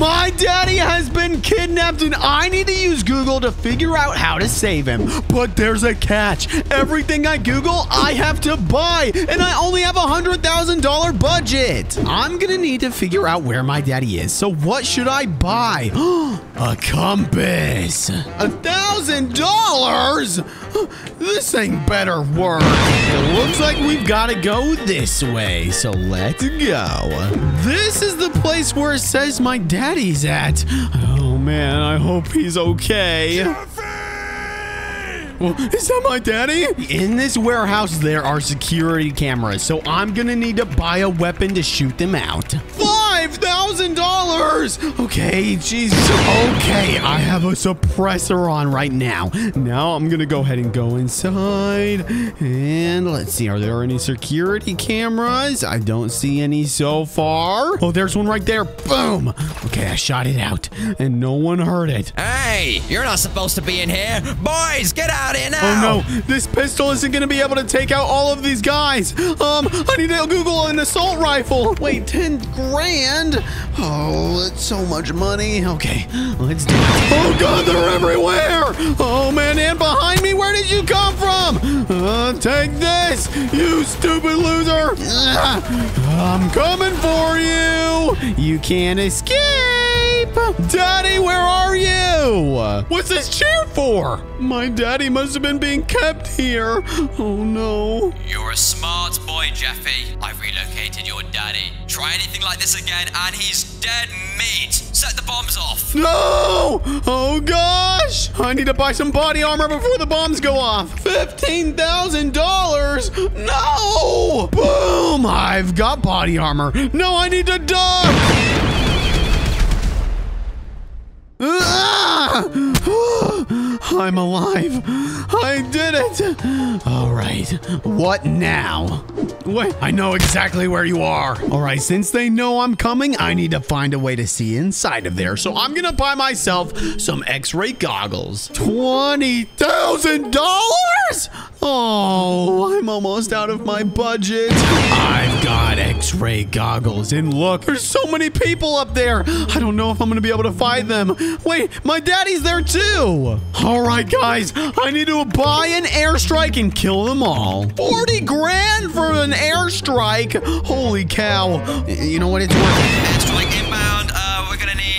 My daddy has been kidnapped and I need to use Google to figure out how to save him. But there's a catch. Everything I Google, I have to buy, and I only have a $100,000 budget. I'm gonna need to figure out where my daddy is. So what should I buy? a compass. A thousand dollars? This ain't better work. It looks like we've got to go this way, so let's go. This is the place where it says my daddy's at. Oh man, I hope he's okay. Well, is that my daddy? In this warehouse, there are security cameras, so I'm gonna need to buy a weapon to shoot them out. Fuck! $5,000! Okay, Jesus. Okay, I have a suppressor on right now. Now I'm gonna go ahead and go inside. And let's see, are there any security cameras? I don't see any so far. Oh, there's one right there. Boom! Okay, I shot it out, and no one heard it. Hey, you're not supposed to be in here. Boys, get out of here oh, now! Oh no, this pistol isn't gonna be able to take out all of these guys. Um, I need to Google an assault rifle. Wait, 10 grand? Oh, that's so much money. Okay, let's do it. Oh god, they're everywhere. Oh man, and behind me, where did you come from? Uh, take this, you stupid loser. Ah, I'm coming for you. You can't escape. Daddy, where are you? What's this chair for? My daddy must have been being kept here. Oh no. You're a smart boy, Jeffy. I've relocated your daddy. Try anything like this again, and he's dead meat. Set the bombs off. No! Oh gosh! I need to buy some body armor before the bombs go off. $15,000? No! Boom! I've got body armor. No, I need to duck! Ah! I'm alive. I did it. All right. What now? Wait, I know exactly where you are. All right, since they know I'm coming, I need to find a way to see inside of there. So I'm gonna buy myself some x-ray goggles. $20,000? Oh, I'm almost out of my budget. I've got x-ray goggles. And look, there's so many people up there. I don't know if I'm gonna be able to find them. Wait, my daddy's there too. All right, guys, I need to buy an airstrike and kill them all. 40 grand for an airstrike. Holy cow. You know what? It's worth. Airstrike inbound. Uh, we're gonna need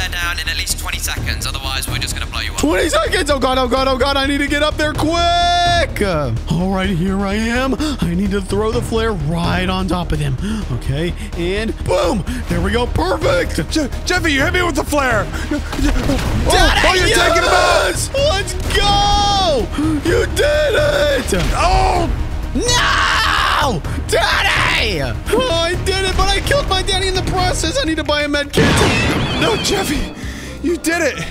flare down in at least 20 seconds. Otherwise, we're just gonna blow you up. 20 seconds. Oh, God, oh, God, oh, God. I need to get up there quick. Uh, all right, here I am. I need to throw the flare right on top of them. Okay, and boom. There we go. Perfect. Je Jeffy, you hit me with the flare. Oh, Daddy, oh, you're taking him out. Let's go! You did it! Oh, No! Daddy! Oh, I did it, but I killed my daddy in the process. I need to buy a med kit. no, Jeffy, you did it.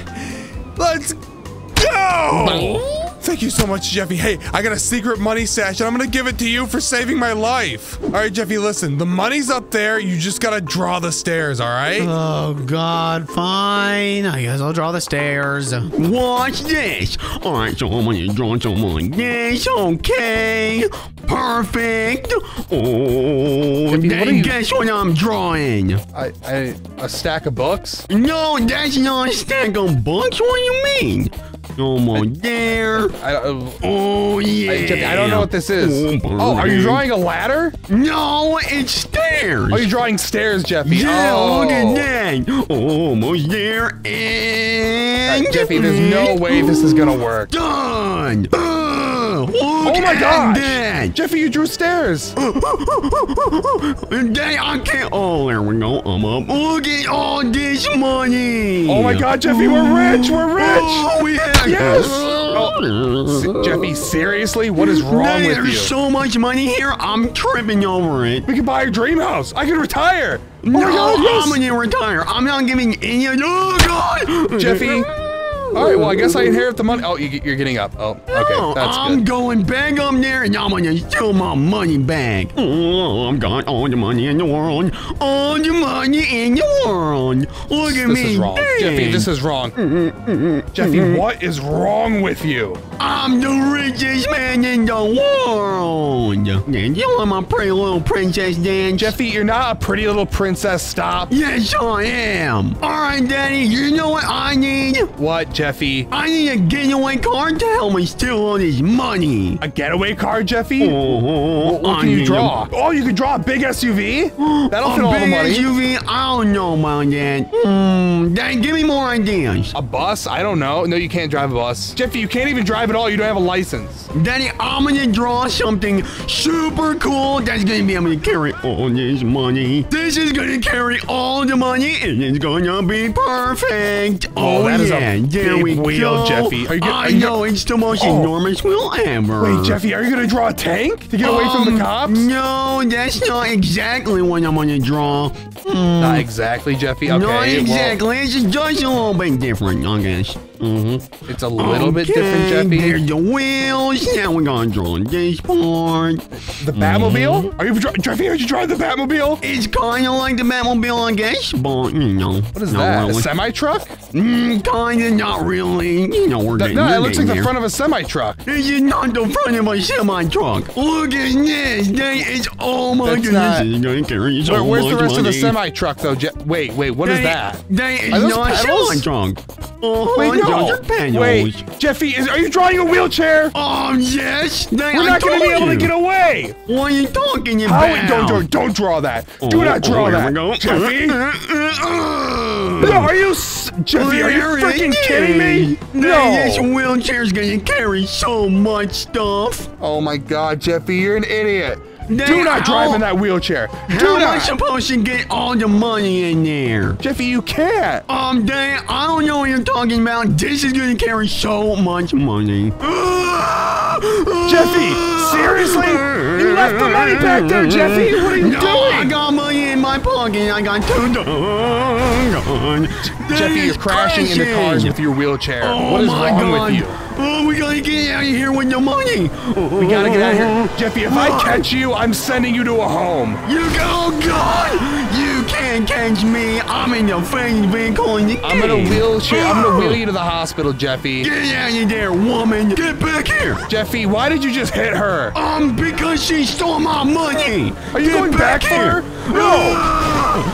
Let's go. Thank you so much, Jeffy. Hey, I got a secret money stash, and I'm gonna give it to you for saving my life. All right, Jeffy, listen. The money's up there. You just gotta draw the stairs, all right? Oh, God, fine. I guess I'll draw the stairs. Watch this. All right, so I'm going to draw some like this. Okay. Perfect. Oh, Jeffy, what are you- guess what I'm drawing? I, I, a stack of books? No, that's not a stack of books. What do you mean? Almost there. I, uh, Oh, yeah. I, I don't know what this is. Oh, Oh, are you drawing a ladder? No, it's stairs. Oh, you're drawing stairs, Jeffy. yeah, oh. look at that. Almost there. And. right, Jeffy, there's no way this is gonna work. Done. Uh, Oh my gosh! Jeffy, you drew stairs. Dang, I can't. Oh, there we go. I'm up. Look at all this money. Oh my God, Jeffy, we're rich. We're rich. Oh, yeah. Yes. Oh. Jeffy, seriously, what is wrong with you? there's so much money here. I'm tripping over it. we can buy a dream house. I can retire. Oh no, my God, yes. I'm gonna retire. I'm not giving any. Oh God, Jeffy, All right, well, I guess I inherit the money. Oh, you, you're getting up. Oh, okay, No, that's I'm good. going back up there and I'm gonna steal my money back. Oh, I've got all the money in the world. All the money in the world. Look at This me. This is wrong. Jeffy, this is wrong. Jeffy, what is wrong with you? I'm the richest man in the world. And you want my pretty little princess dance? Jeffy, you're not a pretty little princess. Stop. Yes, I am. All right, Daddy, you know what I need? What, Jeffy? I need a getaway car to help me steal all this money. A getaway car, Jeffy? Oh, What, what can you draw? Oh, you can draw a big SUV? That'll a fit all the big money. SUV? I don't know about that. Hmm, Dad, give me more ideas. A bus? I don't know. No, you can't drive a bus. Jeffy, you can't even drive at all. You don't have a license. Daddy, I'm gonna draw something super cool that's gonna be able to carry all this money. This is gonna carry all the money and it's gonna be perfect. Oh, Oh, that is a there big we wheel, go. Jeffy. Are you get- I know, it's the most Oh. enormous wheel ever. Wait, Jeffy, are you going to draw a tank to get away from Um, the cops? No, that's not exactly what I'm gonna draw. Hmm, Not exactly, Jeffy. Okay. not well, exactly. it's just a little bit different, I guess. Mm-hmm. it's a little bit different, Jeffy. There's the wheels. Now we're gonna draw this part. The Batmobile? Are you Jeffy? Are you drawing the Batmobile? It's kind of like the Batmobile, I guess, but you know. What is that? A semi truck? Mm, kind of, not really. You know, we're getting No, it looks like getting the front of a semi truck. This is not the front of a semi truck. Look at this. That is, oh my That's goodness. not- This is gonna carry so Where, where's the rest of the semi truck, though? Je- wait, wait, what is that? That is Are those not a semi truck. Oh, Wait, those no. Wait, Jeffy, is, are you drawing a wheelchair? Oh, yes. They, We're not going to be able to get away. What are you talking How? about? Don't, don't, don't draw that. Do Oh, not draw oh, that. Jeffy? Uh, uh, uh, No, are you, Jeffy? Are you freaking kidding me? No. This wheelchair's gonna carry so much stuff. Oh my God, Jeffy, you're an idiot. Do not drive in that wheelchair. How Do am I not. supposed to get all the money in there? Jeffy, you can't. Um, Dan, I don't know what you're talking about. This is gonna carry so much money. Jeffy, seriously? You left the money back there, Jeffy. What are you no, I got money in my pocket. I got two dollars. Jeffy, you're crashing into cars with your wheelchair. Oh what is wrong God. with you? Oh, we gotta get out of here with the money. We gotta get out of here. Jeffy, if I catch you, I'm sending you to a home. You go, God! You can't catch me. I'm in the famous vehicle in the I'm gonna wheelchair. I'm gonna wheel you to the hospital, Jeffy. Get out of there, woman. Get back here. Jeffy, why did you just hit her? Um, because she stole my money. Are you Get going back here? for her? No.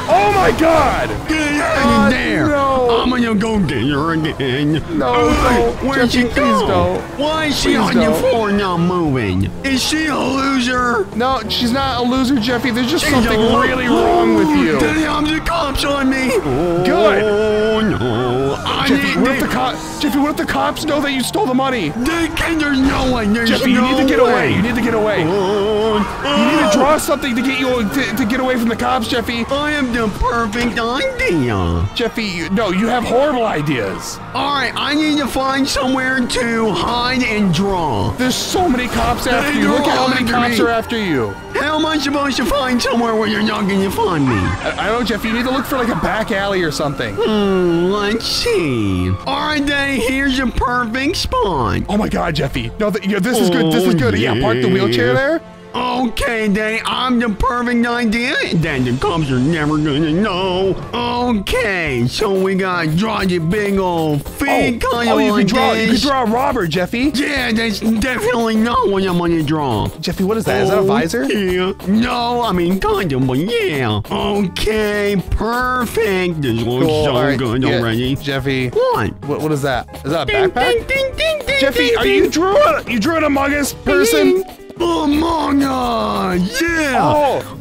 Oh my God. Get out of there. no. I'm gonna go get her again. No, Hey, no. Where'd Jeffy, she please go? Why is she Please on the don't. floor not moving? Is she a loser? No, she's not a loser, Jeffy. There's just She's something really wrong with you. The cops on me. Good. Oh no. I Jeffy, need what if the cops? Jeffy, what if the cops know that you stole the money? They can, there's no way. There's Jeffy, you need to get way. away. You need to get away. Oh, You need to oh. draw something to get you to, to get away from the cops, Jeffy. I have the perfect idea. Jeffy, you, no, you have horrible ideas. All right, I need to find somewhere to hide and draw. There's so many cops after Hey, you. Look at how many cops me. are after you. How am I supposed to find somewhere where you're not going to find me? I, I don't know, Jeffy. You need to look for like a back alley or something. Hmm, let's see. All right, Daddy, here's your perfect spot. Oh my God, Jeffy. No, th- yeah, this is good. This is Oh, good. Yeah, park the wheelchair there. Okay, Daddy, I'm the perfect idea. Then the cops are never gonna know. Okay, so we got draw the big old Oh, feet kind oh of you like can draw. You can draw a robber, Jeffy. Yeah, that's definitely not what I'm gonna draw. Jeffy, what is that? Is that a Oh, visor? Yeah. No, I mean kind of, but yeah. Okay, perfect. This looks Cool, so right, good yeah, already. Jeffy, What? what, what is that? Is that a Ding, backpack? ding, ding, ding, Jeffy, are you a, you drew an Among Us person? Among Us, yeah.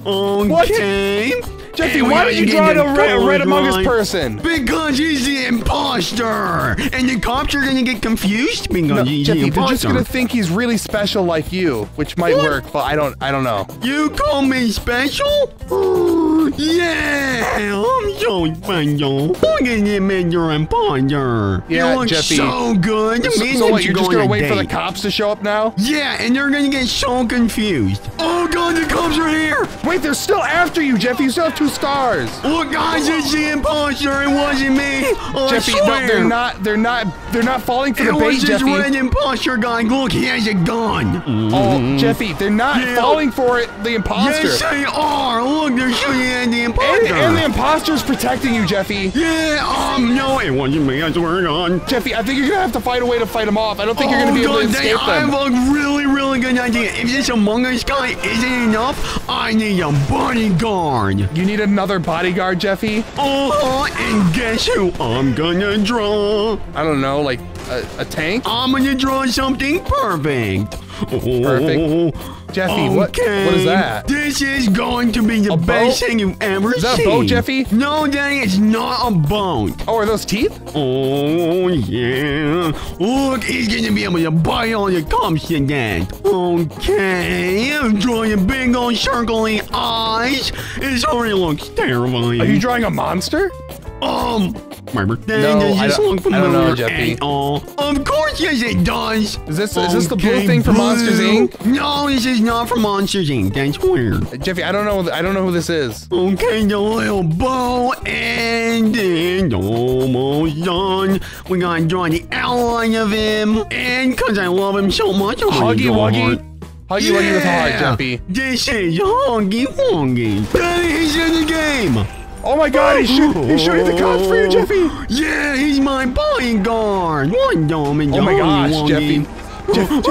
Oh, what? Okay. Jeffy, And we why did you draw the a red, red Among Us person? Because he's the imposter, and the cops are gonna get confused because No, he's the Jeffy, they're just gonna think he's really special like you, which might What? work, but I don't, I don't know. You call me special? Yeah, I'm so special. Look at you, Mr. Imposter. Yeah, you look Jeffy. so good. So, Me so what? you You're just gonna a wait for the cops to show up now? Yeah, and they're gonna get so confused. Oh god, the cops are here! Wait, they're still after you, Jeffy. You still have two stars. Look, guys, it's the imposter. It wasn't me. Oh, Jeffy, no, they're not. They're not. They're not falling for It the bait, Jeffy. was this red imposter guy. Look, he has a gun. Oh, Jeffy, they're not Yeah. falling for it. The imposter. Yes, they are. Look, they're shooting at the imposter. and, and the imposter's protecting you, Jeffy. yeah, um, no, it wasn't me. I swear God. Jeffy, I think you're gonna have to find a way to fight him off. I don't think you're gonna Oh, be able to God, they- escape I have a really, really good idea. If this Among Us guy isn't enough, I need a bodyguard. You need another bodyguard, Jeffy. Uh-huh, and guess who I'm gonna draw? I don't know, like a, a tank. I'm gonna draw something perfect. Perfect. Jeffy, what? What is that? This is going to be the A best boat? thing you've ever Is that a boat, Jeffy? No, Daddy, it's not a boat. Oh, are those teeth? Oh, yeah. Look, he's gonna be able to bite all your to that. Okay, I'm drawing big old circly eyes. It already looks terrifying. Are you drawing a monster? Um, remember? That No, I don't- I don't know, Jeffy. Of course, yes, it does. Is this is this the blue Okay, thing Monsters blue. Inc? No, this is not for Monsters Inc. That's weird. Jeffy, I don't know. I don't know who this is. Okay, the little bow and it's almost done. We gotta draw the outline of him. And cause I love him so much, I'm Huggy draw heart. Wuggy. Huggy Wuggy with heart, Jeffy. This is Huggy Wuggy. Daddy, he's in the game. Oh my God, he's, shoot, he's shooting the cops for you, Jeffy. Yeah, he's my bodyguard. One dumb and Oh my gosh. Jeffy. Jeff, Jeff.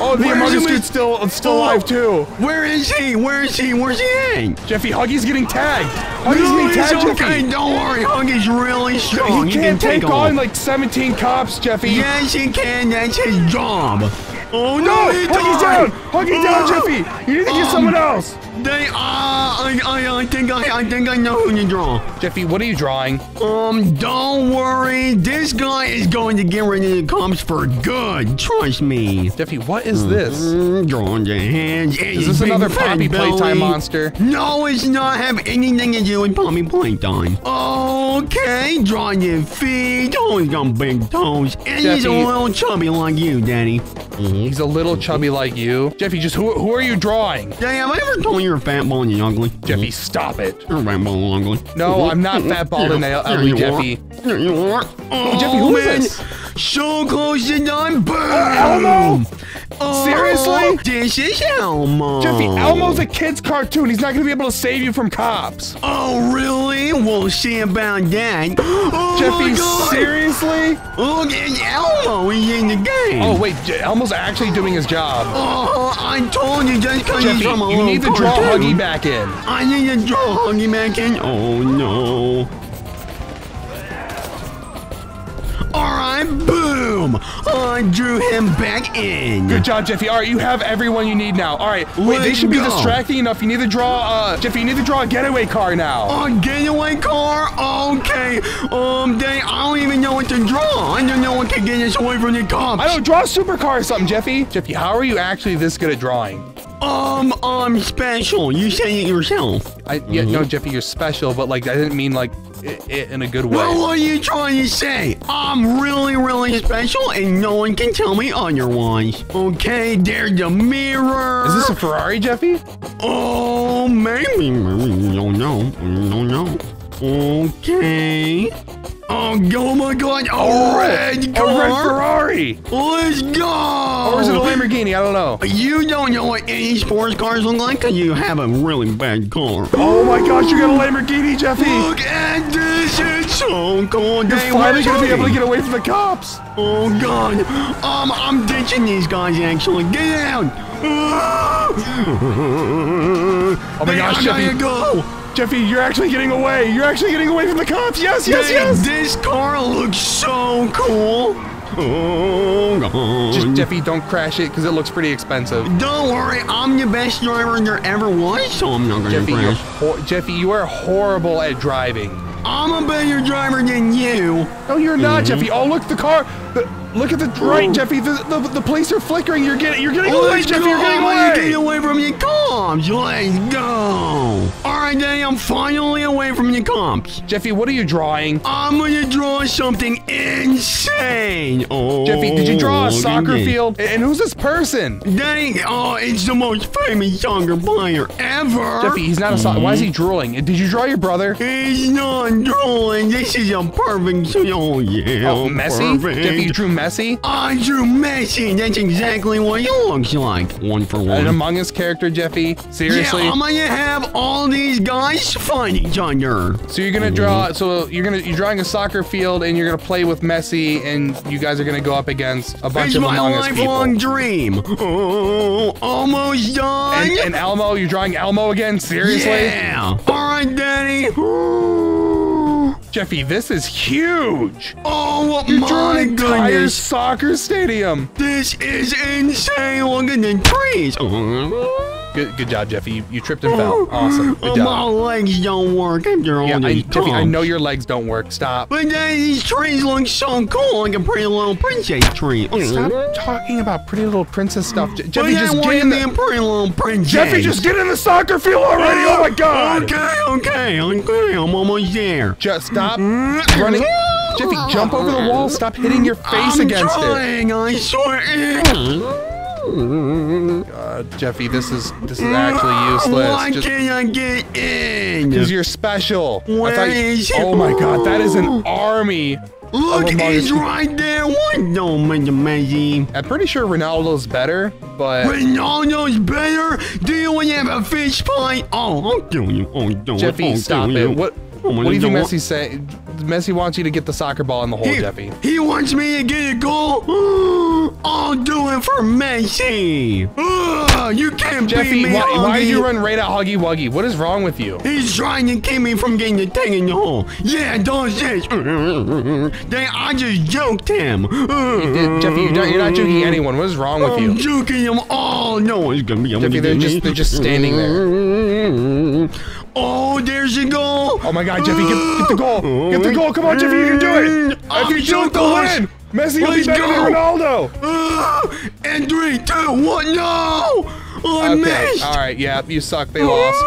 Oh, the Where Among Us he? dude's still still Oh. alive too. Where is he? Where is he? Where's he at? Jeffy, Huggy's getting tagged. Huggy's No, getting tagged, okay. Jeffy. Don't worry. Huggy's really strong. He can can't take off. on like 17 cops, Jeffy. Yes, he can. That's his job. Oh no, No, Huggy's died. down. Huggy's down. Jeffy. You need to get Um, someone else. They, uh, I, I, I think I, I think I know who to draw. Jeffy, what are you drawing? Um, don't worry. This guy is going to get rid of the cops for good. Trust me. Jeffy, what is this? Mm, drawing the hands. Is this another Poppy Playtime monster? No, it's not have anything to do with Poppy Playtime. Okay, drawing your feet. Oh, he's got big toes. And he's a little chubby like you, Daddy. He's a little chubby like you. Jeffy, just who, who are you drawing? Daddy, have I ever told you you're a fat ball and you're ugly? Jeffy, mm-hmm. stop it. You're a fat ball and ugly. No, mm-hmm. I'm not fat bald and Yeah, ugly, you Jeffy. Are. There you are. Oh, Jeffy, who is oh, man. this? So close to done. Boom. Elmo? Oh, Seriously? This is Elmo. Jeffy, Elmo's a kid's cartoon. He's not going to be able to save you from cops. Oh, really? We'll see about that. Oh, Jeffy, seriously? Look Elmo. He's in the game. Oh, wait, Elmo's actually doing his job. Oh, I told you just because he's Jeffy, from a you little need to draw. Huggy back in. I need to draw Huggy back in. Oh, no. All right, boom. I drew him back in. Good job, Jeffy. All right, you have everyone you need now. All right, wait, they should be distracting enough. You need to draw, uh, Jeffy, you need to draw a getaway car now. A getaway car? Okay. Um, dang, I don't even know what to draw. I don't know what to get us away from the cops. I don't draw a supercar or something, Jeffy. Jeffy, how are you actually this good at drawing? Um, I'm special. You say it yourself. I yeah, no, Jeffy, you're special, but like I didn't mean like it, i in a good way. What are you trying to say? I'm really, really special, and no one can tell me otherwise. Okay, there's the mirror. Is this a Ferrari, Jeffy? Oh, maybe. maybe. Don't know. Don't know. Okay. Oh, oh my God! A red car. A red Ferrari. Let's go. Or is it a Lamborghini? I don't know. You don't know what any sports cars look like because you have a really bad car. Oh my gosh, you got a Lamborghini, Jeffy. Look at this! It's so cool. You're Hey, finally gonna be able to get away from the cops. Oh god. Um, I'm ditching these guys actually. Get out! oh my gosh, Jeffy. go! Jeffy, you're actually getting away. You're actually getting away from the cops. Yes, yes, yes. This car looks so cool. Oh. Just Jeffy, don't crash it because it looks pretty expensive. Don't worry, I'm the best driver there ever was, so I'm not gonna Jeffy, you're crash. hor- Jeffy, you are horrible at driving. I'm a better driver than you. No, you're not, mm-hmm. Jeffy. Oh, look, the car. The, look at the right, Jeffy. The, the, the police are flickering. You're getting you're getting away, Jeffy. You're getting I'm getting away. away from your comps. Let's go. All right, Danny, I'm finally away from your comps. Jeffy, what are you drawing? I'm gonna draw something insane. Oh, Jeffy, did you draw a oh, soccer this. field? And who's this person? Dang, oh, it's the most famous soccer player ever. Jeffy, he's not a soccer. Why is he mm-hmm. drooling? Did you draw your brother? He's not drawing. This is a perfect. Oh yeah. Oh, Messi? perfect. Jeffy, you drew Messi? I drew Messi. That's exactly what you look like. One for one. An Among Us character, Jeffy? Seriously? Yeah, I'm gonna have all these guys fight each other. So you're gonna draw. So you're gonna you're drawing a soccer field, and you're gonna play with Messi, and you guys are gonna go up against a bunch It's of my Among Us people. my lifelong dream. Oh, almost done. And, and Elmo, you're drawing Elmo again? Seriously? Yeah. All right, Daddy. Jeffy, this is huge. Oh You drew an entire goodness. soccer stadium. This is insane. At the trees. Oh, Good, good job, Jeffy. You, you tripped and fell. Oh, awesome. Good my legs don't work after all Yeah, I, these Jeffy, I know your legs don't work. Stop. But Daddy, these trees look so cool, like a pretty little princess tree. Stop mm-hmm. talking about pretty little princess stuff. Je- Jeffy, just get in the. pretty little princess. Jeffy, just get in the soccer field already. Oh my God. Okay, okay, okay. I'm almost there. Just stop mm-hmm. running. Jeffy, jump over the wall. Stop hitting your face I'm against it. trying, I swear. Mm-hmm. Uh, Jeffy, this is this is actually useless. Why Just can't I get in? because you're special. I Where thought you- is oh my God, that is an army. Look, of Among Us he's right there. What? Don't make I'm pretty sure Ronaldo's better, but Ronaldo's better. Do you want to have a fish fight? Oh, I'll kill you. Oh, don't. Jeffy, stop it. you. What I'm what gonna do you think do it. Saying? Messi wants you to get the soccer ball in the hole, He, Jeffy. he wants me to get a goal. I'll do it for Messi. Ugh, you can't Jeffy, beat me. why, why did you run right at Huggy Wuggy? What is wrong with you? He's trying to keep me from getting the thing in the hole. Yeah, does this. Then I just joked him. Did- Jeffy, you're not, you're not joking anyone. What is wrong with I'm you? joking them all. no one's gonna be able Jeffy, to they're get just me. they're just standing there. Oh, there's a goal. Oh my God, Jeffy, get, get the goal! Get the goal! Come on, Jeffy, you can do it! If you do so it, they'll close. win. Messi will be better go. than Ronaldo. And three, two, one. No, I Okay, missed. all right, yeah, you suck. They lost.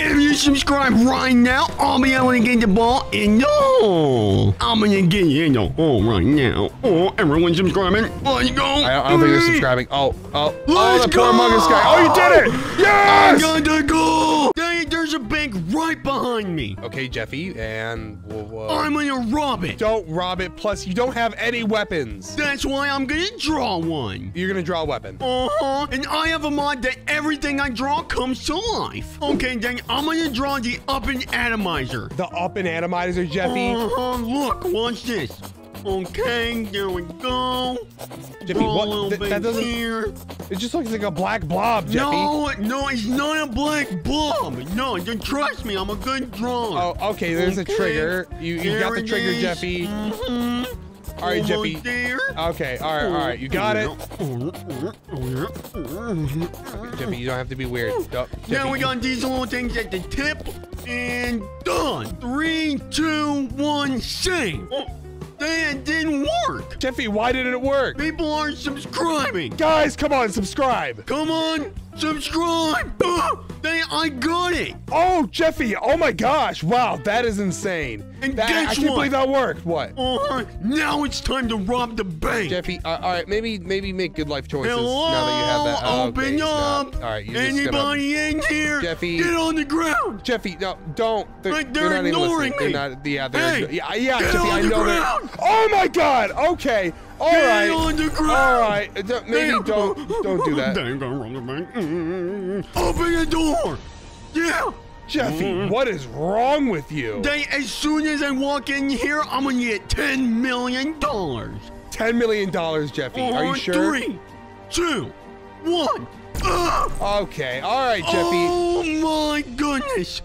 If you subscribe right now, I'll be able to get the ball in the hole. I'm gonna get you in the hole right now. Oh, everyone subscribing. Let's go. I don't, I don't think they're subscribing. Oh, oh, oh, Let's the poor go. Among Us guy. Oh, you did it! I Yes! got the goal. Dang it, there's a bank right behind me. Okay, Jeffy, and we'll, uh, I'm gonna rob it. don't rob it. Plus, you don't have any weapons. That's why I'm gonna draw one. You're gonna draw a weapon. Uh-huh. And I have a mod that everything I draw comes to life. Okay, then I'm gonna draw the up and atomizer. The Up-n-Atomizer, Jeffy. Uh-huh. Look, watch this. Okay, there we go. Jeffy, Draw what? Th- that doesn't. Here. It just looks like a black blob, Jeffy. No, no, it's not a black blob. No, don't trust me. I'm a good drawer. Oh, okay. There's a trigger. You you got the trigger, is. Jeffy. Mhm. All right, Jeffy. Okay. All right. All right. You got it. Jeffy, you don't have to be weird. No, Now we got these little things at the tip, and done. Three, two, one, save. Oh, that didn't work. Jeffy, why didn't it work? People aren't subscribing. Guys, come on, subscribe. Come on, subscribe. They, I got it. Oh, Jeffy. Oh my gosh. Wow, that is insane. And That- I can't what? believe that worked. What? Uh, now it's time to rob the bank. Jeffy, uh, all right, maybe maybe make good life choices Hello, now that you have that. Oh, open okay, up. stop. All right, just gonna. Anybody in here? Jeffy. get on the ground. Jeffy, no, don't. They're, Like, they're, they're not ignoring me. They're not. Yeah, they're. Hey, yeah, yeah, get Jeffy, on I the know that. ground. Oh my God. Okay. All Get right. on the ground. All right. uh, Maybe Damn. don't don't do that. Dang, I'm robbing the bank. Mm. Open the door. Yeah. Jeffy, Mm-hmm. what is wrong with you? They, as soon as I walk in here, I'm gonna get ten million dollars. Ten million dollars, Jeffy. Are you sure? Three, two, one. Ah! Okay. All right, Jeffy. Oh my goodness.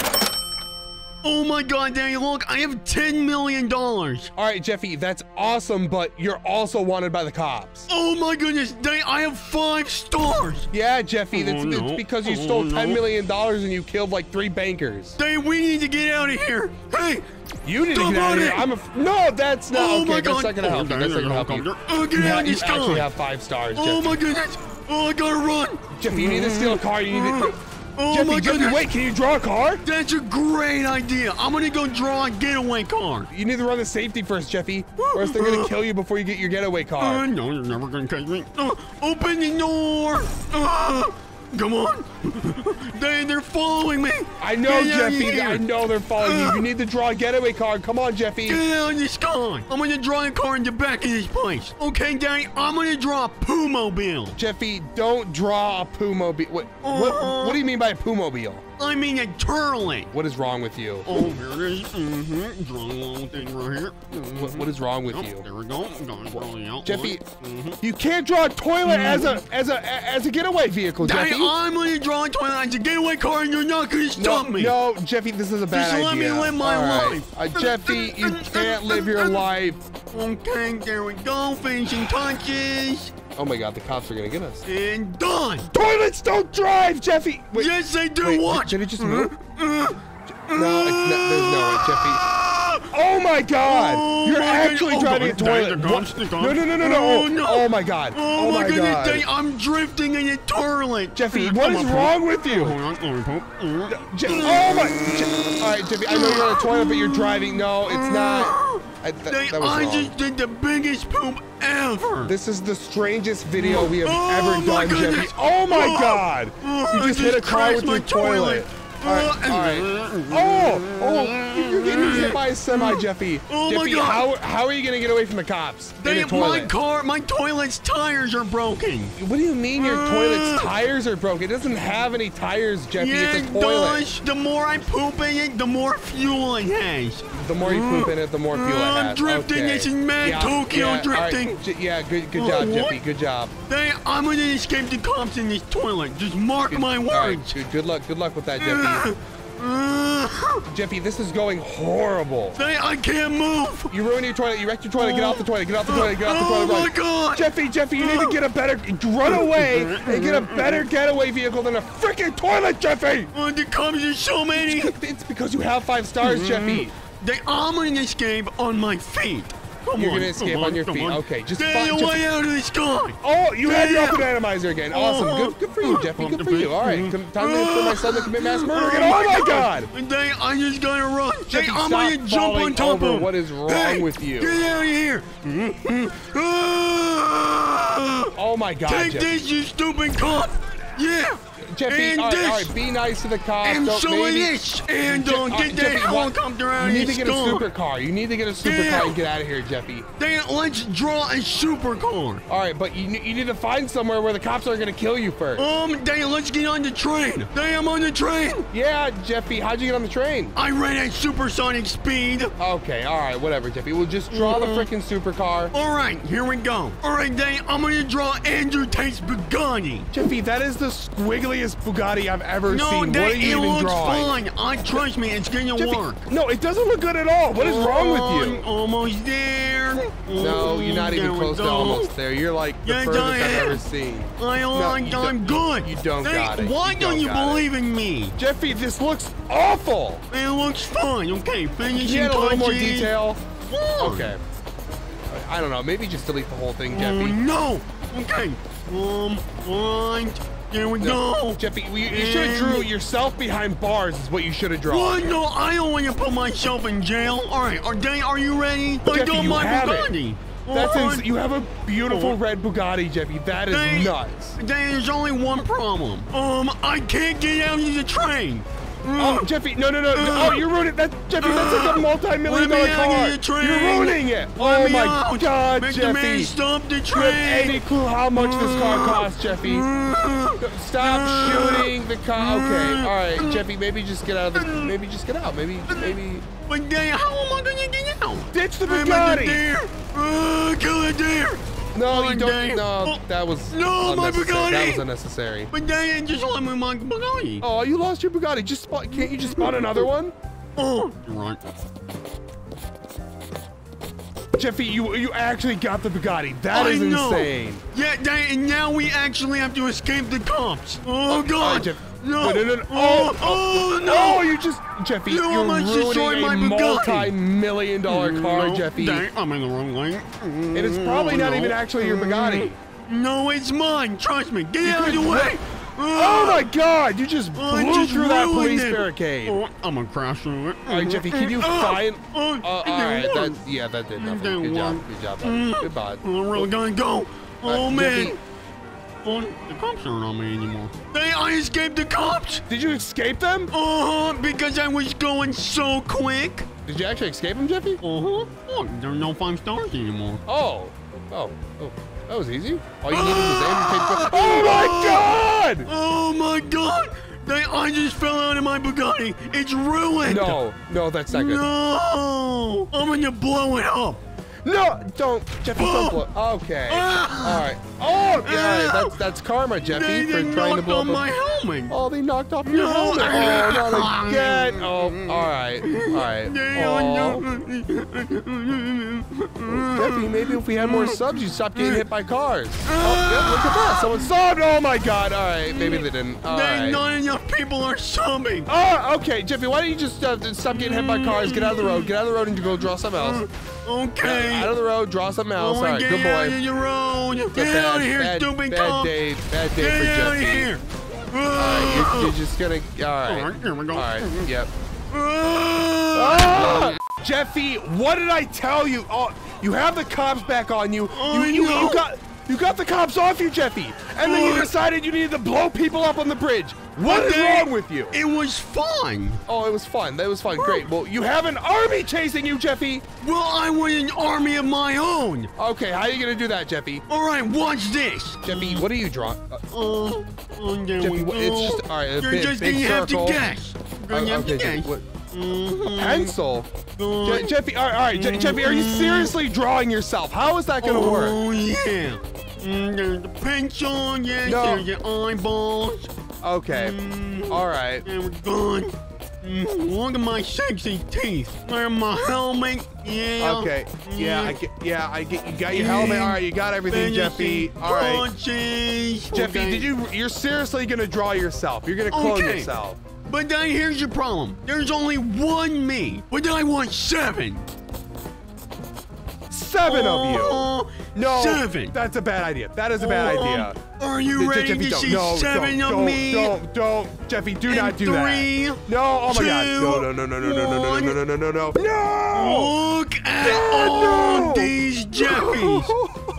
Oh my god, Danny, look, I have $10 million. All right, Jeffy, that's awesome, but you're also wanted by the cops. Oh my goodness, Danny, I have five stars. Yeah, Jeffy, that's, Oh, no. it's because you Oh, stole no. $10 million and you killed like three bankers. Danny, we need to get out of here. Hey, You need to get out of here. I'm a. f- No, that's not. Oh okay, my that's not gonna help you. Oh, That's not gonna help you. Oh, get You, out ha- of you this actually have five stars, oh Jeffy. my goodness. Oh, I gotta run. Jeffy, you need to steal a car. You need to. Mm. Oh Jeffy, my Jeffy, goodness. wait. Can you draw a car? That's a great idea. I'm gonna go draw a getaway car. You need to run the safety first, Jeffy, or else they're gonna kill you before you get your getaway Uh, car. no, you're never gonna catch me. Uh, open the door. Uh, come on. they, they're following me. I know, Get Jeffy. I know they're following you. You need to draw a getaway car. Come on, Jeffy. Get out of this car. I'm gonna draw a car in the back of this place. Okay, Daddy, I'm gonna draw a Poo-mobile. Jeffy, don't draw a Pumobile. What, what, what do you uh-huh. mean by a Pumobile? I mean a. What is wrong with you? Oh, here it is. Mm-hmm. Draw a little thing right here. Mhm. What, what is wrong with Oh, you? There we go. Got it really. Jeffy, Mhm. you can't draw a toilet as a as a as a getaway vehicle, Jeffy. I'm gonna draw a toilet as a getaway car, and you're not gonna No, stop me. no, Jeffy, this is a bad Just idea. let me live my right. life. Uh, Jeffy, you can't live your life. Okay, there we go. Finishing touches. Oh my God, the cops are gonna get us. And done. Toilets don't drive, Jeffy. Wait, yes, they do. wait, Watch. Did it just mm-hmm. move? Mm-hmm. No, it's not, there's no way, Jeffy. Oh my God! Oh You're my actually God. driving Oh, a God, toilet. guns. No, no, no, no, no. Oh, Oh, no. oh my God. Oh, oh my, goodness, God. I'm drifting in a toilet. Jeffy, what come wrong with you? Hold hold on, hold on. Je- oh my! Je- All right, Jeffy. I know you're on a toilet, but you're driving. No, it's not. I, that, Daddy, that was I wrong. just did the biggest poop ever. This is the strangest video we have Oh ever done, goodness. Jeffy. Oh my Oh. God! Oh, You I just hit a car with my your toilet. All right, uh, all right. Uh, uh, oh, oh! You're getting hit by a semi, Jeffy. Oh my God. how how are you gonna get away from the cops? Daddy, my car, my toilet's tires are broken. What do you mean your Uh. toilet's tires are broken? It doesn't have any tires, Jeffy. yeah, it's a toilet. does. The more I poop in it, the more fuel it has. The more you poop in it, the more fuel it I'm drifting. Okay. This is mad yeah, Tokyo yeah, drifting. J- yeah, good, good Uh, job, oh, what? Jeffy. Good job. Daddy, I'm gonna escape the cops in this toilet. Just mark Good, my all right, words. good, good luck. Good luck with that, Jeffy. Jeffy, this is going horrible. I can't move. You ruined your toilet. You wrecked your toilet. Get off the toilet. Get off the toilet. Get off the toilet. Oh my. God. Jeffy, Jeffy, you need to get a better run away and get a better getaway vehicle than a freaking toilet, Jeffy. Oh, the cops are so many. It's because you have five stars, mm-hmm. Jeffy. They, I'm gonna escape on my feet. Come You're on, gonna escape come on your feet. on. Okay, just Get fi- the way out of this car. Oh, you have your Up-n-Atomizer again. Awesome. Oh. Good, good for you, oh. Jeffy. Good for you. All right, com- time to- Oh. for my son to commit mass murder again. Oh my oh, God! And they, I just gotta run. Jeffy, They, I'm gonna jump on top of him. What is wrong Hey, with you? Get out of here. Oh my God, Take Jeffy. this, you stupid cop. Yeah. Jeffy, and all right, all right, be nice to the cops. And Don't- so maybe, it is. And don't uh, get that Jeffy, what- helicopter out You need to get a supercar. You need to get a supercar Yeah. and get out of here, Jeffy. Then let's draw a supercar. All right, but you, you need to find somewhere where the cops aren't going to kill you first. Um, then let's get on the train. Then I'm on the train. Yeah, Jeffy, how'd you get on the train? I ran at supersonic speed. Okay, all right, whatever, Jeffy. We'll just draw the freaking supercar. All right, here we go. All right, then I'm gonna draw Andrew Tate's Bugatti. Jeffy, that is the squiggliest Bugatti I've ever No, seen. that what are you it even looks drawing? fine. I trust me, it's gonna Jeffy, work. no, it doesn't look good at all. What is wrong with I'm you? Almost there. No, you're not even close to almost there. You're like the Yes, furthest I I've ever seen. I, No, I, you I'm don't- good. you don't Hey, got it. Why You don't don't you got it. believe in me? Jeffy, this looks awful. It looks fine. Okay, finishing Can you add a little more detail? Fine. Okay. I don't know. Maybe just delete the whole thing, Oh, Jeffy. no. Okay. Um, right. There we go. Jeffy, you, you should have drew yourself behind bars. Is what you should have drawn. What? No, I don't want to put myself in jail. All right, are they? Are you ready? I Jeffy, you my have it. That's ins- you have a beautiful Oh. red Bugatti, Jeffy. That is They- nuts. There's only one problem. Um, I can't get out of the train. Mm. Oh, Jeffy, no, no, no. Uh, oh, you're ruining that. Jeffy, that's like a uh, multi-million dollar me dollar out of car. the train. You're ruining it. Let oh my out. God. Man, Jeffy. stop the Do you have any train. clue how much this car costs, Jeffy? Mm. Stop shooting the car. Okay, all right, Jeffy. Maybe just get out of the. Maybe just get out. Maybe, maybe But then, how am I gonna get out? ditch the I'm at the Bugatti. deer. Uh, kill a deer. No, you Oh, don't. dang. No, that was no, my unnecessary. That was unnecessary. But then, just let me my Bugatti. Oh, you lost your Bugatti. Just spot, can't you just spawn another one? Oh, you're right. Jeffy, you you actually got the Bugatti. That I is know. insane. Yeah, dang, and now we actually have to escape the cops. Oh, oh right, God! No. no, no, no. Oh, oh, oh, oh no! Oh, you just Jeffy, You you're almost destroyed ruining my a multi-million dollar car, No, Jeffy. Dang, I'm in the wrong lane. And it's probably not No. even actually your Bugatti. No, it's mine. Trust me. Get out of the way. Oh my God! You just blew just through that police it. barricade. Oh, I'm gonna crash through it. All right, Jeffy, can you Oh, find? oh, Uh, all it that yeah, that did nothing. Good job, good job, buddy. Goodbye. I'm really gonna go. Oh Uh, man. Jeffy- the cops aren't on me anymore. They, I escaped the cops. Did you escape them? Uh huh. Because I was going so quick. Did you actually escape them, Jeffy? Uh huh. Oh, there are no five stars anymore. Oh, oh, oh, that was easy. All you needed was aim. Oh my God! Oh, oh my God! They, I just fell out of my Bugatti. It's ruined. No, no, that's not good. No! I'm gonna blow it up. No, don't, Jeffy, don't blow. Okay, all right. Oh, yeah, that's that's karma, Jeffy, They, for trying to blow up. my helmet. Oh, they knocked off your helmet. Oh, not again. Oh, all right, all right. Oh. Jeffy, maybe if we had more subs, you'd stop getting hit by cars. Oh, yep, look at that. Someone subbed. Oh my God. All right, maybe they didn't. All They- right. Not enough people are subbing. Oh, okay, Jeffy. Why don't you just uh, stop getting hit by cars? Get out of the road. Get out of the road and go draw something else. Okay. Out of the road. Draw something else. All right, good out boy. of your a Get bad, out of here, bad, stupid bad cop. day. Bad day Get for out of Jeffy. here. All right, you're, you're just gonna. All All right. right, here we go. All right. Yep. Ah! Ah! Jeffy, what did I tell you? Oh, you have the cops back on you. Oh, you, you, no. you got you got the cops off you, Jeffy. And then you decided you needed to blow people up on the bridge. What But is wrong with you? It was fun. Oh, it was fun. That was fun. Great. Well, you have an army chasing you, Jeffy. Well, I want an army of my own. Okay, how are you gonna do that, Jeffy? All right, watch this. Jeffy, what are you drawing? Uh, Uh, oh, Jeffy, we wha- go. it's just- all right, a You're big- just big gonna have circle. to guess. You're gonna oh, have to okay, Jeffy, guess. what- Mhm. pencil. Je- Jeffy, all right, all right, Je- Jeffy, are you seriously drawing yourself? How is that gonna work? Oh yeah. Mm, there's the pencil. Yes. No. There's your eyeballs. Okay, Mm, all right. And we're done. Mm, look at my sexy teeth. Wear my helmet. Yeah. Okay. Yeah, I Mm, get. Yeah, I get. You got your helmet. All right, you got everything, Jeffy. All right, Punches. Jeffy. Okay. Did you? You're seriously gonna draw yourself? You're gonna clone Okay. yourself? But then here's your problem. There's only one me, but then I want seven. Seven of you. Oh, No, Seven. That's a bad idea. That is a bad Oh, idea. Are you ready Jeffy, to don't, see no, seven don't, of don't, me? Don't, don't, Jeffy, do In not do three, that. No, oh my God, two, no, no, no, no, no, no, no, no, no, no, no, no, no, no. Look at God, all no. these Jeffies.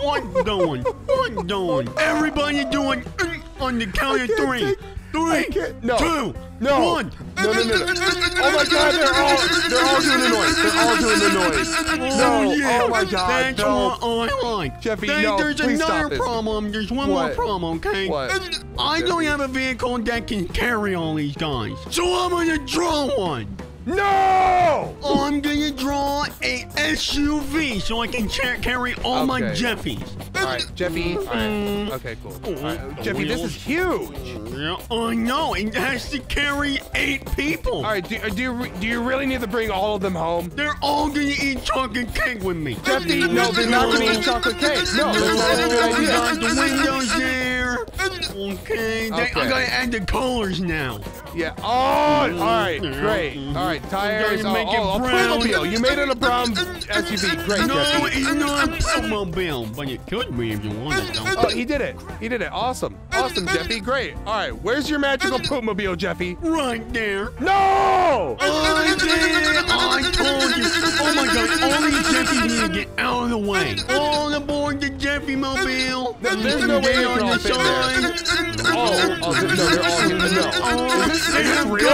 What doing? What doing? Everybody doing mm, on the count of three. Three, no. two, No. one. No, no, no, no. Oh my God, they're all, they're all doing the noise. They're all doing the noise. Oh, No, yeah. oh my God, That's no. what I like. Jeffy, There- no, There's please stop another this. problem. There's one What? more problem, okay? What? I don't have a vehicle that can carry all these guys. So I'm gonna draw one. No! I'm gonna draw a SUV so I can cha- carry all my Jeffies. All right, Jeffy. All right. Okay, cool. All right, oh, Jeffy, this is huge. Yeah, I know. It has to carry eight people. All right, do, uh, do you do you really need to bring all of them home? They're all gonna eat chocolate cake with me. Jeffy, no, they're not going to eat chocolate cake. No, that's not a good We idea. the windows there. Okay, they, I Okay. gotta add the colors now. Yeah. Oh, all mm-hmm. right, great. All right, tires. Gotta Oh, make it oh, oh, brown. Playmobil. You made it a brown SUV. Great, No, not a Playmobil, but you could be if you wanted to. Oh, he did it. He did it. Awesome. Awesome, Jeffy. Great. All right, where's your magical Poopmobile, Jeffy? Right there. No! I did! I told you! Oh my god, all these Jeffies need to get out of the way! All aboard the Jeffy Mobile! There- there's no way Get they on can all the fit there. side! Oh, oh, no, they're all no. Oh, Is this, they is this have real?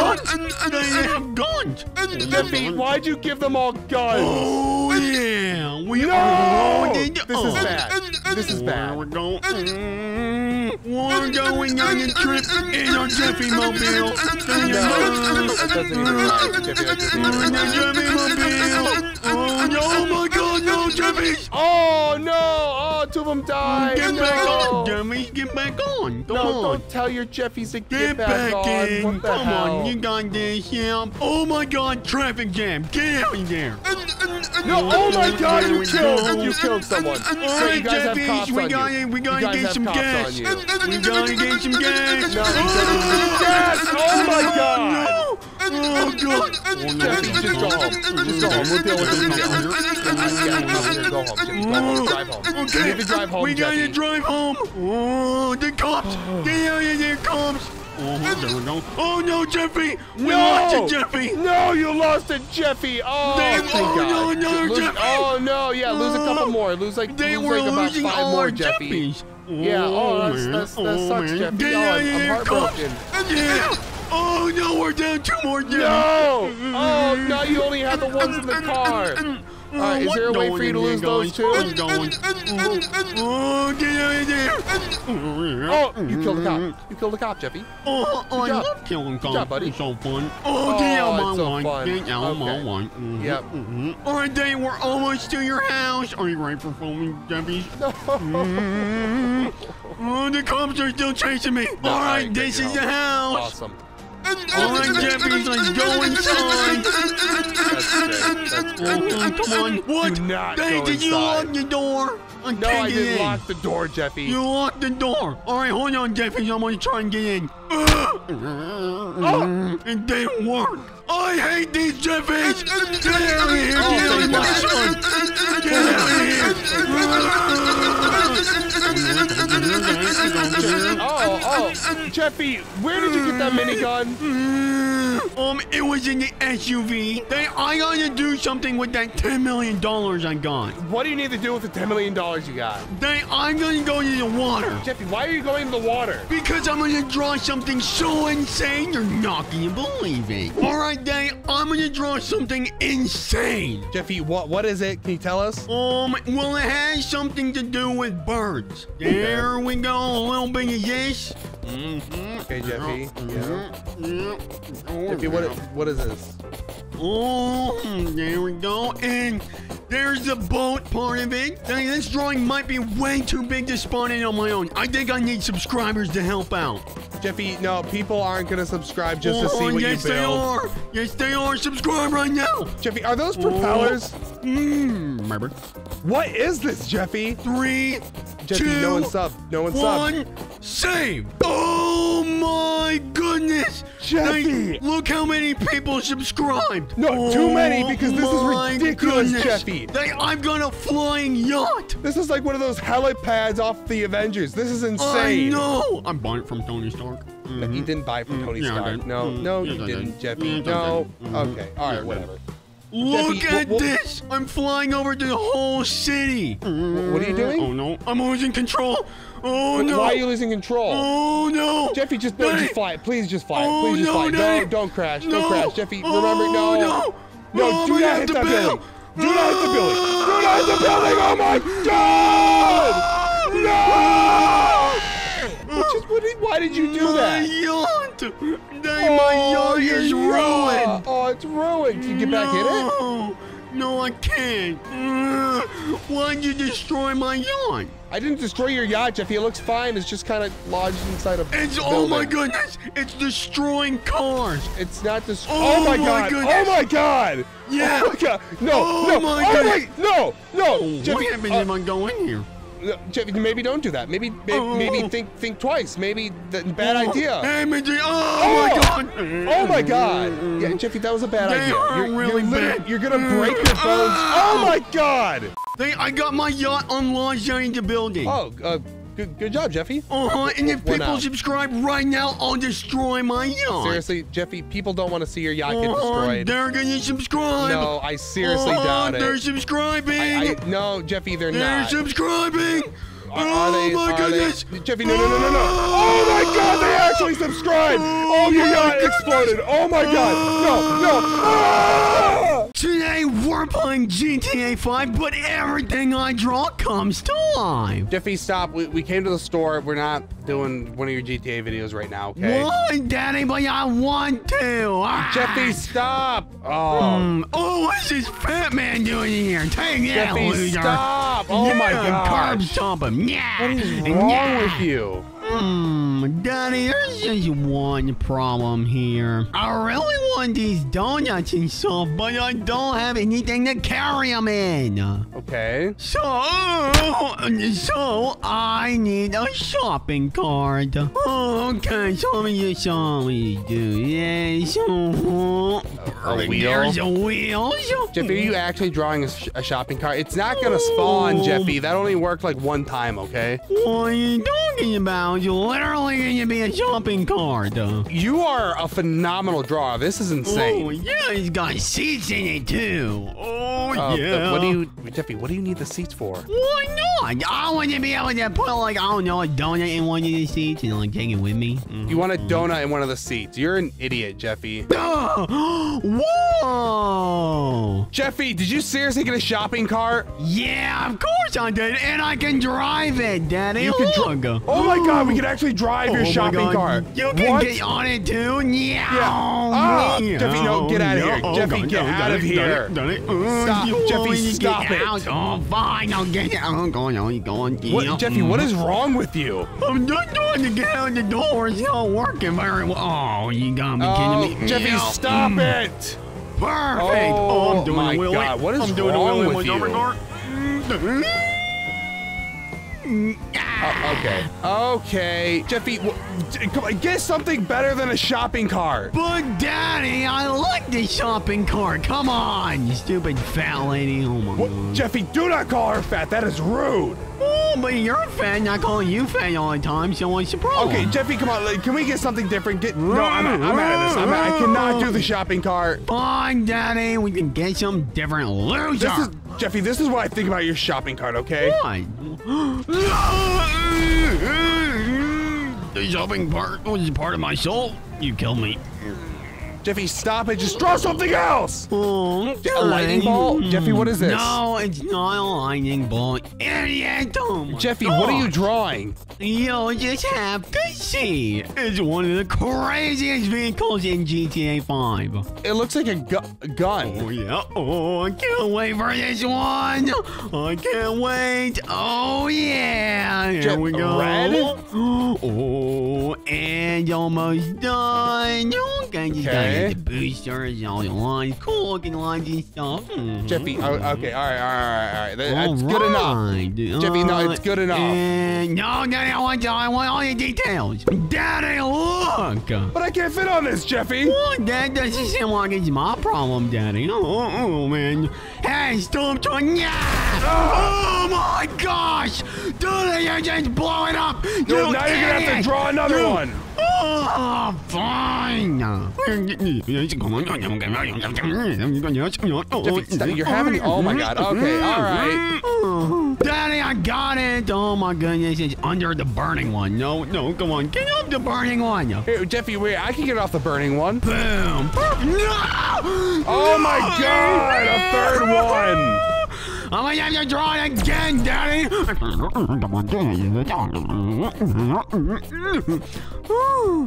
Guns! Have guns! Jeffy, why'd you give them all guns? Oh yeah! We No! are loaded This is bad. This is bad. we're going? Mm, We're going on a trip in our Jeffy Mobile! No, that doesn't even rhyme. Jeffy, that doesn't even On the rhyme. Jeffy Mobile! Oh, no, oh no! Oh! Oh, two of them died. Get no. back on, dummies. Get back on. Come no, on. don't tell your Jeffies to get, Get back, on. in. What the Come hell? on, you got this, yeah. Oh my god, traffic jam. Get out of there. No, oh my God, you killed, you killed someone. All So right, you guys Jeffies, we on gotta, we gotta get some gas. We gotta get some gas. No, oh, gas! Oh my oh, God! No. Oh god. Just go home. Just go home. We'll deal with this later. Yeah, no, go home. Jeffy, go home. Drive home. Okay, need to drive home, we gotta drive home. Oh, the cops! Get out of there, cops! Oh, there we go. Oh no, Jeffy! We No! lost it, Jeffy! No, you lost it, Jeffy. Oh, They- thank oh, God. no, Lose- Jeffy. Oh no, yeah, lose a couple Oh. more. Lose like They lose were like about losing five all more, Jeffy. Jeffies. Yeah, oh, oh, that's- man. that's- that oh, sucks, man. Jeffy. Get Oh, out of I'm heartbroken. cops. Yeah. Oh no, we're down two more Jeffy. No! Oh no, you only have the ones in the car. All right, is there a way for you to lose those too? Oh, get out of there. You killed a cop. You killed a cop, Jeffy. Oh, I love killing cops. job, buddy. It's so fun. Oh, get Oh, out my it's so one. fun. Get out my Okay. one. Mhm, Yep. mhm. All right, Dave, we're almost to your house. Are you ready for filming, Debbie? Mhm. Oh, the cops are still chasing me. All I right, get this is the house. Awesome. All right, Jeffy, let's go inside. That's great. That's great. Come on. What? Do not Hey, go did you lock the door? I No, I didn't in. lock the door, Jeffy. You locked the door. All right, hold on, Jeffy. I'm gonna try and get in. Oh. It didn't work. I hate these Jeffies. Get out of here. Oh, Get out of thank my God. son. Get Oh, oh, Jeffy, where did you get that minigun? Um, it was in the SUV. They, I gotta do something with that ten million dollars I got. What do you need to do with the $10 million you got? They, I'm gonna go to the water. Jeffy, why are you going to the water? Because I'm gonna draw something so insane you're not gonna believe it. All right, Day, I'm gonna draw something insane. Jeffy, what what is it? Can you tell us? Um, well, it has something to do with birds. There we go, a little bit of this. Mm-hmm. Okay, Jeffy. Mm-hmm. Yeah. Yeah. Jeffy, what what is this? Oh, there we go. And there's the boat part of it. Hey, this drawing might be way too big to spawn in on my own. I think I need subscribers to help out. Jeffy, no, people aren't gonna subscribe just to oh, see what yes, you they are. Yes, they are. Subscribe right now. Jeffy, are those propellers? Mmm, remember? What is this, Jeffy? Three, Jeffy, two, no one sub. No one sub. one, save. Oh my goodness. Jeffy. Hey, look how many people subscribed. No, too many, because this is ridiculous, goodness. Jeffy. They, I've got a flying yacht. This is like one of those helipads off the Avengers. This is insane! I know. I'm buying it from Tony Stark. No, You didn't buy it from Tony yeah, Stark. No, Mm, no, yes, you didn't, did. Jeffy. Yes, no. Mhm. Okay. All right. Yeah, Whatever. Look Jeffy, at this. I'm flying over the whole city. What are you doing? Oh no, I'm losing control. Oh no. Why are you losing control? Oh no. Jeffy, just no, just fly it. Please just fly it. Oh, Please just fly it. Daddy. Don't, don't crash. No. Don't crash. Jeffy, remember, Oh, no. no. No, Oh, do not hit bail. building. Do not hit the building. Do not hit the building. Oh my God! No! Just, what why did you do my that? yacht. My oh, yacht is ruined. Oh, it's ruined. Can you get back in it? No. I can't. Why'd you destroy my yacht? I didn't destroy your yacht, Jeffy. It looks fine. It's just kind of lodged inside a It's building. oh my goodness! It's destroying cars. It's not destroying. Oh Oh, my my god! goodness. Oh my god! Yeah. Oh my god! No! Oh no! my oh my! No! No! what Jeffy, happens uh, if I go in here? Maybe don't do that. Maybe, maybe, Oh. maybe think, think twice. Maybe the bad Oh, idea. Hey, Midget. Oh, my god. Oh my god! Yeah, Jeffy, that was a bad They idea. are you're, really you're bad. You're gonna break your bones. Ah. Oh my god! They, I got my yacht on in the building. Oh, uh, good, good job, Jeffy. Uh-huh, and if people subscribe right now, I'll destroy my yacht. Seriously, Jeffy, people don't want to see your yacht get Uh-huh, destroyed. they're gonna subscribe. No, I seriously Uh-huh, doubt They're subscribing. I, I, no, Jeffy, they're not they're subscribing. Are, oh they? my goodness. They? Jeffy, no, no, no, no, no. Oh my God, they actually subscribed. Oh, your yacht exploded. Oh my God. No, no. Ah! Today we're playing GTA 5, but everything I draw comes to life. Jeffy, stop. We, we came to the store. We're not doing one of your GTA videos right now, okay? Why, Daddy? But I want to. Ah. Jeffy, stop. Oh. Um, oh, what's this fat man doing here? Take that, Jeffy, loser. stop. Oh yeah, my Curb gosh. stomp him. Yeah. What is wrong yeah. with you? Hmm, Daddy, there's just one problem here. I really want these donuts and stuff, but I don't have anything to carry them in. Okay. So, so I need a shopping cart. Okay, so let me just, let me do this. Uh, A wheel? There's a wheel. Jeffy, are you actually drawing a, sh- a shopping cart? It's not gonna spawn, Jeffy. That only worked like one time, okay? What are you talking about? You're literally going to be a shopping cart. You are a phenomenal drawer. This is insane. Oh, yeah, he's got seats in it, too. Oh, Uh, yeah. What do you, Jeffy? What do you need the seats for? Why not? I want to be able to put, like, I don't know, a donut in one of the seats and, like, take it with me. You want a donut in one of the seats? You're an idiot, Jeffy. Whoa! Jeffy, did you seriously get a shopping cart? Yeah, of course I did, and I can drive it, Daddy. You can Look. dri- Oh my God, we can actually drive Oh your shopping God. cart. You can what? get on it too. Yeah. Ah, Jeffy, no, get out of here. Oh, Jeffy, get out of here. done it, done it. Stop, Jeffy, me to stop it. Out. Oh, fine, I'll get it. I'm going, I'm going. What. Jeffy, what Mhm. wrong with you? I'm just trying to get out the door. It's not working very well. Oh, you be Oh, kidding me. Jeffy, Yeah. stop Mm. it! Perfect. Oh, I'm doing my. God, what is I'm doing wrong with you? Uh, okay, okay, Jeffy, come on, get something better than a shopping cart. But Daddy, I like the shopping cart. Come on, you stupid fat lady. Oh my What? god. Jeffy, do not call her fat. That is rude. Oh, but you're a fan, I call you fan all the time, so what's the problem? Okay, Jeffy, come on. Can we get something different? Get no, I'm out, I'm out of this. I'm out. I cannot do the shopping cart. Fine, Daddy, we can get some different loser. This is Jeffy. This is what I think about your shopping cart. Okay. What? the shopping cart was part of my soul. You killed me. Jeffy, stop it. Just draw something else. Oh, A lightning ball? Jeffy, what is this? No, it's not a lightning bolt. Idiot! Oh Jeffy, what are you oh. drawing? You'll just have to see. It's one of the craziest vehicles in GTA 5. It looks like a, gu- gun. Oh, yeah. Oh, I can't wait for this one. I can't wait. Oh, yeah. Here we go. red? Oh, and almost done. Okay, Okay. the boosters, all the lines, cool looking lines and stuff. Mhm. Jeffy, oh, okay, all right, all right, all right, all right. That- All That's good enough. right. Jeffy, no, Uh, it's good enough. And no, Daddy, I want, I want all the details. Daddy, look. But I can't fit on this, Jeffy. What? That doesn't seem like it's my problem, Daddy. Oh, oh, oh, man. Hey, Stormtrooper. Yeah! Oh, my gosh! Dude, you're just blow it up! No, you now you're gonna have to draw another You- one. Oh, fine. You're having- oh my God, okay, all right. Daddy, I got it. Oh my goodness, it's under the burning one. No, no, come on, get up the burning one. Here, Jeffy, wait, I can get off the burning one. Boom. No! Oh my God! A third one. I'm gonna have to draw it again, Daddy.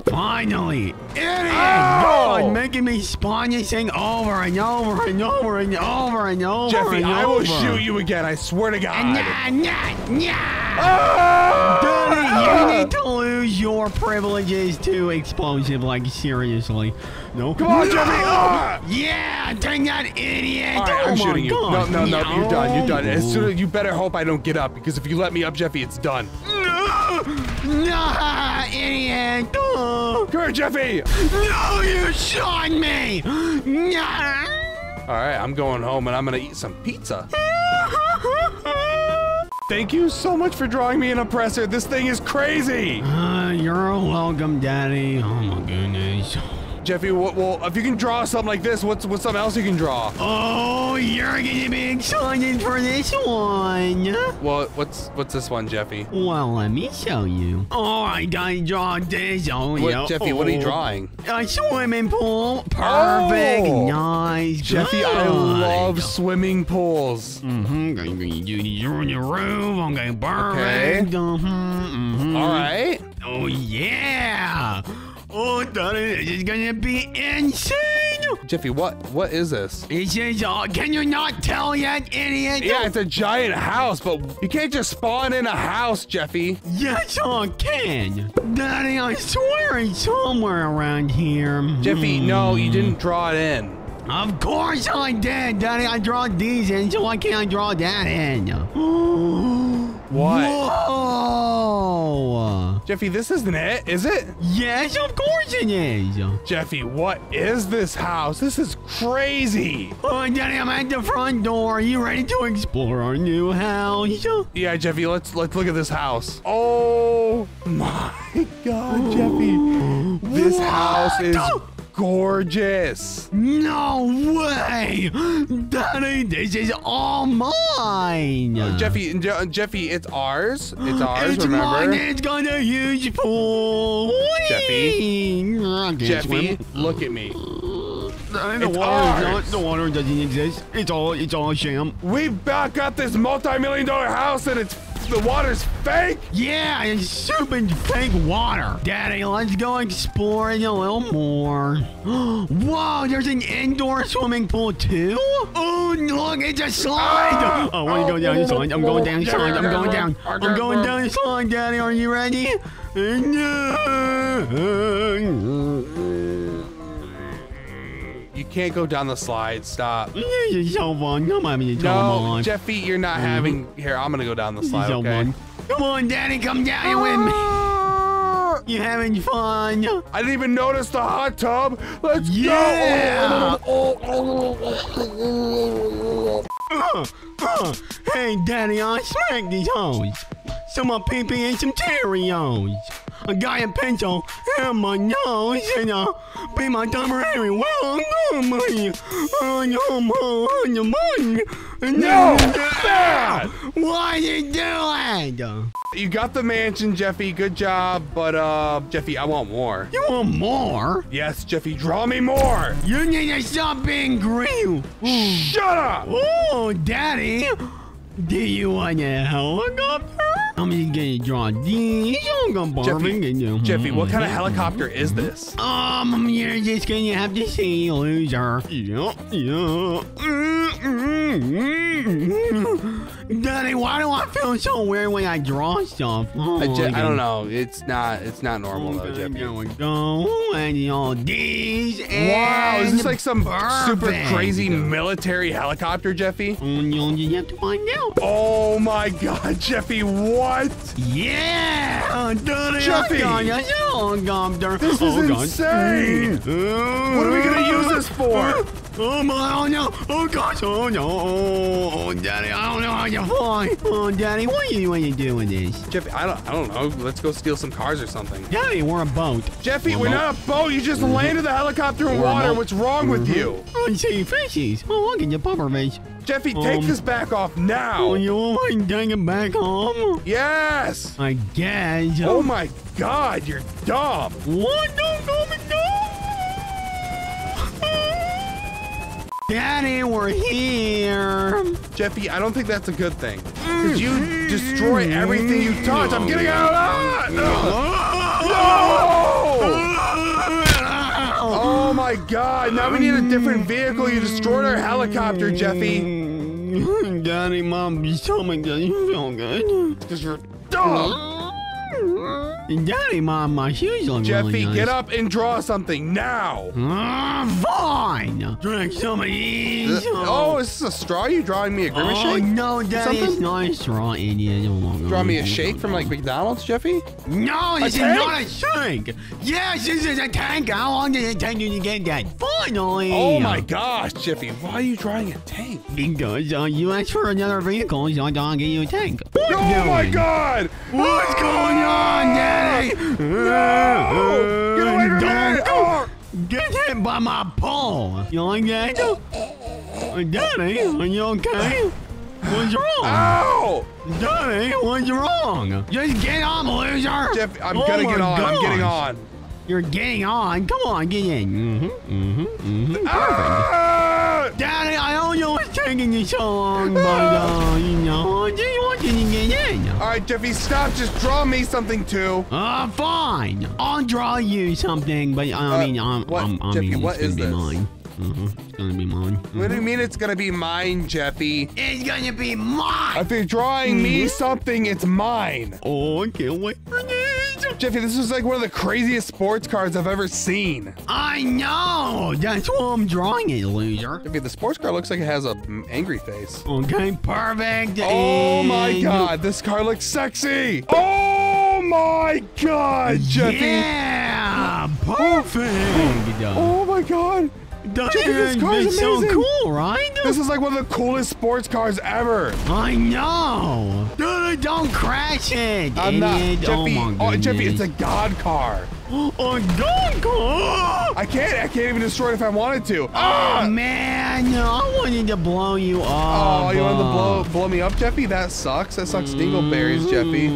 Finally, idiot! Ow! Oh! God, making me spawn this thing over and over and over and over and over. Jeffy, and I will shoot you again. I swear to God. Nah, nah, nah. Daddy, you need to lose your privileges to explosive, like seriously. No. Come on, Jeffy. Ah! Yeah, dang that idiot. All right, oh I'm shooting you. No, gosh. no, no, you're done. You're done. As soon as you better hope I don't get up because if you let me up, Jeffy, it's done. No, no, idiot. Oh. Come here, Jeffy. No, you shot me. No. All right, I'm going home and I'm gonna eat some pizza. Thank you so much for drawing me an oppressor. This thing is crazy. Uh, you're welcome, Daddy. Oh my goodness. Jeffy, what, well, if you can draw something like this, what's what's something else you can draw? Oh, you're gonna be excited for this one. Well, what's what's this one, Jeffy? Well, let me show you. Oh, I gotta draw this. Oh, What, yeah. Jeffy, what are you Oh. drawing? A swimming pool. Perfect. Oh. Nice. Jeffy, I love swimming pools. Mm-hmm. I'm gonna do these on the roof. I'm gonna perfect. Mm-hmm. Mm-hmm. All right. Oh yeah. Oh, Daddy, is gonna be insane. Jeffy, what what is this? This is all. Can you not tell yet, idiot? Yeah, it's a giant house, but you can't just spawn in a house, Jeffy. Yes, I can. Daddy, I swear it's somewhere around here. Jeffy, hmm. no, you didn't draw it in. Of course I did, Daddy. I draw these in, so why can't I draw that in? What? Whoa! Jeffy, this isn't it, is it? Yes, of course it is. Jeffy, what is this house? This is crazy. Oh, Daddy, I'm at the front door. Are you ready to explore our new house? Yeah, Jeffy, let's let's look at this house. Oh my god, Jeffy. This house is gorgeous. No way! Daddy, this is all mine! Oh, Jeffy, Je- Jeffy, it's ours. It's ours, it's remember? mine, it's got a huge pool! Jeffy. Jeffy, look at me. The water, the water doesn't exist. It's all, it's all a sham. We've got this multi-million dollar house and it's the water's fake. Yeah, it's stupid fake water. Daddy, let's go exploring a little more. Whoa, there's an indoor swimming pool too? Oh, look, it's a slide. Ah! Oh, I want to go down the slide. I'm going down the slide. I'm going down. I'm going down the slide, Daddy. Are you ready? You can't go down the slide. Stop. So fun. Come on, me. No, Come on. Jeffy, you're not mm-hmm. having. Here, I'm gonna go down the slide. Okay. Come on, Daddy, come down here with me. Ah! You having fun? I didn't even notice the hot tub. Let's Yeah. go. Hey, Daddy, I smacked these hoes. Some of pee pee and some Cheerios. A guy in pencil in my nose and uh, be my Harry. Well, I'm my on your on your money. No, bad. Why you do it? You got the mansion, Jeffy. Good job, but uh, Jeffy, I want more. You want more? Yes, Jeffy, draw me more. You need to stop being green. Shut up. Oh, Daddy, do you want a helicopter? I'm just gonna draw these. I'm gonna Jeffy. Hmm. Jeffy, what kind of helicopter is this? Um, you're just gonna have to see, loser. Yeah, yeah. Daddy, why do I feel so weird when I draw stuff? Oh, uh, I, ju- I don't know. It's not. It's not normal though, Jeffy. there we go. And all these. Wow, is this like some super crazy military helicopter, Jeffy? Mm, oh, just have to find out. Oh my God, Jeffy! What? Yeah! Daddy, Jeffy! I got a helicopter. This is oh, God. insane. Mm-hmm. What are we gonna use this for? Oh my, oh no, oh gosh, oh no, oh, Daddy, I don't know how to fly. Oh, Daddy, what are you going to do with this? Jeffy, I don't. I don't know. Let's go steal some cars or something. Daddy, we're a boat. Jeffy, We're we're a not a boat. You just mm-hmm. landed the helicopter in We're water. What's wrong with mm-hmm. you? Oh, I see fishies. Oh, look at your puffer fish. Jeffy, take Um, this back off now. Oh, you want me to take it back home? Yes. I guess. Oh my God, you're dumb. What? Go me, no! Daddy, we're here. Jeffy, I don't think that's a good thing. Mm. Because you destroy everything you touch. I'm getting out of No! Oh my god, now we need a different vehicle. You destroyed our helicopter, Jeffy. Daddy, mom, your stomach doesn't feel good. Because you're dumb. Daddy, mom, my shoes look Jeffy, really nice. get up and draw something now. Ah, fine. Drink some of these. Oh, is this a straw? You drawing me a grimace Oh, shake? no, Daddy, it's not a straw, idiot. Draw me a shake from like McDonald's, Jeffy? No, this is tank? not a shake. Yes, this is a tank. How long did it take you to get that? Finally. Oh my gosh, Jeffy, why are you drawing a tank? Because uh, you asked for another vehicle, so I don't get you a tank. What Oh my god! What's going on, Daddy? No! Get away from me! Oh! get hit by my pole. You like that? Uh, Daddy, are you okay? What's wrong? Ow! Daddy, what's wrong? Just get on, loser. Jeff, I'm Oh gonna get on. I'm getting on. You're getting on. Come on, get in. Mm-hmm, mm-hmm, mm-hmm. Ah! Daddy, I know what's taking you so long, but, uh, you know, I just want All right, Jeffy, stop. Just draw me something too. Uh, fine. I'll draw you something, but I Uh, mean, um, what- um, I Jeffy, mean, what is be this? mine. Mm-hmm. It's gonna be mine. What do you mean it's gonna be mine, Jeffy? It's gonna be mine. If you're drawing me something, it's mine. Oh, I can't wait for this. Jeffy, this is like one of the craziest sports cards I've ever seen. I know. That's why I'm drawing it, loser. Jeffy, the sports card looks like it has a angry face. Okay, perfect. Oh my god, this car looks sexy. Oh my god, Jeffy. Yeah, perfect. Oh my god. Jeffy, this is card's so cool, right? This is like one of the coolest sports cars ever. I know. Dude, don't crash it. I'm not. Jeffy, oh, oh, Jeffy, it's a god car. Oh, don't go. I can't I can't even destroy it if I wanted to. Oh, Ah! man. I wanted to blow you up. Oh, you wanted to blow blow me up, Jeffy? That sucks. That sucks dingleberries, Jeffy.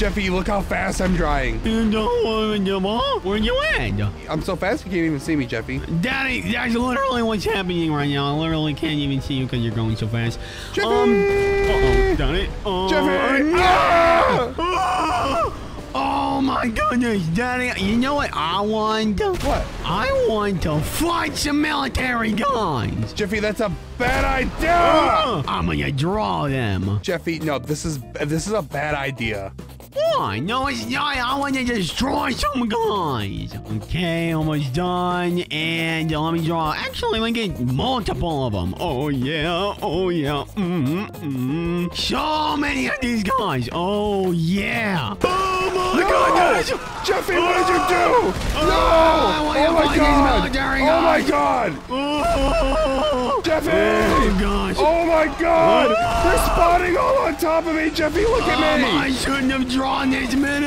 Jeffy, look how fast I'm drying. You don't want to blow? Where you at? I'm so fast you can't even see me, Jeffy. Daddy, that's literally what's happening right now. I literally can't even see you because you're going so fast. Jeffy! Um, uh-oh, Daddy. Oh, Jeffy! no. Ah! Ah! Oh my goodness, Daddy. You know what I want? What? I want to fight some military guns. Jeffy, that's a bad idea. Ah! I'm gonna draw them. Jeffy, no, this is this is a bad idea. Why? No, it's not. I want to destroy some guys. Okay, almost done. And let me draw. Actually, let me get multiple of them. Oh, yeah. Oh, yeah. Mm-hmm. mm So many of these guys. Oh, yeah. Oh, my goodness. Jeffy, what did you do? Oh, No! Oh my god! Oh my god! Oh, Jeffy! Oh, gosh. Oh my god! They're spawning all on top of me, Jeffy! Look at I shouldn't have drawn this many.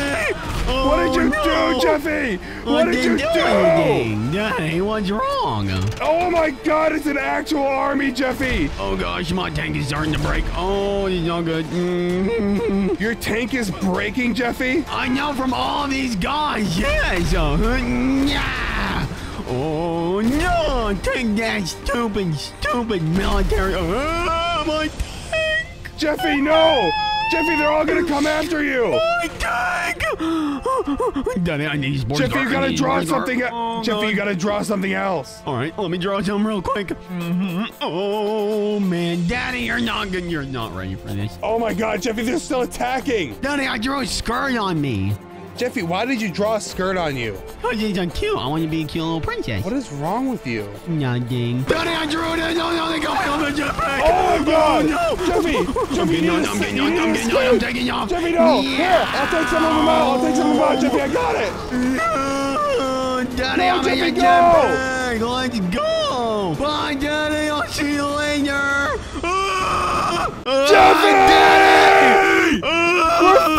Oh, What did you no. do, Jeffy? What I did you do? anything. Daddy, what's wrong? Oh my god, it's an actual army, Jeffy! Oh gosh, my tank is starting to break. Oh, it's not good. Your tank is breaking, Jeffy? I know from all these guys. Yes. Uh, yeah. Oh no! Take that stupid, stupid military. Oh, my tank! Jeffy, no! Jeffy, they're all gonna come after you! Daddy, I need sports Jeffy, you gotta draw something. Oh, Jeffy, you God. gotta draw something else. All right, let me draw some real quick. Mhm. Oh man, Daddy, you're not good. You're not ready for this. Oh my god, Jeffy, they're still attacking! Daddy, I drew a skirt on me. Jeffy, why did you draw a skirt on you? Cause it's a cute. I want to be a cute little princess. What is wrong with you? Nothing. Daddy, I drew it. No, no, they got me on the jetpack. Oh my god! no. Jeffy! Jeffy, you need I'm getting you on. I'm getting on. I'm taking off. Jeffy, no! Here, I'll take some of them out. I'll take some of them out. Jeffy, I got it. No, Daddy, No, I'm Jeffy, in go. jetpack. Let's go. Bye, Daddy. I'll see you later. Jeffy! Ah!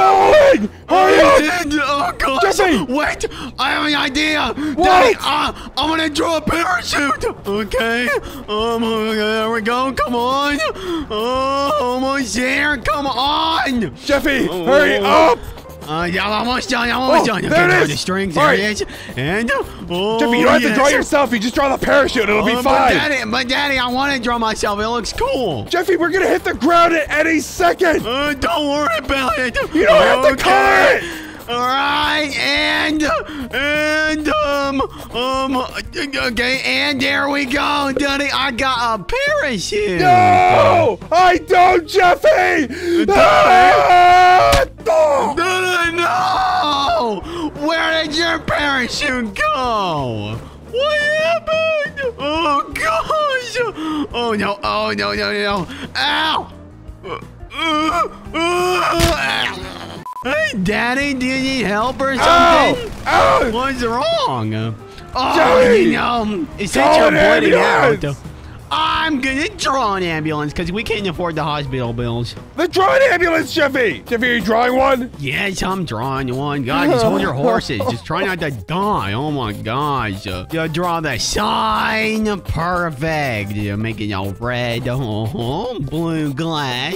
Falling! Hurry up! Oh gosh! Jeffy! Wait! I have an idea! Daddy, uh, I'm gonna draw a parachute! Okay? Um, there we go, come on! Oh, almost there, come on! Jeffy, Oh. hurry up! Uh, yeah, I'm almost done, I'm almost Oh, done. there okay, it is. the strings, there right. it is. And, oh, Jeffy, you don't have to draw yourself. You just draw the parachute. It'll be Oh, But fine. Daddy, but Daddy, I want to draw myself, it looks cool! Jeffy, we're gonna hit the ground at any second. Uh, don't worry about it. You don't have to color it. All right, and and um um okay, and there we go, Daddy. I got a parachute. No, I don't, Jeffy. Ah! Oh! Daddy, no! Where did your parachute go? What happened? Oh gosh! Oh no! Oh no! No! No! Ow! Uh, uh, uh, Hey, Daddy, do you need help or something? Ow! Ow! What's wrong? Oh, Daddy! you know, since you're Call bleeding out! I'm gonna draw an ambulance because we can't afford the hospital bills. Let's draw an ambulance, Jeffy. Jeffy, are you drawing one? Yes, I'm drawing one. God, just hold your horses. Just try not to die. Oh my gosh. Uh, you draw the sign. Perfect. You make it all red. Oh, blue glass.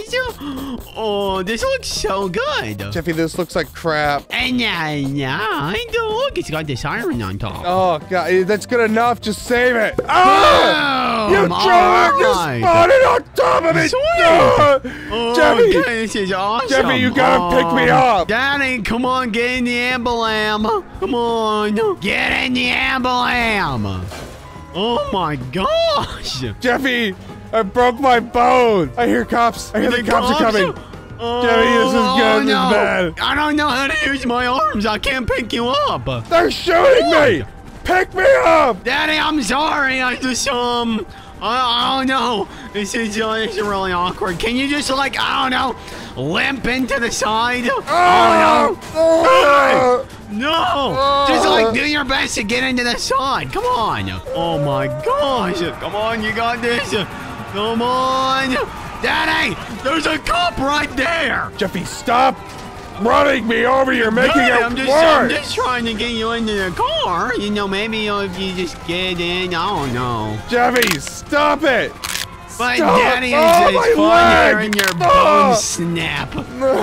Oh, this looks so good. Jeffy, this looks like crap. And yeah, yeah, look, it's got the siren on top. Oh, God, that's good enough. Just save it. Ah! You Drove You Alright. spotted on top of. Ah! Oh, Jeffy, this is awesome. Jeffy, you gotta pick me Oh, up. Daddy, come on, get in the ambulam. Come on, get in the ambulam. Oh my gosh. Jeffy, I broke my bone. I hear cops. I hear the, cops, are coming. Oh, Jeffy, this is good. oh, This is bad. I don't know how to use my arms. I can't pick you up. They're shooting me. Pick me up. Daddy, I'm sorry. I just um, Don't know. This is really awkward. Can you just like I don't know, limp into the side? Oh, Oh no. no! No! Just like do your best to get into the side. Come on! Oh my gosh! Come on, you got this! Come on! Daddy! There's a cop right there! Jeffy, stop running me over. You're making it I'm just, I'm just trying to get you into the car. You know, maybe uh, if you just get in, I don't know. Jeffy, stop it. But Stop. Daddy, it's, Oh, it's fun hearing your Oh. bones snap.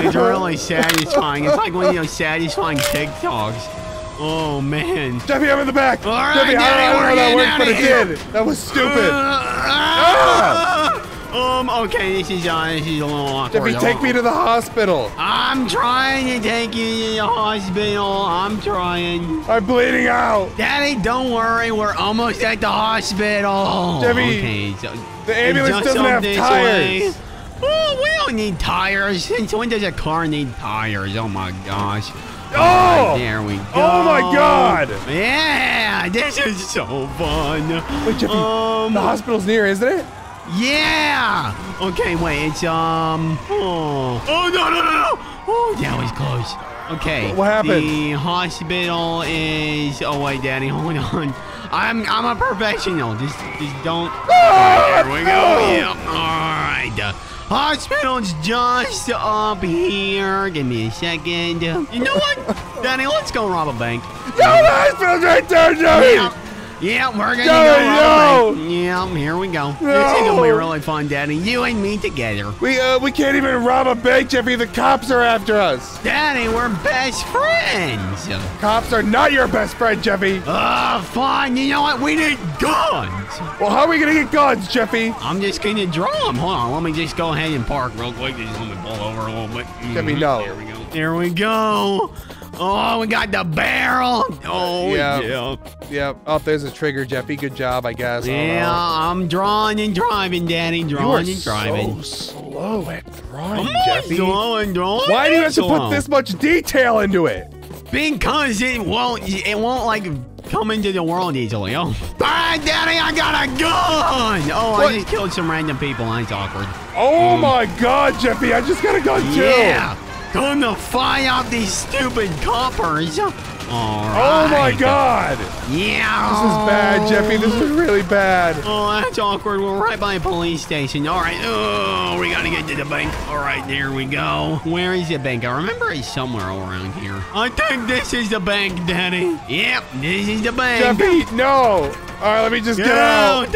It's really satisfying. It's like one of those satisfying TikToks. Oh man. Jeffy, I'm in the back. All right, Jeffy, I Daddy, don't know how that worked, but it did. That was stupid. Ah! Um, okay, this is, uh, this is a little awkward. Jeffy, take me to the hospital. I'm trying to take you to the hospital. I'm trying. I'm bleeding out. Daddy, don't worry. We're almost at the hospital. Debbie, okay, so The ambulance doesn't have tires. way. Oh, we don't need tires. Since when does a car need tires? Oh my gosh. Oh! Alright, there we go. Oh my God. Yeah, this is so fun. Wait, Jeffy, Um, the hospital's near, isn't it? Yeah. Okay, wait. It's um. Oh. Oh no no no no. Oh, that was close. Okay. What happened? The hospital is. Oh wait, Daddy, hold on. I'm I'm a professional. Just just don't. Ah, There we go. no. Yep. All right. The hospital's just up here. Give me a second. You know what, Daddy? Let's go rob a bank. No, the hospital's right there, Jeffy. Yeah. Yeah, we're gonna go no. Yeah, here we go. This is gonna be really fun, Daddy. You and me together. We uh, we can't even rob a bank, Jeffy. The cops are after us. Daddy, we're best friends. Cops are not your best friend, Jeffy. Ah, fine. You know what? We need guns. Well, how are we gonna get guns, Jeffy? I'm just gonna draw them. Hold on. Let me just go ahead and park real quick. Just let me pull over a little bit. Jeffy, Mhm. no. There we go. There we go. Oh, we got the barrel. Oh, Yeah. yeah. Yep. Oh, there's a trigger, Jeffy. Good job, I guess. Yeah, know. I'm drawing and driving, Daddy. Drawing and driving. so slow at drawing, on, Jeffy. drawing, drawing. Why do you have to put this much detail into it? Because it won't, it won't like come into the world easily. Oh, right, Daddy, I got a gun. Oh, What? I just killed some random people. That's awkward. Oh um, my God, Jeffy! I just got a gun too. Yeah, to find out these stupid coppers. Oh my. God! Yeah. This is bad, Jeffy. This is really bad. Oh, that's awkward. We're right by a police station. All right. Oh, we gotta get to the bank. All right, there we go. Where is the bank? I remember it's somewhere around here. I think this is the bank, Daddy. Yep, this is the bank. Jeffy, no! All right, let me just get, out.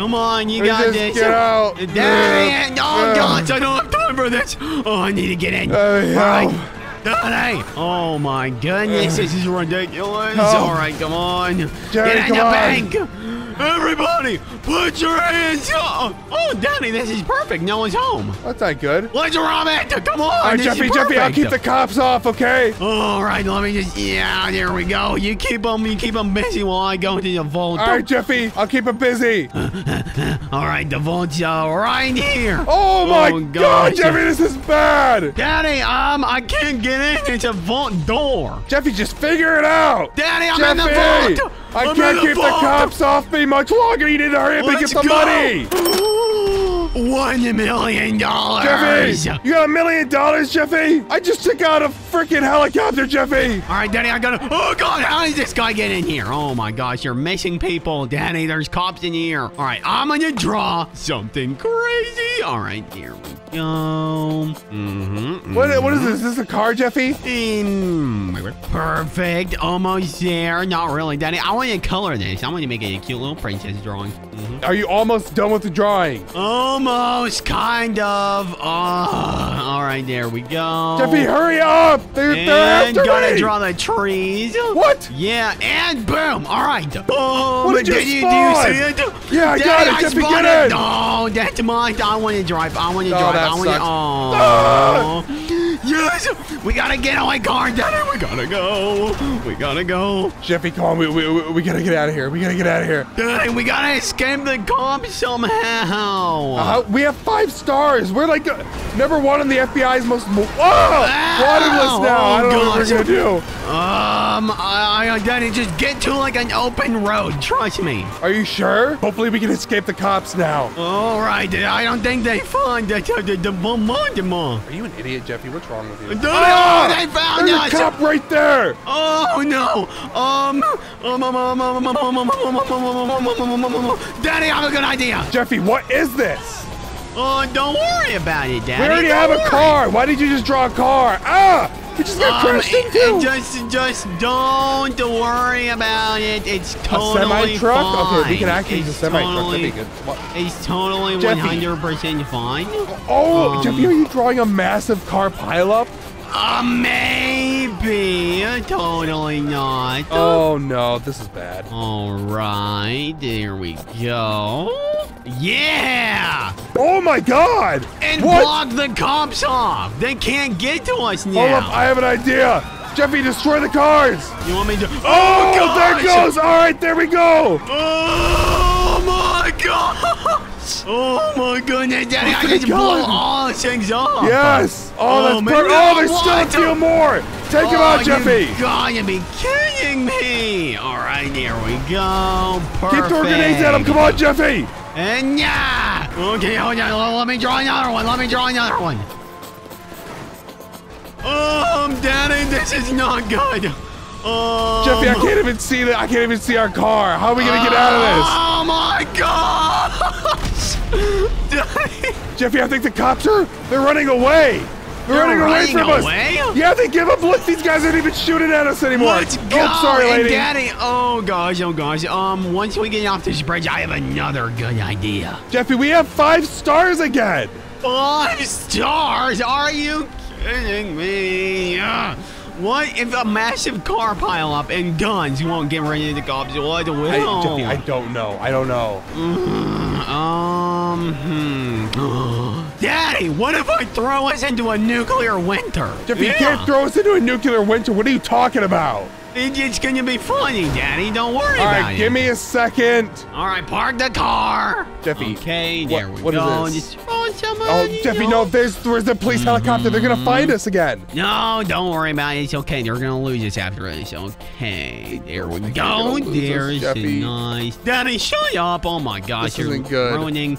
Come on, you got just this. get out. Daddy, oh Ugh. gosh, I don't have time for this. Oh, I need to get in. Uh, All right. Daddy. Oh my goodness, this is ridiculous. Help. All right, come on. Jerry, get in come the on. bank. Everybody, put your hands up. Oh, Daddy, this is perfect. No one's home. That's not good. Let's rob it. Come on. All right, Jeffy, Jeffy, I'll keep the cops off, okay? All right, let me just. Yeah, there we go. You keep them. You keep them busy while I go to the vault. All right, Jeffy, I'll keep them busy. All right, the vault's uh, right here. Oh my Oh, God. Jeffy, this is bad. Daddy, um, I can't get in. It's a vault door. Jeffy, just figure it out. Daddy, I'm Jeffy, in the vault. I I'm can't in keep the cops off me much longer. You need to hurry up and Let's get the go. money. one million dollars. Jeffy, you got a million dollars, Jeffy? I just took out a freaking helicopter, Jeffy. All right, Danny, I gotta. Oh God, how did this guy get in here? Oh my gosh, you're missing people, Danny. There's cops in here. All right, I'm gonna draw something crazy. All right, here we go. Mm-hmm. What, what is this? Is this a car, Jeffy? Mm, perfect. Almost there. Not really, Danny. I want you to color this. I want you to make it a cute little princess drawing. Mhm. Are you almost done with the drawing? Almost, kind of. Oh, all right, there we go. Jeffy, hurry up! They're, they're And after gotta me! draw the trees. What? Yeah, and boom. All right. Boom. What did you did you, do you see it? Yeah, I Dad, got it. Jeffy, spawned get it. in. No, that's mine. I want to drive. I want to Oh, drive. That I want to. sucks. Oh. Yes, we gotta get away, car, Daddy. We gotta go. We gotta go. Jeffy, come on. We, we, we, we gotta get out of here. We gotta get out of here. Daddy, we gotta escape the cops somehow. Uh, we have five stars. We're like uh, number one on the FBI's most. Mo- oh! Wanted list now. I don't know what we're gonna do. Um, I, I, Daddy, just get to like an open road. Trust me. Are you sure? Hopefully, we can escape the cops now. All right, I don't think they find the, the the. Are you an idiot, Jeffy? What's wrong with you? Oh, oh found there's a cop right there. Oh no. Um, Daddy, I have a good idea. Jeffy, what is this? Oh, don't worry about it, Daddy. We already don't have worry. a car. Why did you just draw a car? Ah! We just got Um, crashed it- into. it just, just don't worry about it. It's totally a semi truck? fine. Okay, we can actually use a semi truck. totally- That'd be good. What? It's totally Jeffy. 100% fine. Oh, Um, Jeffy, are you drawing a massive car pileup? Uh, maybe. Totally not. Oh no, this is bad. All right, there we go. Yeah! Oh my God! And what? block the cops off. They can't get to us now. Hold up, I have an idea. Jeffy, destroy the cars. you want me to? Oh, there gosh! it goes. All right, there we go. Oh my gosh! Oh my goodness, Daddy! I just blow all these things off. Yes. Oh, Oh, that's perfect. Oh, there's still a few more. Take him oh, out, Jeffy. You gotta be kidding me! All right, here we go. Perfect. Keep throwing grenades at him. Come on, Jeffy. And yeah! Okay, hold on. Let me draw another one. Let me draw another one. Um, Daddy, this is not good. Um, Jeffy, I can't even see that. I can't even see our car. How are we gonna get out of this? Oh my gosh! Jeffy, I think the cops are. They're running away. They're, They're running away from away? us. Yeah, they give up. Look, these guys aren't even shooting at us anymore. let's go. Oh, sorry, lady. Daddy, oh gosh, oh gosh. Um, once we get off this bridge, I have another good idea. Jeffy, we have five stars again. Five stars? Are you kidding me? Ugh. What if a massive car pile up and guns You won't get rid of the cops? What will? I, Jeffy, I don't know. I don't know. Um, hmm. Daddy, what if I throw us into a nuclear winter? Jeffy, you can't throw us into a nuclear winter. What are you talking about? It- It's gonna be funny, Daddy. Don't worry All about right, it. give me a second. All right, park the car. Jeffy, Okay, what- there we what is go. this? Just Oh, Jeffy, no, there's there's the police helicopter. They're gonna find us again. No, don't worry about it. It's okay. They're gonna lose us after this. Okay, there we they're go. lose us, There's Jeffy. nice. Daddy, shut up! Oh my gosh, This you're good. ruining.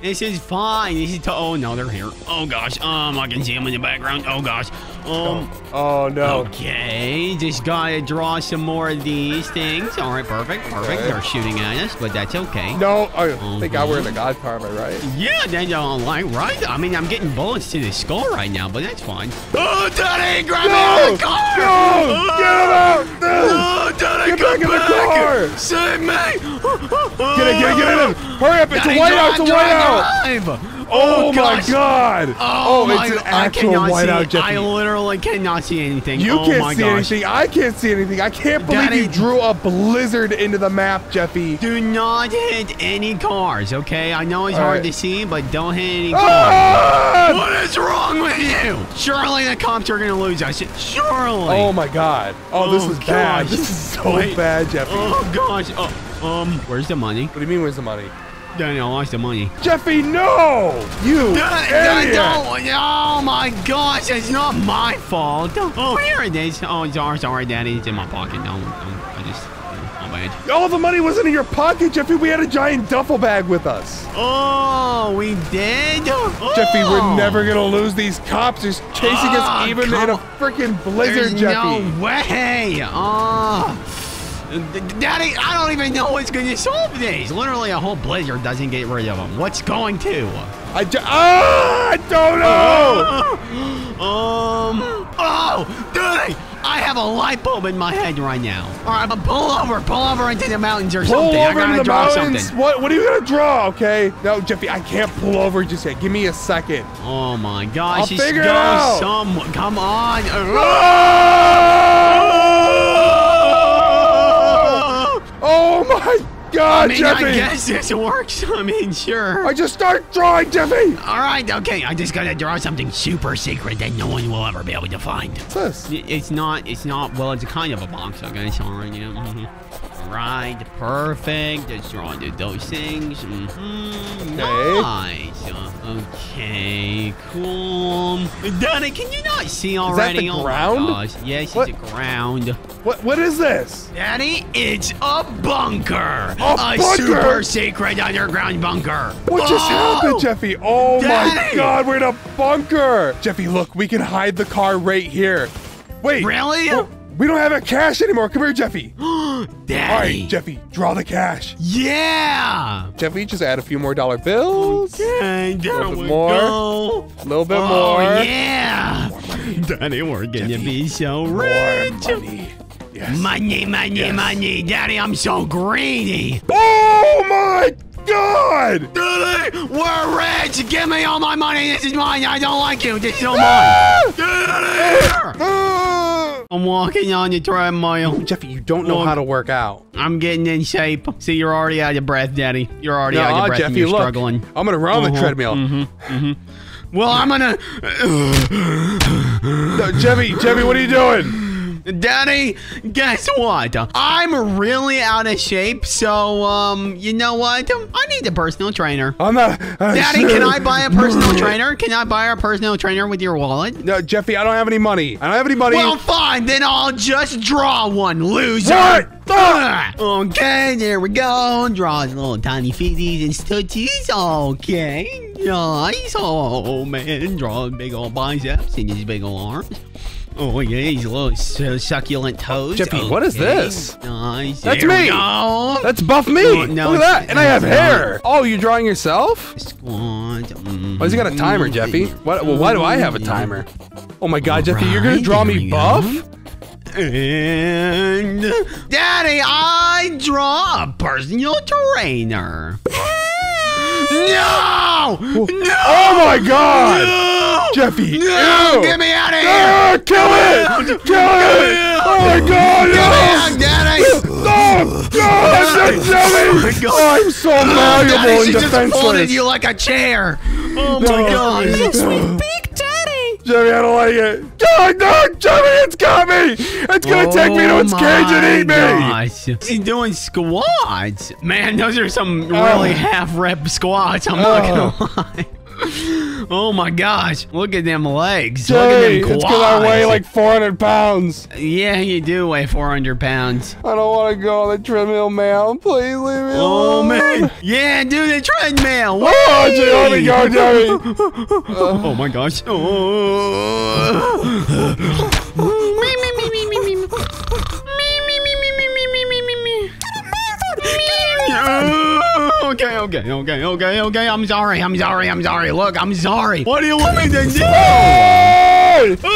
This is fine. This is. To- oh no, they're here. Oh gosh. Um, I can see them in the background. Oh gosh. Um. Oh no. Okay, just gotta draw some more of these things. All right, perfect, perfect. Okay. They're shooting at us, but that's okay. No, oh, thank God we're in Mhm. the God I right? Yeah, they don't like right. I mean, I'm getting bullets to the skull right now, but that's fine. Oh, Daddy, grab No! of the car! No! Get him out! No! Oh, Daddy, Get come back in the car! Save me! Get it, get it, get it! Hurry up! It's a Daddy, whiteout! It's a whiteout! Drive. Oh, my. God! Oh, my it's an actual whiteout. Jeffy. I literally cannot see anything. You oh can't see gosh. anything. I can't see anything. I can't believe Daddy- you drew a blizzard into the map, Jeffy. Do not hit any cars, okay? I know it's All hard right. to see, but don't hit any cars. Ah! What is wrong with you? Surely the cops are gonna lose us. Surely. Oh my God! Oh, this Oh, is bad. This is so Wait. bad, Jeffy. Oh gosh. Oh, um, where's the money? What do you mean? Where's the money? Daniel, I lost the money. Jeffy, no! You idiot! don't- Oh my gosh, it's not my fault. Oh, here it is. Oh, sorry, sorry, Daddy. It's in my pocket. No, no I just, oh. All the money wasn't in your pocket, Jeffy. We had a giant duffel bag with us. Oh, we did? Jeffy, Oh. we're never gonna lose these cops. They're chasing Oh, us ah, even in a freaking blizzard, There's Jeffy. no way. Oh. Daddy, I don't even know what's going to solve this. Literally, a whole blizzard doesn't get rid of them. What's going to? I, ju- ah, I don't know. Um. Oh, Daddy, I have a light bulb in my head right now. All right, but pull over, pull over into the mountains or Pull something. over I gotta the draw mountains. something. What? What are you gonna draw? Okay. No, Jeffy, I can't pull over just yet. Give me a second. Oh my gosh, I'll figure it out. some. Come on. Oh my God, I mean, Jeffy! I guess this works. I mean, sure. I just start drawing, Jeffy. All right, okay. I just gotta draw something super secret that no one will ever be able to find. What's this? It's not. It's not. Well, it's a kind of a box. Okay, sorry. Yeah. mhm. Right. Perfect. Just drawing the- those things. Mm-hmm. Okay. Nice. Uh, Okay. Cool. Danny, can you not see that already? the Oh ground? gosh. Yes, What? it's the ground. What? What is this? Daddy, it's a bunker. A bunker? super secret underground bunker. What just Oh! happened, Jeffy? Oh my God, we're in a bunker. Jeffy, look, we can hide the car right here. Wait. Really? Oh, we don't have a cash anymore. Come here, Jeffy. All Daddy. right, Jeffy, draw the cash. Yeah. Jeffy, just add a few more dollar bills. Okay, there little bit more. go. A little bit oh, more. yeah. Daddy, we're gonna be so More rich. money. Yes. Money, money, Yes. money. Daddy, I'm so greedy. Oh my God! Daddy, we're rich. Give me all my money. This is mine. I don't like you. This is all Ah! mine. Get out! I'm walking on the treadmill. Jeffy, you don't know Look. how to work out. I'm getting in shape. See, you're already out of breath, Daddy. You're already out Nah, of breath and Jeffy, you're look. struggling. I'm gonna run on the Uh-huh, treadmill. Well, I'm gonna. No, Jeffy, Jeffy, what are you doing? Daddy, guess what? I'm really out of shape, so um, you know what? I need a personal trainer. I'm not. uh, Daddy, sure. can I buy a personal trainer? Can I buy a personal trainer with your wallet? No, Jeffy, I don't have any money. I don't have any money. Well, fine, then I'll just draw one, loser. What? Ah! Okay, there we go. Draw little tiny feeties and stooties. Okay, nice. Oh man, draw big old biceps and his big old arms. Oh yeah, these little su- succulent toes. Jeffy, what is this? Nice. That's me. That's buff me. Oh, no, Look at that. And I have hair. Oh, you're drawing yourself? Squat. mm, Why's he got a timer, Jeffy? What, well, why do I have a timer? Oh my god, Jeffy, you're gonna draw me buff? go. And Daddy, I draw a personal trainer. No! No! Oh my god! No! Jeffy, No! ew! Get me out of here! Ah, kill it! Kill it! Oh my god! Get me no! out, Daddy! Oh god! Jeffy! Oh, I'm so malleable Daddy, and she just folded you like a chair. Oh my No. god! Jeffy, I don't like it. God, no, Jeffy, it's got me! It's gonna take me to oh its cage and eat me! Oh Gosh. He's doing squats. Man, those are some really Oh. half rep squats. I'm not gonna oh. lie. Oh my gosh. Look at them legs. Look at them quads. it's because I weigh like 400 pounds. Yeah, you do weigh 400 pounds. I don't want to go on the treadmill, man. Please leave me Oh alone. man. Yeah, do the treadmill. Oh, Jay, let me go, Jeffy. Oh my gosh. Oh. Okay, okay, okay, okay, okay. I'm sorry. I'm sorry. I'm sorry. Look, I'm sorry. What do you want me to do? Hey!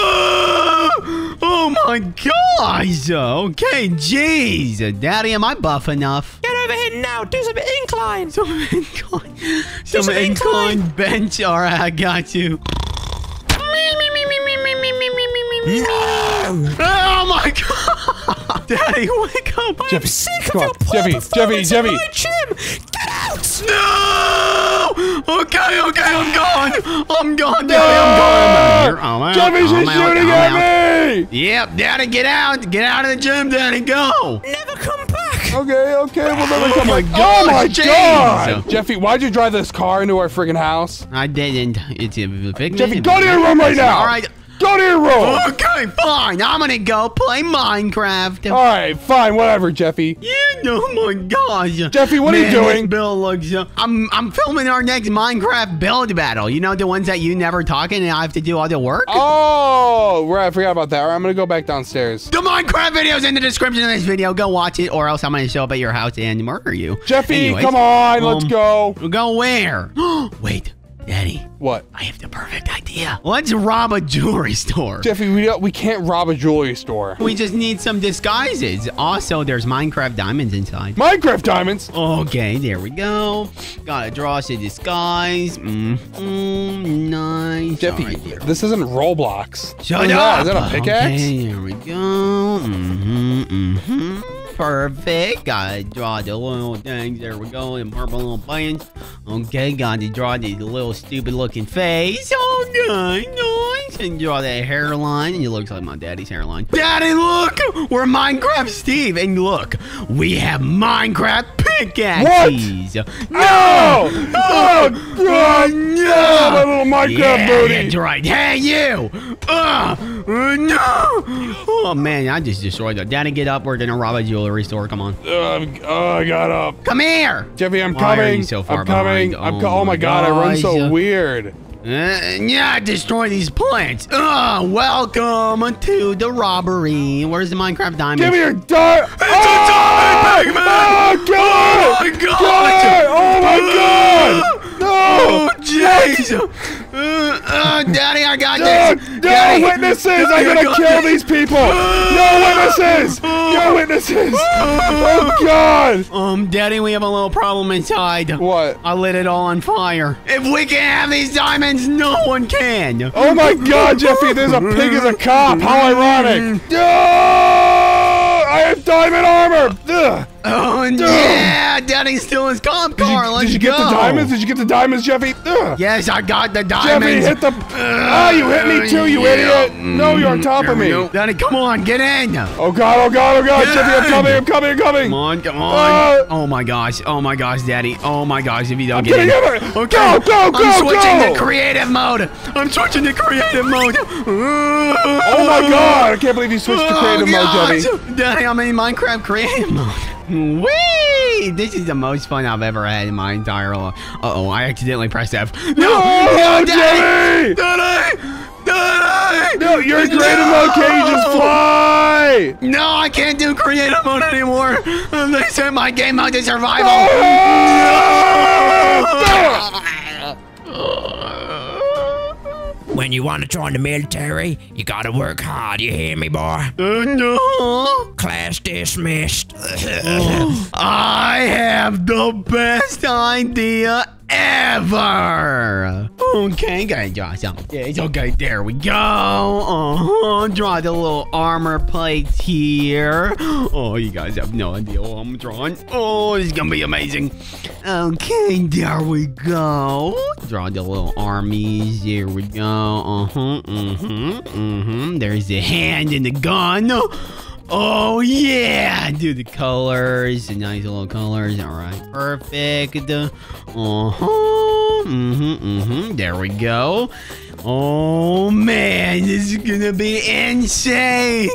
Oh my gosh. Okay, jeez. Daddy, am I buff enough? Get over here now! Do some incline! Some incline. Some some incline incline. bench. All right, I got you. Oh my god! Daddy, wake up! I'm Jeffy, Sick come of on. your poor Jeffy, Jeffy, performance Jeffy. my gym! Get out! No! Okay, okay, I'm gone. I'm gone, Daddy. I'm gone. I'm out here. I'm out. Jeffy's I'm just out. shooting I'm out. at me! Yep, Daddy, get out. Get out of the gym, Daddy. Go. Never come back! Okay, okay, we'll never Oh come back. Oh gosh, oh my jeez. god! Jeffy, why'd you drive this car into our friggin' house? I didn't. It's a victim. Jeffy, go to your room right now! All right. Go to your room. Okay, fine. I'm gonna go play Minecraft. All right, fine, whatever, Jeffy. Yeah, oh my gosh. Jeffy, what are you doing? Bill looks. Uh, I'm I'm filming our next Minecraft build battle. You know the ones that you never talking and I have to do all the work. Oh, right, I forgot about that. All right, I'm gonna go back downstairs. The Minecraft video's in the description of this video. Go watch it, or else I'm gonna show up at your house and murder you. Jeffy, Anyways, come on, let's um, go. Go where? Wait, Daddy. What? I have the perfect idea. Let's rob a jewelry store. Jeffy, we don't, we can't rob a jewelry store. We just need some disguises. Also, there's Minecraft diamonds inside. Minecraft diamonds. Okay, there we go. Gotta draw us a disguise. Mm-hmm. Nice. Jeffy, right, this isn't Roblox. Shut What is up. that? Is that a pickaxe? Okay, there we go. Mm-hmm, mm-hmm. Perfect. Gotta draw the little things. There we go. The purple little buttons. Okay, gotta draw the little stupid looking face. Okay, nice. And draw that hairline. And it looks like my daddy's hairline. Daddy, look! We're Minecraft Steve. And look, we have Minecraft pickaxes. What? No! Oh! Oh, God! no! my little Minecraft yeah, booty. That's right. Hey, you! Uh, uh, no! Oh, man, I just destroyed it. Daddy, get up. We're gonna rob a jewelry store. Come on. Uh, oh, I got up. Come here! Jeffy, I'm Why are coming. you so far I'm coming. behind? I'm co- Oh oh my my God, I run so weird. Uh, yeah, destroy these plants. Uh, welcome to the robbery. Where's the Minecraft diamond? Give me your dart. It's a diamond, Pac-Man! Oh, kill Oh my Kill God! Oh my God! Oh, No! jeez! Uh, uh, Daddy, I got No, this. no Daddy. witnesses! I'm gonna kill this. these people! No witnesses! No witnesses! Oh God! Um, Daddy, we have a little problem inside. What? I lit it all on fire. If we can't have these diamonds, no one can. Oh my God, Jeffy! There's a pig as a cop. How ironic! No! I have diamond armor. Ugh. Oh, yeah, Daddy's still his Did car. you, Let's did you get the go. diamonds? Did you get the diamonds, Jeffy? Ugh. Yes, I got the diamonds. Jeffy, hit the. Ah, you hit me too, you Yeah. idiot! No, you're on top of me. go. Daddy, come on, get in. Oh God! Oh God! Oh God! Get Jeffy, I'm coming! I'm coming! I'm coming! Come on, come on. Uh, oh my gosh. Oh my gosh, Daddy. Oh my gosh, if you don't I'm get in. in it. Okay. Go, go, go, I'm switching go. to creative mode. I'm switching to creative mode. Oh my God! I can't believe you switched to creative mode. Jeffy. Daddy, I'm in Minecraft creative mode. Whee! This is the most fun I've ever had in my entire life. Uh-oh, I accidentally pressed F. No! No, no, Daddy! Daddy! Daddy! No, you're in creative mode. Can't just fly? No, I can't do creative mode anymore. They sent my game mode to survival. When you want to join the military, you gotta work hard. You hear me, boy? Uh, no. Class dismissed. I have the best idea ever. Okay, gotta draw something. It's okay, there we go. Uh-huh. Draw the little armor plates here. Oh, you guys have no idea what I'm drawing. Oh, this is gonna be amazing. Okay, there we go. Draw the little armies. Here we go. Uh-huh, mm-hmm, mm-hmm. There's the hand and the gun. Yeah, do the colors, the nice little colors. All right, perfect. Uh huh. Mhm, mhm. There we go. Oh man, this is gonna be insane.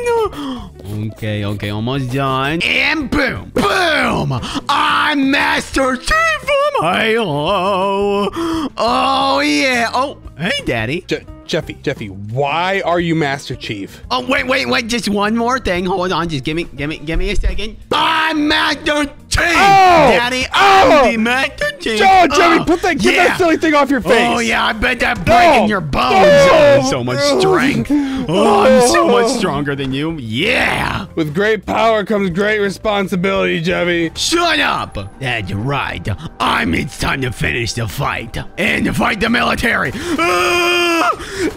Okay, okay, almost done. And boom, boom! I'm Master Chief from Halo. Oh yeah. Oh, hey, Daddy. Je- Jeffy, Jeffy, why are you Master Chief? Oh wait, wait, wait! Just one more thing. Hold on. Just give me, give me, give me a second. I'm Master Chief, Daddy. I'm Oh! the Master Chief. Oh, Jeffy, Oh, put that, get yeah. that silly thing off your face. Oh yeah, I bet that breaking No. your bones. No. Oh, so much strength. Oh, I'm so much stronger than you. Yeah. With great power comes great responsibility, Jeffy. Shut up! That's right. I'm. It's time to finish the fight and to fight the military. Ah!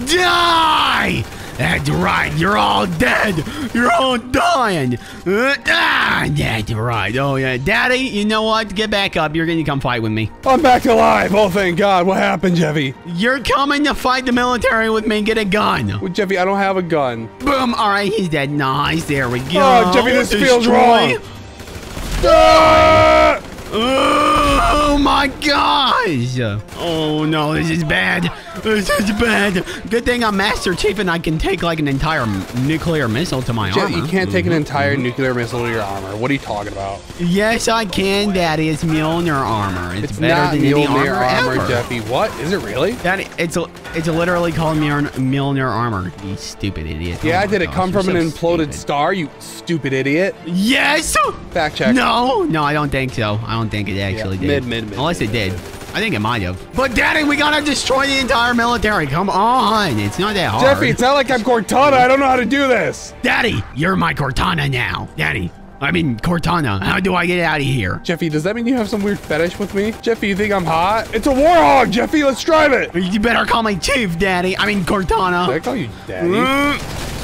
die! That's right. You're all dead. You're all dying. Uh, ah, that's right. Oh yeah, Daddy. You know what? Get back up. You're gonna come fight with me. I'm back alive. Oh, thank God. What happened, Jeffy? You're coming to fight the military with me. And get a gun. Well, Jeffy, I don't have a gun. Boom. All right, he's dead. Nice. There we go. Oh, Jeffy, this feels Destroy. wrong. Ah! Oh my gosh! Oh no, this is bad. This is bad. Good thing I'm Master Chief and I can take like an entire nuclear missile to my Jeff, armor. you can't take an Mhm. entire nuclear missile to your armor. What are you talking about? Yes, I can, Daddy. It's Mjolnir armor. It's, It's better not than any armor, armor, ever. Jeffy. What? Is it really? Daddy, it's a, it's literally called Mjolnir, Mjolnir armor. You stupid idiot. Yeah, Oh did it come from an imploded stupid. star, you stupid idiot? Yes. Fact check. No, no, I don't think so. I don't think it actually Yeah, did. mid, mid, mid, Unless mid, it mid, did. I think it might have. But Daddy, we gotta destroy the entire military. Come on, it's not that hard. Jeffy, it's not like I'm Cortana. I don't know how to do this. Daddy, you're my Cortana now. Daddy, I mean Cortana. How do I get out of here? Jeffy, does that mean you have some weird fetish with me? Jeffy, you think I'm hot? It's a Warthog, Jeffy. Let's drive it. You better call me Chief, Daddy. I mean Cortana. Did I call you daddy? Mm,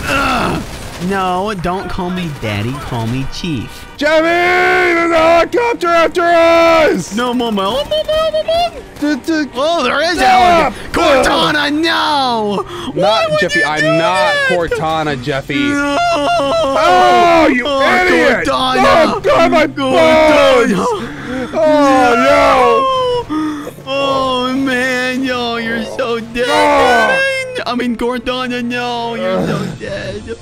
ugh. No, don't call me Daddy. Call me Chief. Jeffy, there's a helicopter after us. No, Mama. Oh, Mama, Mama. Oh, there is Stop! Alec. Cortana, no. Not Jeffy. I'm not that? Cortana, Jeffy. No. Oh, you Oh, idiot! Cortana. Oh, God, my bones! Oh, no! Oh man, yo, you're so dead. Ah. I mean, Cortana, no, you're so dead.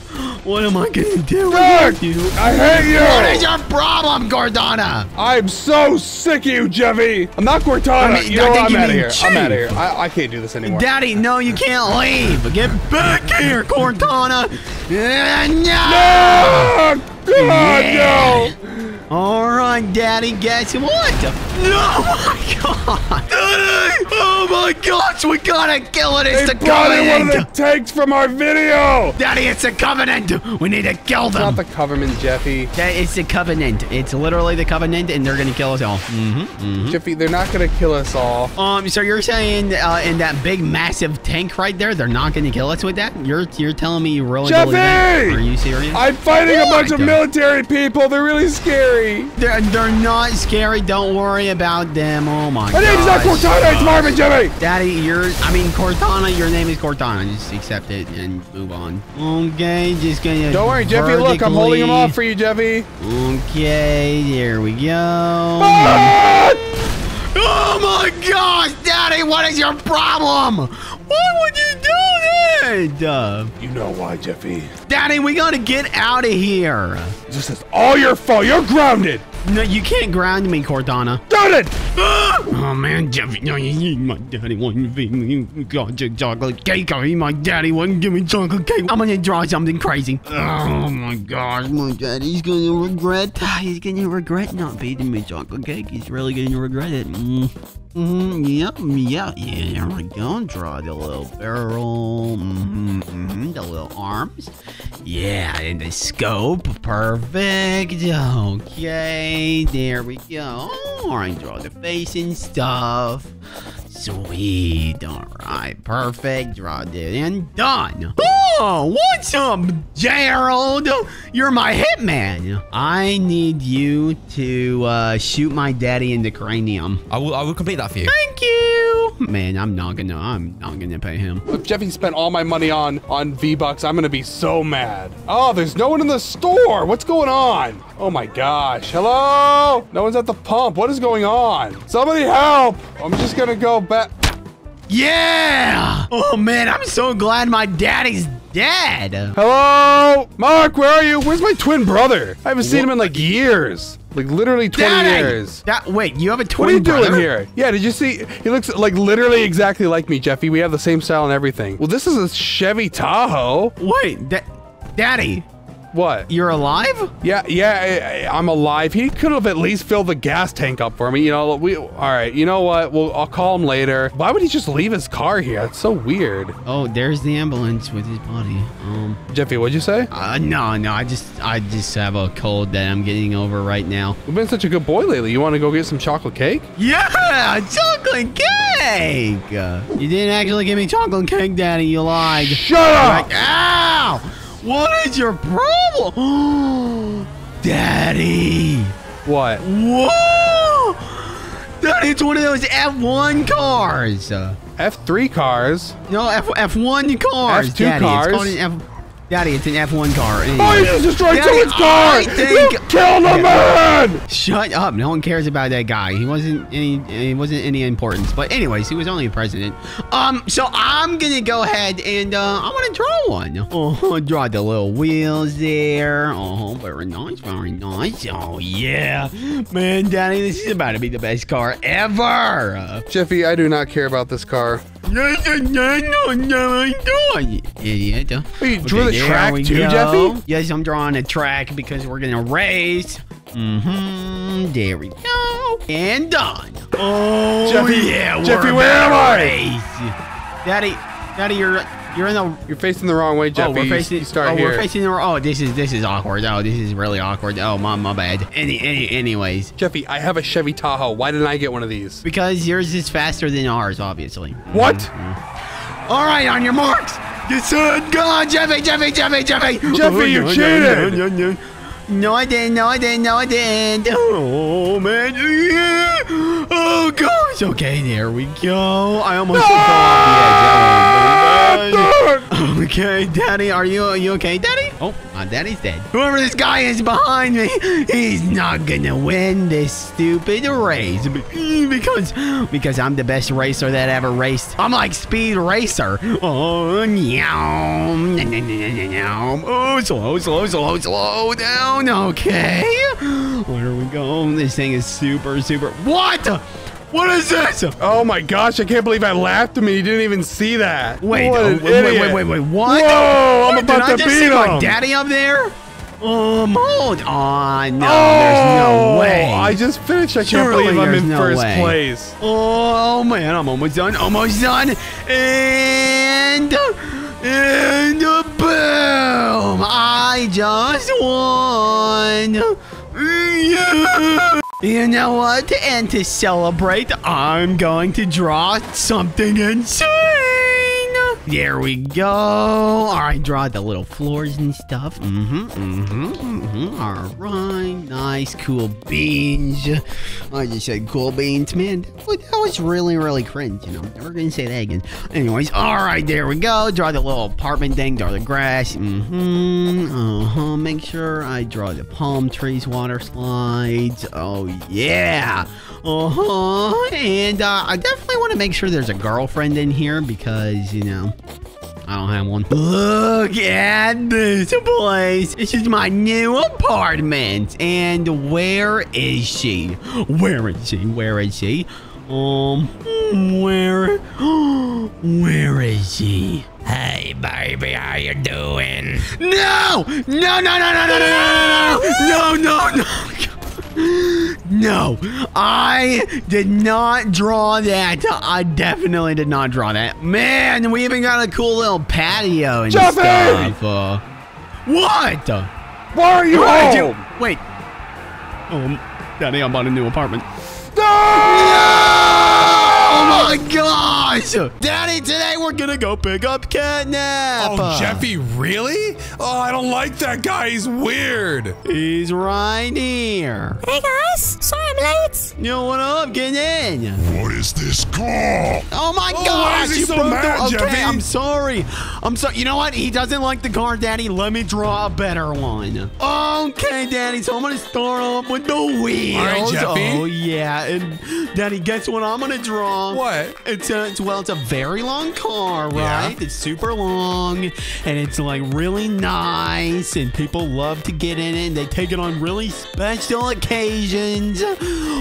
What am I gonna do Fuck! with you? I hate you! What is your problem, Cortana? I'm so sick of you, Jeffy! I'm not Cortana! I mean, you I know what? think I'm out of mean here. I'm out of here. I, I can't do this anymore. Daddy, no, you can't leave. Get back here, Cortana. Uh, no. Oh, God, Yeah. no! All right, Daddy, guess what? No! Oh my God! Daddy! Oh my gosh, we gotta kill it! It's They the brought in one of the tanks from our video! Daddy, it's the covenant! We need to kill them! Not the Covenant, Jeffy. That- it's the covenant. It's literally the covenant, and they're gonna kill us all. Mm-hmm. Jeffy, they're not gonna kill us all. Um, so you're saying uh, in that big, massive tank right there, they're not gonna kill us with that? You're you're telling me you really believe that? Jeffy! Are you serious? I'm fighting a bunch of What? Military people. They're really scary. They're, they're not scary. Don't worry about them. Oh my My name's not. Cortana, it's Marvin, Jeffy! Daddy, you're, I mean, Cortana, your name is Cortana. Just accept it and move on. Okay, just gonna. Don't worry, Jeffy. Look, I'm holding him off for you, Jeffy. Okay, there we go. Ah! Oh my gosh, Daddy, what is your problem? Why would you Uh, You know why, Jeffy. Daddy, we gotta get out of here. This is all your fault. You're grounded. No, you can't ground me, Cortana. Got it. Oh man, Jeffy, no, my daddy wouldn't feed me got your chocolate cake. I my daddy wouldn't give me chocolate cake. I'm gonna draw something crazy. Oh my gosh, my daddy's gonna regret. He's gonna regret not feeding me chocolate cake. He's really gonna regret it. Mm. Mm-hmm, yep, yeah, yeah, there we go. Draw the little barrel, mm-hmm, mm-hmm, the little arms. Yeah, and the scope, perfect. Okay, there we go. All right, draw the face and stuff. Sweet, all right, perfect. Draw it and done. Oh, what's up, Gerald? You're my hitman. I need you to uh, shoot my daddy in the cranium. I will, I will complete that for you. Thank you. Man, I'm not gonna. I'm not gonna pay him. If Jeffy spent all my money on on V Bucks, I'm gonna be so mad. Oh, there's no one in the store. What's going on? Oh my gosh. Hello? No one's at the pump. What is going on? Somebody help! I'm just gonna go back. Yeah. Oh man, I'm so glad my daddy's dead. Hello? Mark, where are you? Where's my twin brother? I haven't seen him in like years. Like literally 20 Daddy. years. That wait, you have a twin What are you brother? doing here? Yeah, did you see? He looks like literally exactly like me, Jeffy. We have the same style and everything. Well, this is a Chevy Tahoe. Wait, da- daddy, What? you're alive? Yeah, yeah, I, I'm alive. He could have at least filled the gas tank up for me. You know, we. All right, you know what? Well, I'll call him later. Why would he just leave his car here? It's so weird. Oh, there's the ambulance with his body. Um, Jeffy, what'd you say? uh, no, no, I just, I just have a cold that I'm getting over right now. You've been such a good boy lately. You want to go get some chocolate cake? Yeah, chocolate cake. You didn't actually give me chocolate cake, daddy. You lied. Shut up! Like, ow! What is your problem? Daddy! What? Whoa! Daddy, it's one of those F1 cars. Uh, F3 cars. no, F F1 cars. F2 Daddy. cars? It's called an F. Daddy, it's an F1 car. Oh, you just destroyed Daddy, someone's car! I think- You killed a man! Shut up! No one cares about that guy. He wasn't any. He wasn't any importance. But anyways, he was only a president. Um. So I'm gonna go ahead and uh, I'm gonna draw one. Oh, draw the little wheels there. Oh, very nice, very nice. Oh yeah, man, Daddy, this is about to be the best car ever. Uh, Jeffy, I do not care about this car. Idiot. Oh, you drew the there track go. Jeffy? Yes, I'm drawing a track because we're gonna race. Mm-hmm. There we go. And done. Oh Jeffy, yeah, Jeffy, where am I? Daddy, Daddy, you're you're in the. You're facing the wrong way, Jeffy. oh, we're facing. you start oh, here. we're facing the. Oh, this is this is awkward. Oh, this is really awkward. Oh, my my bad. Any, any anyways, Jeffy, I have a Chevy Tahoe. Why didn't I get one of these? because yours is faster than ours, obviously. What? All right, on your marks. Set, go, on, Jeffy, Jeffy, Jeffy, Jeffy. Oh, Jeffy, you cheated. No, I didn't. No, I didn't. No, I didn't. Oh man. Yeah. Oh gosh. Okay, there we go. I almost fell off the edge. Oh, Okay, Daddy, are you are you okay, Daddy? Oh, my Daddy's dead. Whoever this guy is behind me, he's not gonna win this stupid race because because I'm the best racer that ever raced. I'm like Speed Racer. Oh, nom, nom. oh, slow, slow, slow, slow down. Okay, where are we go? This thing is super, super. What? What is this? Oh my gosh, I can't believe I laughed at me. You didn't even see that. Wait, What oh, wait, wait, wait, wait, wait, what? Whoa, I'm about did I to just beat see my daddy up there? Um, hold on. No, oh, there's no way. I just finished. I can't believe I'm in no first way. place. Oh man, I'm almost done. Almost done. And and boom! I just won. Yeah. You know what? And to celebrate, I'm going to draw something insane. There we go. All right, draw the little floors and stuff. Mm-hmm, mm-hmm, mm-hmm. All right, nice, cool beans. I just said cool beans, man. That was really, really cringe, you know. Never gonna say that again. Anyways, all right, there we go. Draw the little apartment thing, draw the grass. Mm-hmm, uh-huh. Make sure I draw the palm trees, water slides. Oh, yeah. Uh-huh. And uh, I definitely want to make sure there's a girlfriend in here because, you know, I don't have one. Look at this place. This is my new apartment. And where is she? Where is she? Where is she? Um, where? Where is she? Hey, baby, how you doing? No! No, no, no, no, no, no, no, no, no, no, no. No, I did not draw that. I definitely did not draw that. Man, we even got a cool little patio and Jeffy! stuff. Uh, what? Why are you What you- home? Wait. Um, Daddy, I bought a new apartment. Oh my gosh! Daddy, today we're gonna go pick up catnap. Oh, Jeffy, really? Oh, I don't like that guy. He's weird. He's right here. Hey guys, sorry I'm late. Yo, what up? Get in. What is this car? Oh my Oh, gosh! why is he you so broke mad, the, okay, Jeffy? I'm sorry. I'm sorry. You know what? He doesn't like the car, Daddy. Let me draw a better one. Okay, Daddy. So I'm gonna start off with the wheels. All right, Jeffy. Oh yeah, and Daddy, guess what I'm gonna draw? What? It's a, it's well, it's a very long car, right? Yeah. right? It's super long, and it's like really nice, and people love to get in it. And they take it on really special occasions.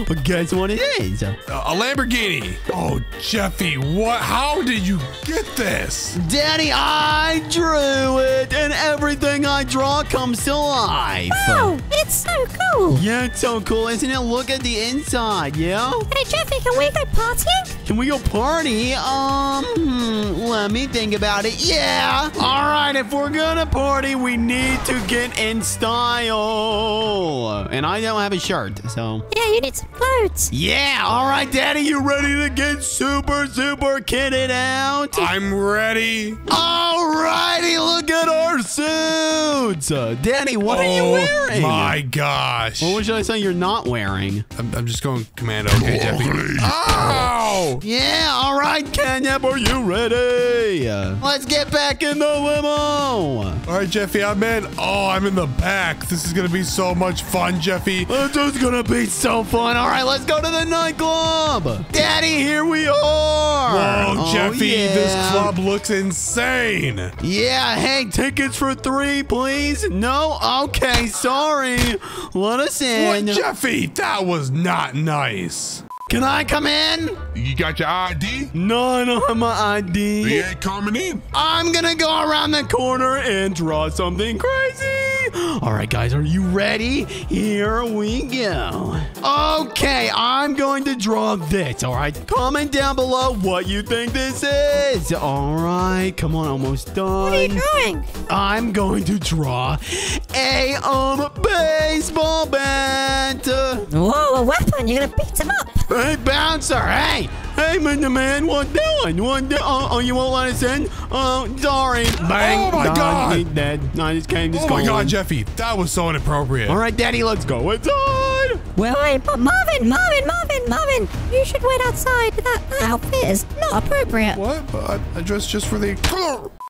But guess what it is? Uh, a Lamborghini. Oh, Jeffy, what? How did you get this? Daddy, I drew it, and everything I draw comes to life. Oh, it's so cool. Yeah, it's so cool, isn't it? Look at the inside, yeah? Hey Jeffy, can we go partying? Can we go party? Um, hmm, let me think about it. Yeah. All right, if we're gonna party, we need to get in style. And I don't have a shirt, so. Yeah, you need some clothes. Yeah, all right, Daddy, you ready to get super, super kitted out? I'm ready. All righty, look at our suits. Uh, Danny, what are you Oh, wearing? My gosh. Or what should I say you're not wearing? I'm, I'm just going commando. Okay, Jeffy. Ow! Yeah, all right, Kenneth, are you ready? Let's get back in the limo. All right, Jeffy, I'm in. Oh, I'm in the back. This is gonna be so much fun, Jeffy. This is gonna be so fun. All right, let's go to the nightclub. Daddy, here we are. Whoa, Oh, Jeffy, this club looks insane. Yeah, hey, tickets for three, please. No, okay, sorry. Let us in. What, in. Jeffy? That was not nice. Can I come in? You got your ID? No, I don't have my ID. He ain't coming in. I'm gonna go around the corner and draw something crazy. All right, guys, are you ready? Here we go. Okay, I'm going to draw this. All right, comment down below what you think this is. All right, come on, almost done. What are you done. drawing? I'm going to draw a um baseball bat. Whoa, a weapon. You're gonna beat him up. Hey, bouncer! Hey, hey, man, the man, what doing? What do- oh, oh, you won't let us in? Oh, sorry. Bang. Oh, my Done. God. He's dead. I just came to Oh school. my God, Jeffy, that was so inappropriate. All right, Daddy, let's go inside. Wait, wait, but Marvin, Marvin, Marvin, Marvin, you should wait outside. That, that outfit is not appropriate. What? Uh, I dressed just for the.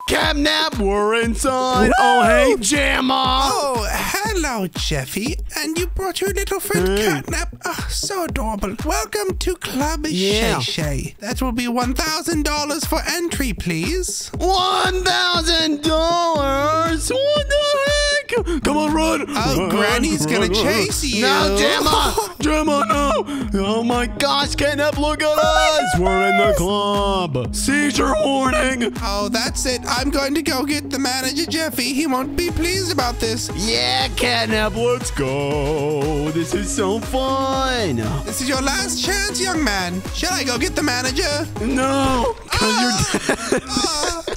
Catnap, we're inside. Oh, hey, Jamma. Oh, hello, Jeffy. And you brought your little friend Hey. Catnap. Oh, so adorable. Welcome to Club Yeah. Shay Shay. That will be $1,000 for entry, please. One thousand dollars. What the heck? Come on, run. Oh, Run, Granny's gonna run, chase you. No, Jamma. Jamma, no. Oh my gosh, Catnap, look at oh us. We're in the club. Seizure warning. Oh, that's it. I'm going to go get the manager, Jeffy. He won't be pleased about this. Yeah, Catnap, let's go. This is so fun. This is your last chance, young man. Shall I go get the manager? No, because you're ah, dead. This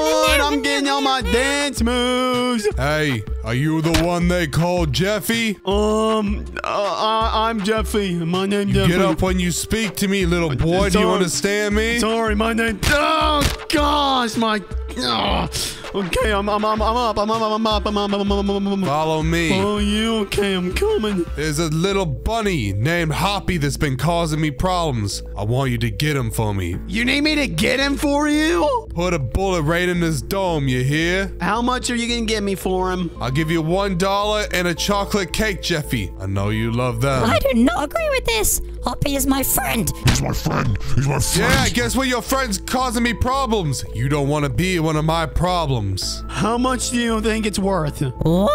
fun. I'm getting all my dance moves. Hey, are you the one they call Jeffy? Um, uh, I, I'm Jeffy. My name Jeffy. Get up when you speak to me, little boy. Do you understand me? Sorry, my name. Oh gosh, my. Oh. Okay, I'm, I'm, I'm, I'm up. I'm up. I'm up. I'm up. I'm up. I'm up. I'm up. Follow me. Oh, you okay? I'm coming. There's a little bunny named Hoppy that's been causing me problems. I want you to get him for me. You need me to get him for you? Put a bullet right in his dome, you hear? How much are you gonna get me for him? I'll give you one dollar and a chocolate cake, Jeffy. I know you love them. I do not agree with this. Hoppy is my friend. He's my friend. He's my friend. Yeah, guess what? Your friend's causing me problems. You don't want to be one of my problems. How much do you think it's worth? One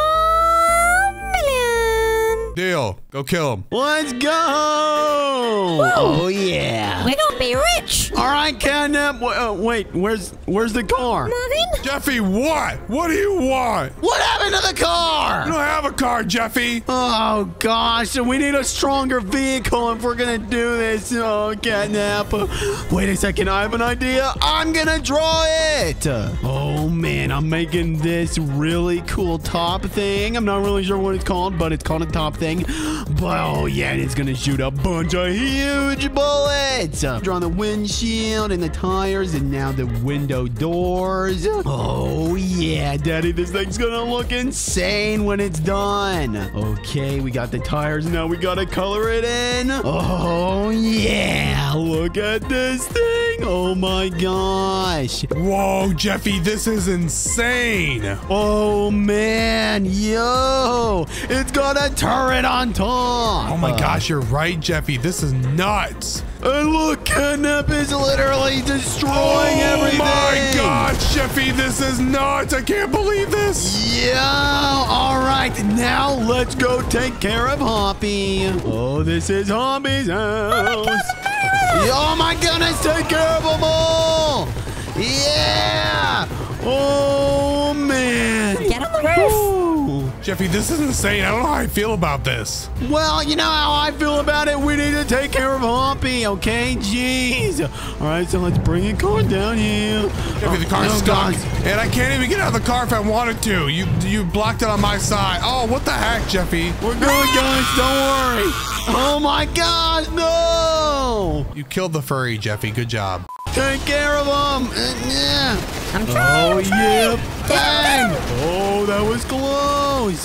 million. Deal. Go kill him. Let's go! Oh yeah! We're gonna be rich. All right, Catnap. w- Uh, wait, where's where's the car? Marvin? Jeffy, what? What do you want? What happened to the You car? don't have a car, Jeffy. Oh gosh, we need a stronger vehicle if we're gonna do this. Oh, Catnap. Wait a second, I have an idea. I'm gonna draw it. Oh man, I'm making this really cool top thing. I'm not really sure what it's called, but it's called a top thing. But oh yeah, and it's gonna shoot a bunch of huge bullets. Drawing the windshield and the tires, and now the window doors. Oh yeah, Daddy, this thing's gonna look insane when it's done. Okay, we got the tires. Now we gotta color it in. Oh yeah, look at this thing. Oh my gosh. Whoa, Jeffy, this is insane. Oh man, yo, it's got a turret on top. Oh my gosh, you're right, Jeffy. This is nuts. And look, Catnap is literally destroying oh everything. Oh my god, Jeffy, this is nuts. I can't believe this. Yeah, all right. Now let's go take care of Hoppy. Oh, this is Hoppy's oh, house. Oh my goodness, take care of them all. Yeah. Oh man. Get on the roof. Jeffy, this is insane. I don't know how I feel about this. Well, you know how I feel about it. We need to take care of Humpy, okay? Jeez. All right, so let's bring a car down here. Jeffy, the car's Oh, stuck, God. and I can't even get out of the car if I wanted to. You you blocked it on my side. Oh, what the heck, Jeffy? We're good, guys. Don't worry. Oh my gosh, no! You killed the furry, Jeffy. Good job. Take care of him. Yeah. I'm oh, trying. Oh yeah, bang! Oh, that was close.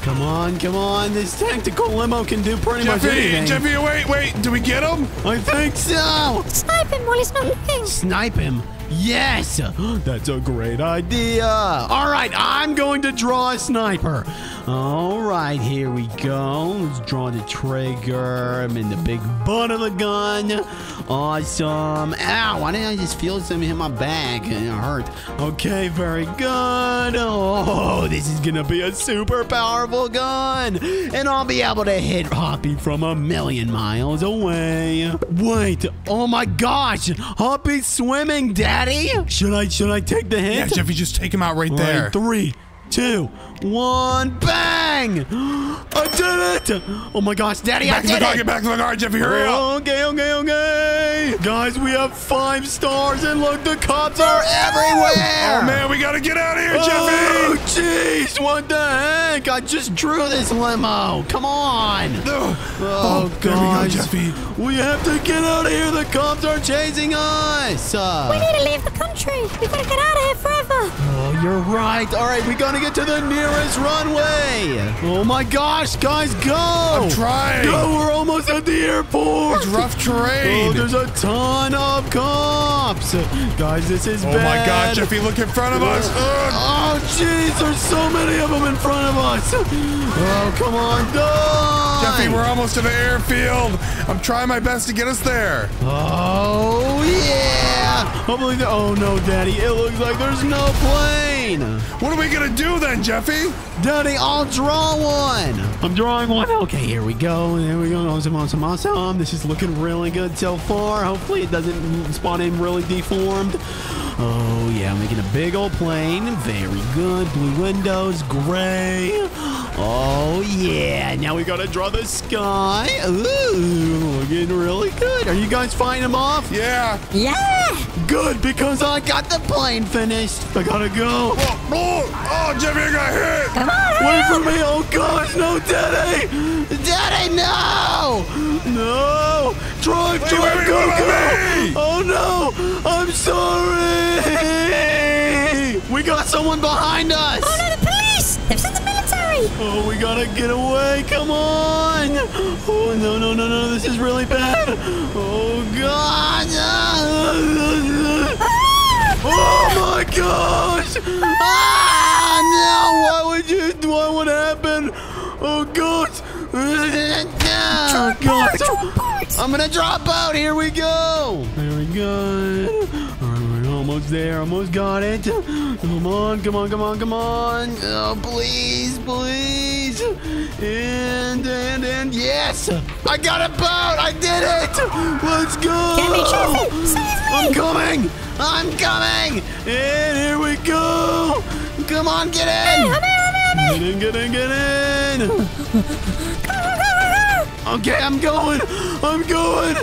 Come on, come on. This tactical limo can do pretty much anything. Jeffy, wait, wait. Do we get him? I think so. Snipe him while he's not looking. Snipe him. Yes, that's a great idea. All right, I'm going to draw a sniper. All right, here we go. Let's draw the trigger. I'm in the big butt of the gun. Awesome. Ow, why didn't I just feel something hit my back? It hurt. Okay, very good. Oh, this is going to be a super powerful gun. And I'll be able to hit Hoppy from a million miles away. Wait, oh my gosh. Hoppy's swimming, Daddy. Should I, should I take the hit? Yeah, Jeffy, just take him out right All there. right, three, two, one, bang! I did it! Oh my gosh, Daddy, Back I to the car, it! get back to the car, Jeffy, hurry up. Okay, okay, okay. Guys, we have five stars, and look, the cops are everywhere. Oh, man, we gotta get out of here, Jeffy! Oh, Jeffy. jeez, what the heck? I just drew this limo. Come on. Oh, Oh, there we go. Jeffy. We have to get out of here. The cops are chasing us. Uh, We need to leave the country. We gotta get out of here forever. Oh, you're right. All right, we gotta get to the nearest runway. Oh my gosh, guys, go! I'm trying. Go, we're almost at the airport. It's rough terrain. Oh, there's a ton of cops. Guys, this is Oh, bad. Oh my God, Jeffy, look in front of us. Ugh. Oh, jeez, there's so many of them in front of us. Oh, come on. Jeffy, we're almost to the airfield. I'm trying my best to get us there. Oh, yeah. Hopefully, oh no, Daddy, it looks like there's no plane. What are we gonna do then, Jeffy? Daddy, I'll draw one. I'm drawing one. Okay, here we go. There we go. Awesome, awesome, awesome. This is looking really good so far. Hopefully it doesn't spawn in really deformed. Oh, yeah, making a big old plane. Very good. Blue windows, gray. Oh, yeah. Now we gotta draw the sky. Ooh, looking really good. Are you guys fighting them off? Yeah. Yeah. Good, because I got the plane finished. I gotta go. Oh, oh, oh, I got hit. Come on. Wait for me! Oh gosh, no, Daddy! Daddy, no! No! Drive, Wait, drive, wait, go, about go! Oh no! I'm sorry! We got someone behind us! Oh no, the police. They've sent. Oh, we gotta get away! Come on! Oh no, no, no, no! This is really bad! Oh god! Oh my gosh! Ah, no! Why would you? What would happen? Oh gosh! Oh, gosh! I'm gonna drop out. Here we go. There we go. All right, we're almost there. Almost got it. Come on, come on, come on, come on. Oh, please, please. And and and yes, I got a boat. I did it. Let's go. Get me, Jeffy. Save me. I'm coming! I'm coming! And here we go! Come on, get in! I'm here, I'm here, I'm here. Get in, get in, get in! Okay, I'm going! I'm going!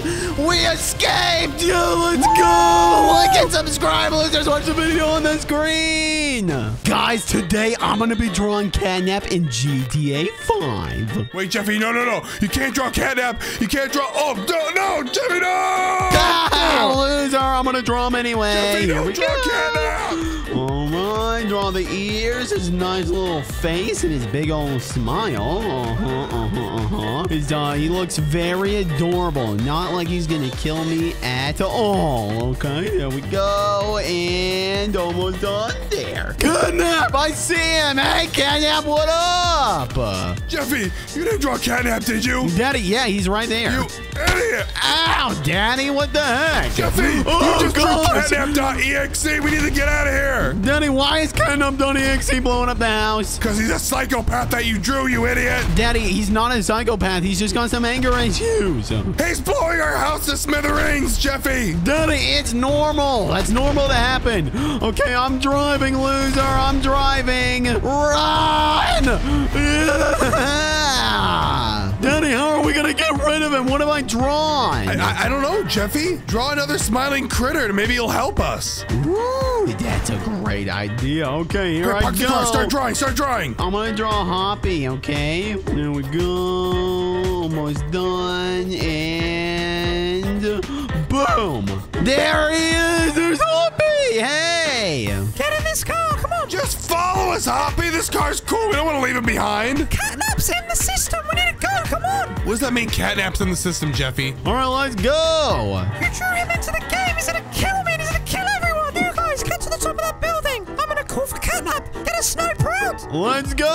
We escaped! Yo, let's go! Like and subscribe, losers! Watch the video on the screen! Guys, today I'm gonna be drawing Catnap in GTA 5. Wait, Jeffy, no, no, no. You can't draw catnap. You can't draw. Oh, no, no, Jeffy, no! Ah, loser! I'm gonna draw him anyway. Jeffy, Here we draw go. catnap. All right, draw the ears, his nice little face, and his big old smile. Uh-huh, uh-huh, uh-huh. His, uh, he looks very adorable. Not like he's gonna kill me at all. Okay, there we go. And almost done there. Catnap! I see him! Hey, Catnap, what up? Uh, Jeffy, you didn't draw catnap, did you? Daddy, yeah, he's right there. You idiot! Ow, Daddy, what the heck? Jeffy, oh, you just gosh. drew catnap.exe. We need to get out of here. Daddy, why is catnap.exe blowing up the house? Because he's a psychopath that you drew, you idiot. Daddy, he's not a psychopath. He's just got some anger issues. He's blowing our house to smithereens, Jeffy. Daddy, it's normal. That's normal to happen. Okay, I'm driving, loser. I'm driving. Run! Yeah! Daddy, how are we gonna get rid of him? What have I drawn? I, I, I don't know, Jeffy. Draw another smiling critter and maybe he'll help us. Ooh, that's a great idea. Okay, here I go. car. Start drawing. Start drawing. I'm gonna draw Hoppy, okay? There we go. Almost done. And boom! There he is! There's Hoppy! Hey! Get in this car. Come on. Just follow us, Hoppy. This car's cool. We don't want to leave him behind. Catnap's in the system. We need to go. Come on. What does that mean? Catnap's in the system, Jeffy. All right, let's go. You drew him into the game. He's gonna kill me. He's gonna kill everyone. You guys, get to the top of that building. I'm gonna call for catnap. Get a sniper out. Let's go.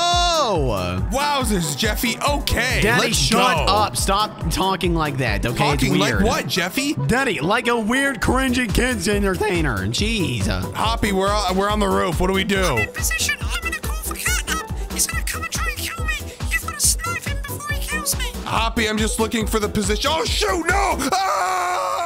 Wowzers, Jeffy. Okay, Daddy, let's shut go. up. Stop talking like that, okay? Talking it's like what, Jeffy? Daddy, like a weird, cringy kids entertainer. Jeez. Hoppy, we're on, we're on the roof. What do we do? In position. I'm gonna call for catnap. He's gonna come and try and kill me. You've got to snipe him before he kills me. Hoppy, I'm just looking for the position. Oh shoot! No! Ah!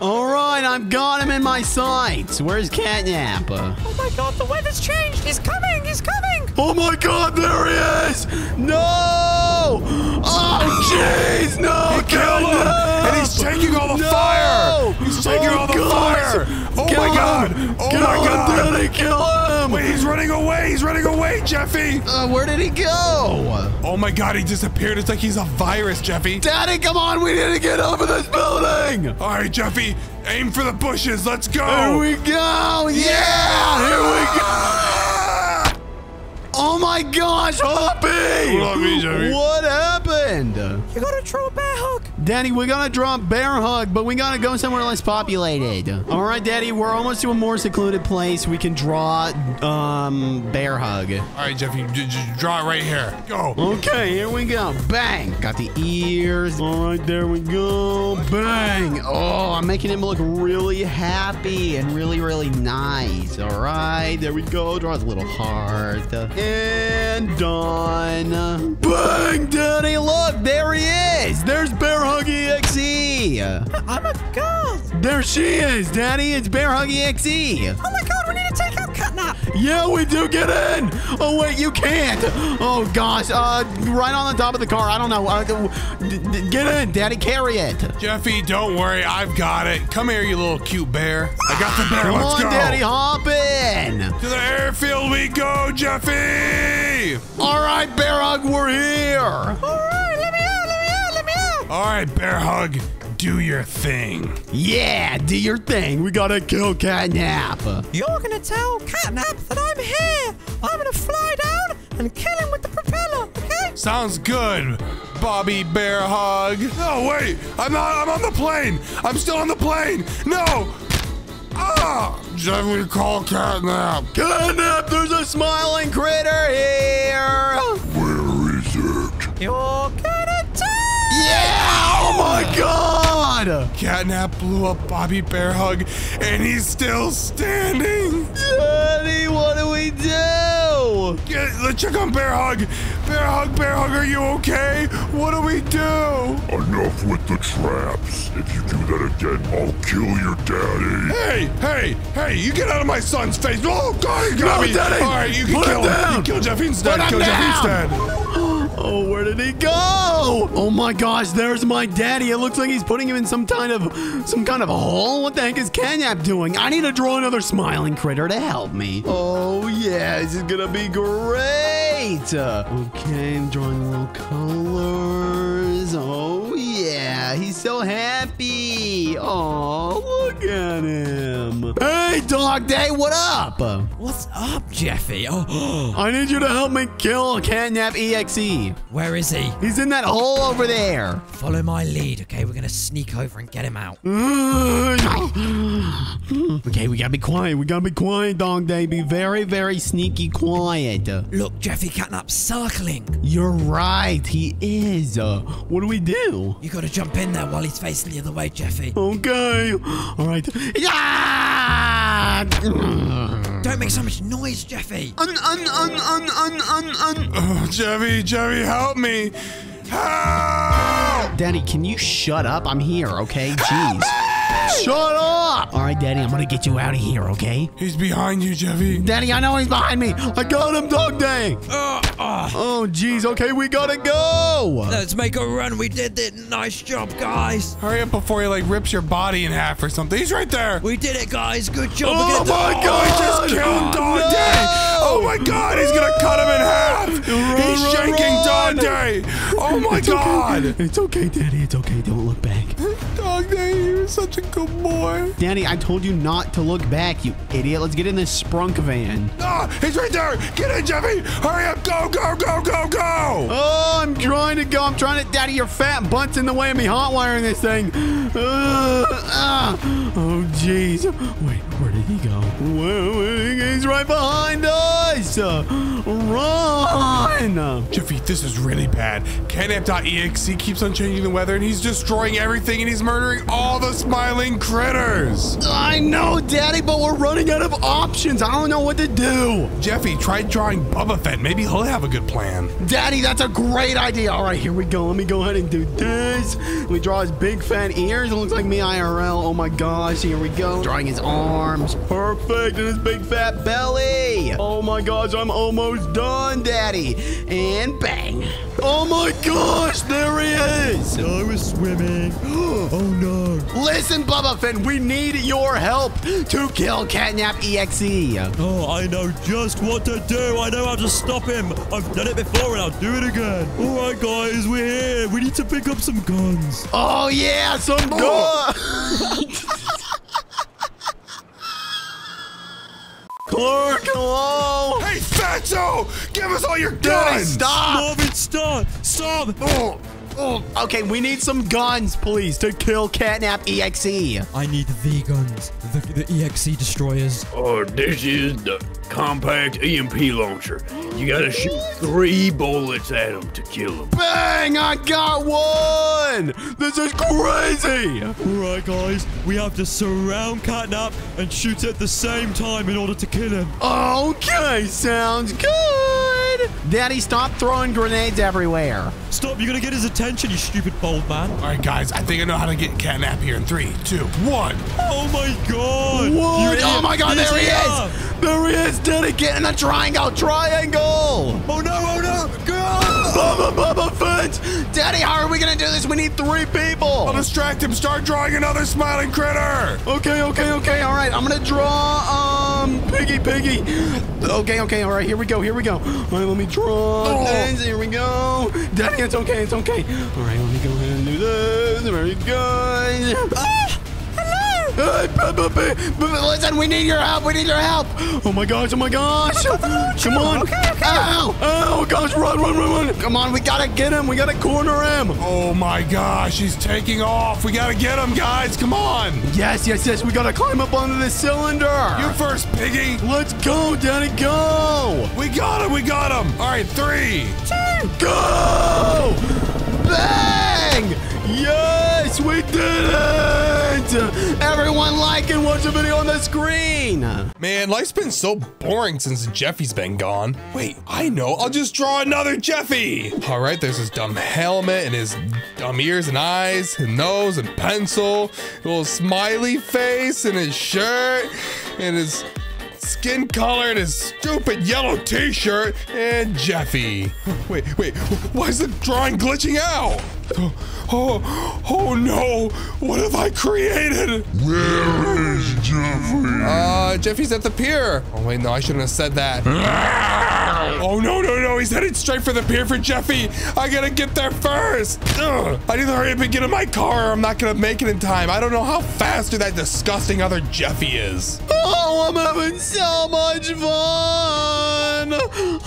All right, I've got him in my sights. Where's Catnap? Oh my god, the weather's changed. He's coming. He's coming. Oh my god, there he is! No! Oh, jeez, no! Kill him! Catnap! And he's taking all the No! fire! He's taking Oh, all the gosh! fire! Oh Kill my him! god! Oh Kill my him, god! Daddy, kill him! Wait, he's running away! He's running away, Jeffy! Uh, where did he go? Oh my god, he disappeared. It's like he's a virus, Jeffy. Daddy, come on, we need to get over this building! All right, Jeffy, aim for the bushes. Let's go. Here we go! Yeah! Here we go! Oh my gosh, Hoppy! What me, Jeffy? What happened? You gotta draw a bear hug. Daddy, we're gonna draw bear hug, but we gotta go somewhere less populated. All right, Daddy, we're almost to a more secluded place. We can draw um bear hug. All right, Jeffy, j- j- draw it right here. Go. Okay, here we go. Bang! Got the ears. All right, there we go. Bang! Oh, I'm making him look really happy and really, really nice. All right, there we go. Draw his little heart. And done. Bang, Daddy! Look, there he is. There's Bear Hug EXE. I'm a girl. There she is, Daddy. It's Bear Hug EXE. Oh my god, we need to take out catnap. Yeah, we do get in. Oh wait, you can't. Oh gosh, uh, right on the top of the car. I don't know. Uh, d- d- get in, Daddy. Carry it. Jeffy, don't worry. I've got it. Come here, you little cute bear. I got the bear. Come Let's on, go. Daddy, hop in. To the airfield we go, Jeffy. All right, Bear Hug, we're here. All right, All right, bear hug. Do your thing. Yeah, do your thing. We gotta kill Catnap. You're gonna tell catnap that I'm here. I'm gonna fly down and kill him with the propeller. Okay? Sounds good, Bobby Bear Hug. No, wait. I'm not. I'm on the plane. I'm still on the plane. No. Ah! Jeffy, call Catnap. Catnap, there's a smiling critter here. Where is it? You're gonna die. Yeah! Oh my God! Catnap blew up Bobby Bear Hug, and he's still standing. Daddy, what do we do? Get, let's check on Bear Hug. Bear Hug, Bear Hug, are you okay? What do we do? Enough with the traps. If you do that again, I'll kill your daddy. Hey, hey, hey, you get out of my son's face. Oh, God, he got No, me. Daddy, All right, you can put kill him him. down. You kill Jeffy instead. Put him kill down. Jeffy instead. Oh, where did he go? Oh my gosh, there's my daddy. It looks like he's putting him in some kind of some kind of hole. What the heck is Catnap doing? I need to draw another smiling critter to help me. Oh yeah, this is gonna be great. Uh, okay, I'm drawing little colors. Oh he's so happy. Oh, look at him. Hey, Dog Day, what up? What's up, Jeffy? Oh, I need you to help me kill Catnap EXE. where is he? He's in that hole over there. Follow my lead, okay? We're gonna sneak over and get him out. okay, we gotta be quiet. We gotta be quiet, Dog Day. Be very, very sneaky quiet. Look, Jeffy Catnap's circling. You're right. He is. Uh, what do we do? You gotta jump in there while he's facing the other way, Jeffy. Okay. All right. Yeah! Don't make so much noise, Jeffy. Un, un, un, un, un, un, un. Oh, Jeffy, Jeffy, help me. Help! Daddy, can you shut up? I'm here, okay? Jeez. Shut up! All right, Daddy, I'm gonna get you out of here, okay? He's behind you, Jeffy. Daddy, I know he's behind me. I got him, Dog Day. Uh, uh. Oh, jeez. Okay, we gotta go. Let's make a run. We did it. Nice job, guys. Hurry up before he like rips your body in half or something. He's right there. We did it, guys. Good job. Oh my do- God. He just killed Dog No! Day. Oh my God, he's gonna cut him in half. Run, he's run, shaking run. Dog Day. Oh my It's God. okay. It's okay, Daddy. It's okay. Don't look back. Dog was You're such a good boy. Daddy, I told you not to look back, you idiot. Let's get in this sprunk van. Ah, he's right there. Get in, Jeffy. Hurry up. Go, go, go, go, go. Oh, I'm trying to go. I'm trying to. Daddy, your fat butt's in the way of me hot wiring this thing. Uh, ah. Oh, jeez. Wait, where did he go? Where, where- he's right behind us. Uh, Run. Jeffy, this is really bad. Catnap.exe keeps on changing the weather and he's destroying everything and he's murdering all the smiling critters. I know, Daddy, but we're running out of options. I don't know what to do. Jeffy, try drawing Bubbaphant. Maybe he'll have a good plan. Daddy, that's a great idea. All right, here we go. Let me go ahead and do this. Let me draw his big fat ears. It looks like me IRL. Oh my gosh, here we go. Drawing his arms. Perfect. And his big fat belly. Oh my gosh, I'm almost done, Daddy. And bang. Oh my gosh, there he is. I was swimming. Oh no. Listen, Bubba Finn, we need your help to kill Catnap EXE. Oh, I know just what to do. I know how to stop him. I've done it before and I'll do it again. All right, guys, we're here. We need to pick up some guns. Oh yeah, some gun. Clark, hello. Hey, Fatso! Give us all your Daddy, guns! stop. Stop it! Stop! Stop! Oh, oh, okay, we need some guns, please, to kill Catnap EXE. I need the guns, the, the EXE destroyers. Oh, this is the compact EMP launcher. You gotta shoot three bullets at him to kill him. Bang! I got one. This is crazy. All right, guys, we have to surround Catnap and shoot at the same time in order to kill him. Okay, sounds good. Daddy, stop throwing grenades everywhere. Stop! You're gonna get his attention, you stupid bold man. All right, guys, I think I know how to get Catnap here in three, two, one. Oh my god! What? Oh my god, there he yeah. is! There he is! Daddy, get in the triangle! Triangle! Oh no! Oh no! Go! Bubba Bubbaphant! Daddy, how are we gonna do this? We need three people! I'll distract him. Start drawing another smiling critter. Okay, okay, okay, alright. I'm gonna draw, um, Piggy Piggy. Okay, okay, alright, here we go, here we go. Alright, let me draw Oh. Here we go. Daddy, it's okay, it's okay. Alright, let me go ahead and do this. Very good. Ah, Hey, listen, we need your help. We need your help. Oh my gosh! Oh my gosh! Come on! Okay, okay. Ow! Oh gosh! Run! Run! Run! Run! Come on! We gotta get him. We gotta corner him. Oh my gosh, he's taking off. We gotta get him, guys. Come on. Yes! Yes! Yes! We gotta climb up onto the cylinder. You first, Piggy. Let's go, Daddy! Go! We got him. We got him. All right, three. two, Go! Bang! Yes, we did it! Everyone like and watch the video on the screen. Man, life's been so boring since Jeffy's been gone. Wait, I know. I'll just draw another Jeffy. All right, there's his dumb helmet and his dumb ears and eyes, and nose and pencil, little smiley face and his shirt and his skin color and his stupid yellow t-shirt and Jeffy. Wait, wait, why is the drawing glitching out? Oh, oh, oh no, what have I created? Where is Jeffrey? Uh, Jeffy's at the pier. Oh, wait, no, I shouldn't have said that. oh, no, no, no, he's headed straight for the pier for Jeffy. I gotta get there first. Ugh. I need to hurry up and get in my car or I'm not gonna make it in time. I don't know how fast that disgusting other Jeffy is. Oh, I'm having so much fun!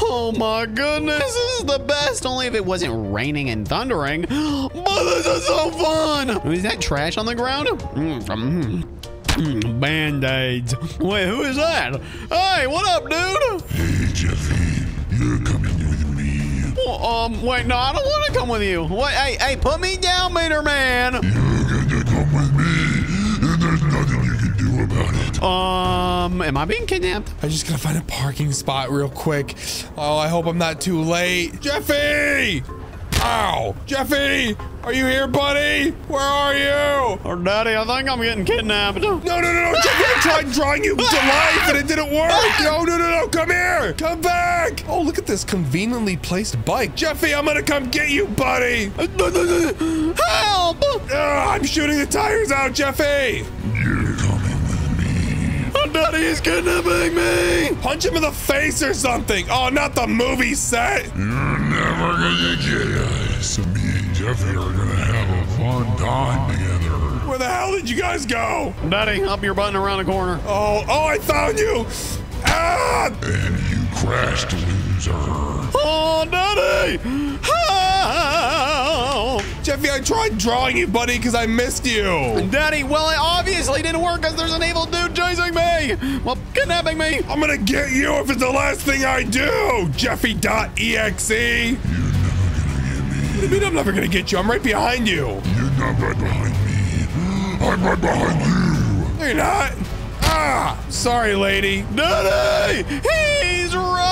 Oh my goodness, this is the best. Only if it wasn't raining and thundering. But this is so fun! Is that trash on the ground? Mm, mm, mm. Band-aids. Wait, who is that? Hey, what up, dude? Hey, Jeffy, you're coming with me. Well, Um, wait, no, I don't want to come with you. Wait, hey, hey, put me down, Meter Man. You're gonna come with me, and there's nothing you can do about it. Um, am I being kidnapped? I just gotta find a parking spot real quick. Oh, I hope I'm not too late. Jeffy! Ow! Jeffy! Are you here, buddy? Where are you? Or Daddy, I think I'm getting kidnapped. No, no, no, no, Jeffy, I tried drawing you to life and it didn't work. No, no, no, no, come here. Come back. Oh, look at this conveniently placed bike. Jeffy, I'm gonna come get you, buddy. Help! Ugh, I'm shooting the tires out, Jeffy. You're coming with me. Daddy is kidnapping me! Punch him in the face or something. Oh, not the movie set. You're never gonna get us. So me and Jeffy are gonna have a fun time together. Where the hell did you guys go? Daddy, up your button around the corner. Oh, oh, I found you. Ah! And you crashed, loser. Oh, Daddy! Help! Jeffy, I tried drawing you, buddy, because I missed you. Daddy, well, it obviously didn't work because there's an evil dude chasing me. Well, kidnapping me. I'm gonna get you if it's the last thing I do, Jeffy.exe. You're never gonna get me. What do you mean I'm never gonna get you? I'm right behind you. You're not right behind me. I'm right behind you. No, you're not. Ah, sorry, lady. Daddy, he's running away with me.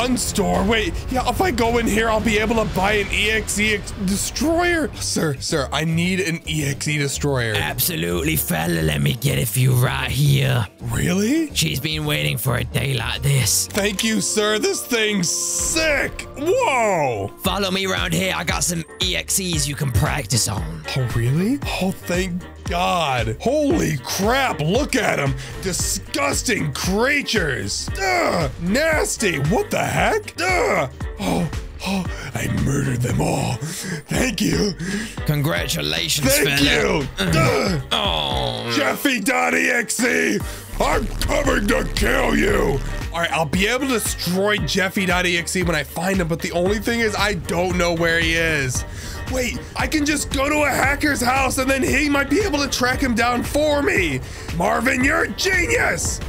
Gun store. Wait, yeah, if I go in here, I'll be able to buy an EXE ex- destroyer. Sir, sir, I need an EXE destroyer. Absolutely, fella. Let me get it for you right here. Really? She's been waiting for a day like this. Thank you, sir. This thing's sick. Whoa. Follow me around here. I got some EXEs you can practice on. Oh, really? Oh, thank God. Holy crap, look at them. Disgusting creatures. Ugh, nasty. What the heck? Ugh. Oh, oh, I murdered them all. Thank you. Congratulations, Thank fella. you. Uh-huh. Ugh. Oh, Jeffy.exe. I'm coming to kill you. All right, I'll be able to destroy Jeffy.exe when I find him, but the only thing is I don't know where he is. Wait, I can just go to a hacker's house and then he might be able to track him down for me. Marvin, you're a genius.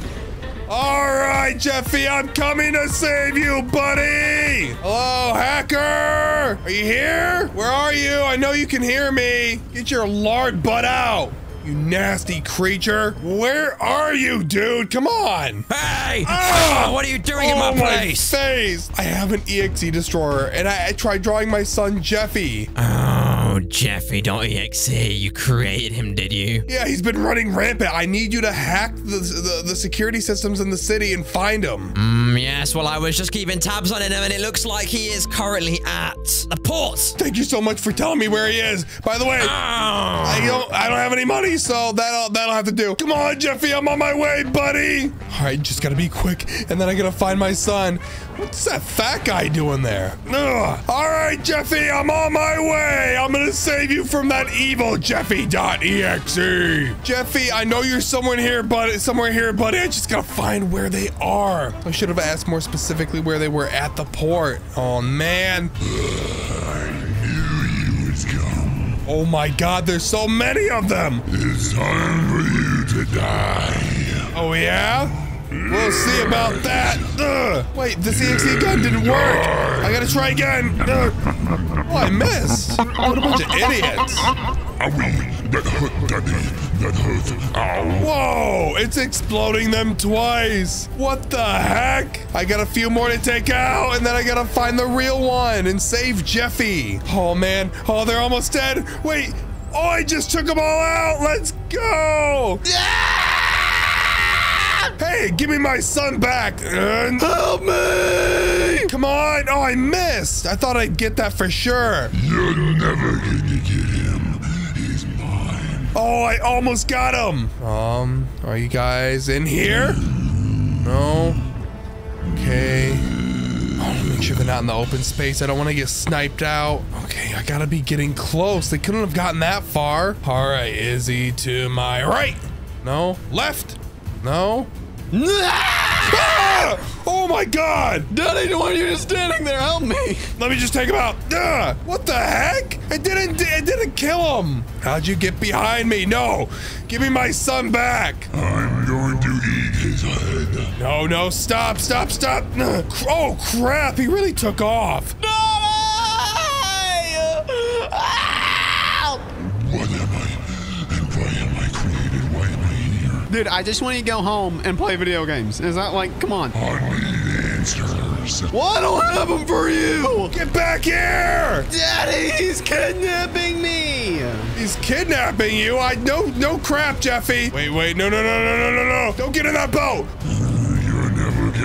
All right, Jeffy, I'm coming to save you, buddy. Hello, hacker. Are you here? Where are you? I know you can hear me. Get your lard butt out. You nasty creature. Where are you, dude? Come on. Hey! Ah! Oh, what are you doing in my Oh, place? face. I have an EXE destroyer, and I, I tried drawing my son Jeffy. Oh, jeffy Jeffy.exe. You created him, did you? Yeah, he's been running rampant. I need you to hack the, the, the security systems in the city and find him. Mm, yes, well, I was just keeping tabs on him, and it looks like he is currently at the port. Thank you so much for telling me where he is. By the way, Oh. I don't I don't have any money, so that'll that'll have to do. Come on, Jeffy, I'm on my way, buddy. All right, just gotta be quick, and then I gotta find my son. What's that fat guy doing there? Ugh. All right, Jeffy, I'm on my way. I'm gonna save you from that evil Jeffy.exe. Jeffy, I know you're somewhere here, but somewhere here, buddy. I just gotta find where they are. I should have asked more specifically where they were at the port. Oh man. You would come. Oh my god, there's so many of them! It's time for you to die. Oh yeah? We'll see about that. Ugh. Wait, the EXE gun didn't work. I gotta try again. Ugh. Oh, I missed. What a bunch of idiots. Owie, that hurt, Daddy. That hurt. Ow. Whoa, it's exploding them twice. What the heck? I got a few more to take out, and then I gotta find the real one and save Jeffy. Oh man, oh, they're almost dead. Wait, oh, I just took them all out. Let's go. Hey, give me my son back. And help me. Come on. Oh, I missed. I thought I'd get that for sure. You're never gonna get him. He's mine. Oh, I almost got him. Um, are you guys in here? No. Okay. Oh, make sure they're not in the open space. I don't want to get sniped out. Okay, I gotta be getting close. They couldn't have gotten that far. All right, Izzy to my right. No. Left. No. Ah! Oh my god! Daddy, why are you just standing there? Help me. Let me just take him out. Ugh. What the heck? I didn't it didn't kill him. How'd you get behind me? No. Give me my son back. I'm going to eat his head. No, no, stop, stop, stop. Oh crap, he really took off. What Dude, I just want you to go home and play video games. Is that like, come on. I need answers. Well, I don't have them for you. Get back here! Daddy, he's kidnapping me. He's kidnapping you. I no no crap, Jeffy. Wait, wait, no, no, no, no, no, no, no! Don't get in that boat.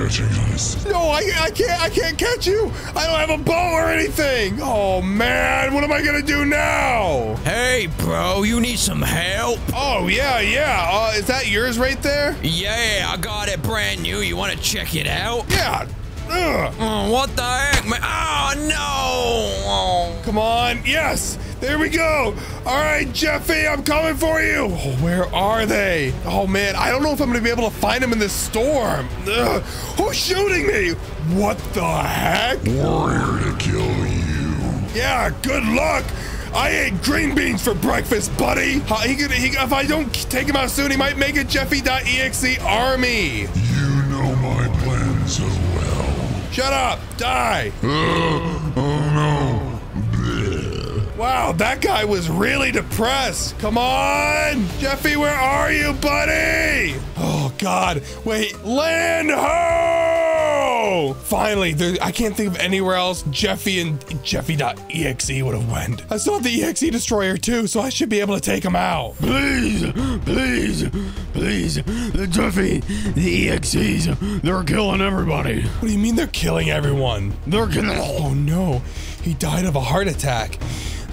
You're catching us. No, I, I can't I can't catch you. I don't have a boat or anything. Oh man, what am I gonna do now? Hey, bro, you need some help? Oh yeah, yeah. Uh, is that yours right there? Yeah, I got it brand new. You want to check it out? Yeah. Ugh. Oh, what the heck, man? Oh, no! Oh. Come on. Yes. There we go. All right, Jeffy, I'm coming for you. Oh, where are they? Oh, man, I don't know if I'm going to be able to find them in this storm. Ugh. Who's shooting me? What the heck? Warrior to kill you. Yeah, good luck. I ate green beans for breakfast, buddy. Uh, he could, he, if I don't take him out soon, he might make a Jeffy.exe army. You know my plan so well. Shut up. Die. Uh, oh no. Bleh. Wow, that guy was really depressed. Come on. Jeffy, where are you, buddy? Oh, God. Wait, land ho! Finally, there, I can't think of anywhere else Jeffy and Jeffy.exe would have went. I still have the EXE destroyer too, so I should be able to take him out. Please, please, please, the Jeffy, the EXEs, they're killing everybody. What do you mean they're killing everyone? They're killing. Oh no, he died of a heart attack.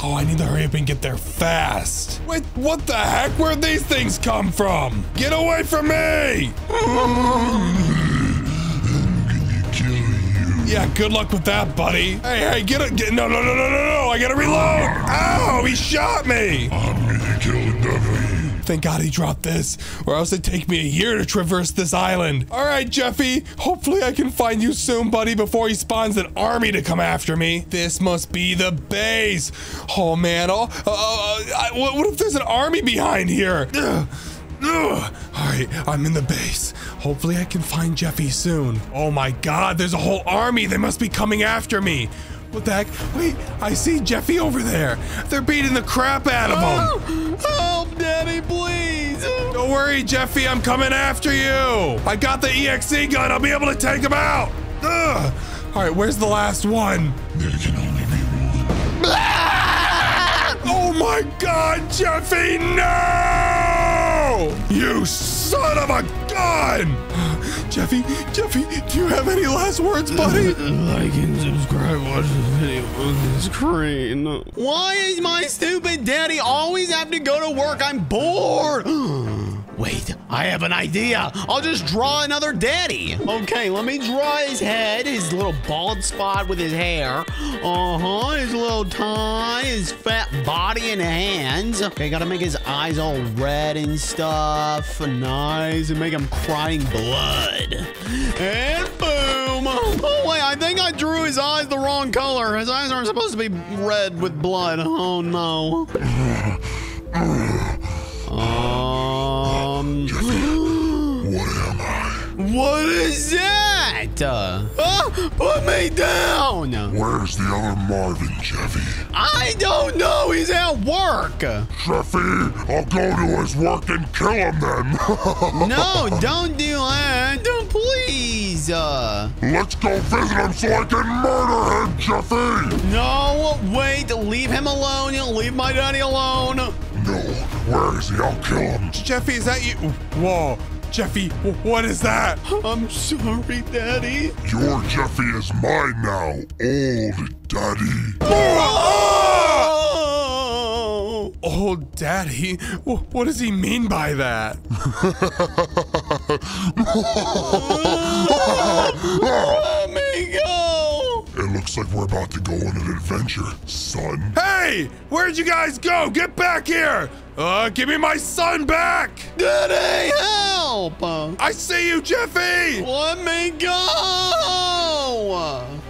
Oh, I need to hurry up and get there fast. Wait, what the heck? Where'd these things come from? Get away from me! Yeah, good luck with that, buddy. Hey, hey, get it. Get, no, no, no, no, no, no. I gotta reload. Ow, he shot me. I'm gonna kill. Thank God he dropped this, or else it'd take me a year to traverse this island. All right, Jeffy. Hopefully I can find you soon, buddy, before he spawns an army to come after me. This must be the base. Oh, man. Oh, uh, uh, I- what, what if there's an army behind here? Ugh. Ugh. All right, I'm in the base. Hopefully I can find Jeffy soon. Oh my God, there's a whole army. They must be coming after me. What the heck? Wait, I see Jeffy over there. They're beating the crap out of him. Help, Daddy, please. Don't worry, Jeffy, I'm coming after you. I got the EXE gun. I'll be able to take him out. Ugh. All right, where's the last one? There can only be one. Ah! Oh my God, Jeffy, no! You son of a gun! Jeffy, Jeffy, do you have any last words, buddy? Like and subscribe, watch this video on the screen. Why is my stupid daddy always have to go to work? I'm bored. Wait, I have an idea. I'll just draw another daddy. Okay, let me draw his head, his little bald spot with his hair. Uh-huh, his little tie, his fat body and hands. Okay, gotta make his eyes all red and stuff. Nice, and make him crying blood. And boom. Oh, wait, I think I drew his eyes the wrong color. His eyes aren't supposed to be red with blood. Oh, no. Um. What am I? What is that? Uh, ah, put me down. Where's the other Marvin, Jeffy? I don't know. He's at work. Jeffy, I'll go to his work and kill him then. No, don't do that. Don't please. Uh, Let's go visit him so I can murder him, Jeffy. no, wait. Leave him alone. Leave my daddy alone. No, where is he? I'll kill him. Jeffy, is that you? Whoa, Jeffy, what is that? I'm sorry, daddy. Your Jeffy is mine now, old daddy. Oh, Oh, Daddy, what does he mean by that? oh my go. It looks like we're about to go on an adventure, son. Hey, where'd you guys go? Get back here! Uh, give me my son back! Daddy, help. I see you, Jeffy! Let me go.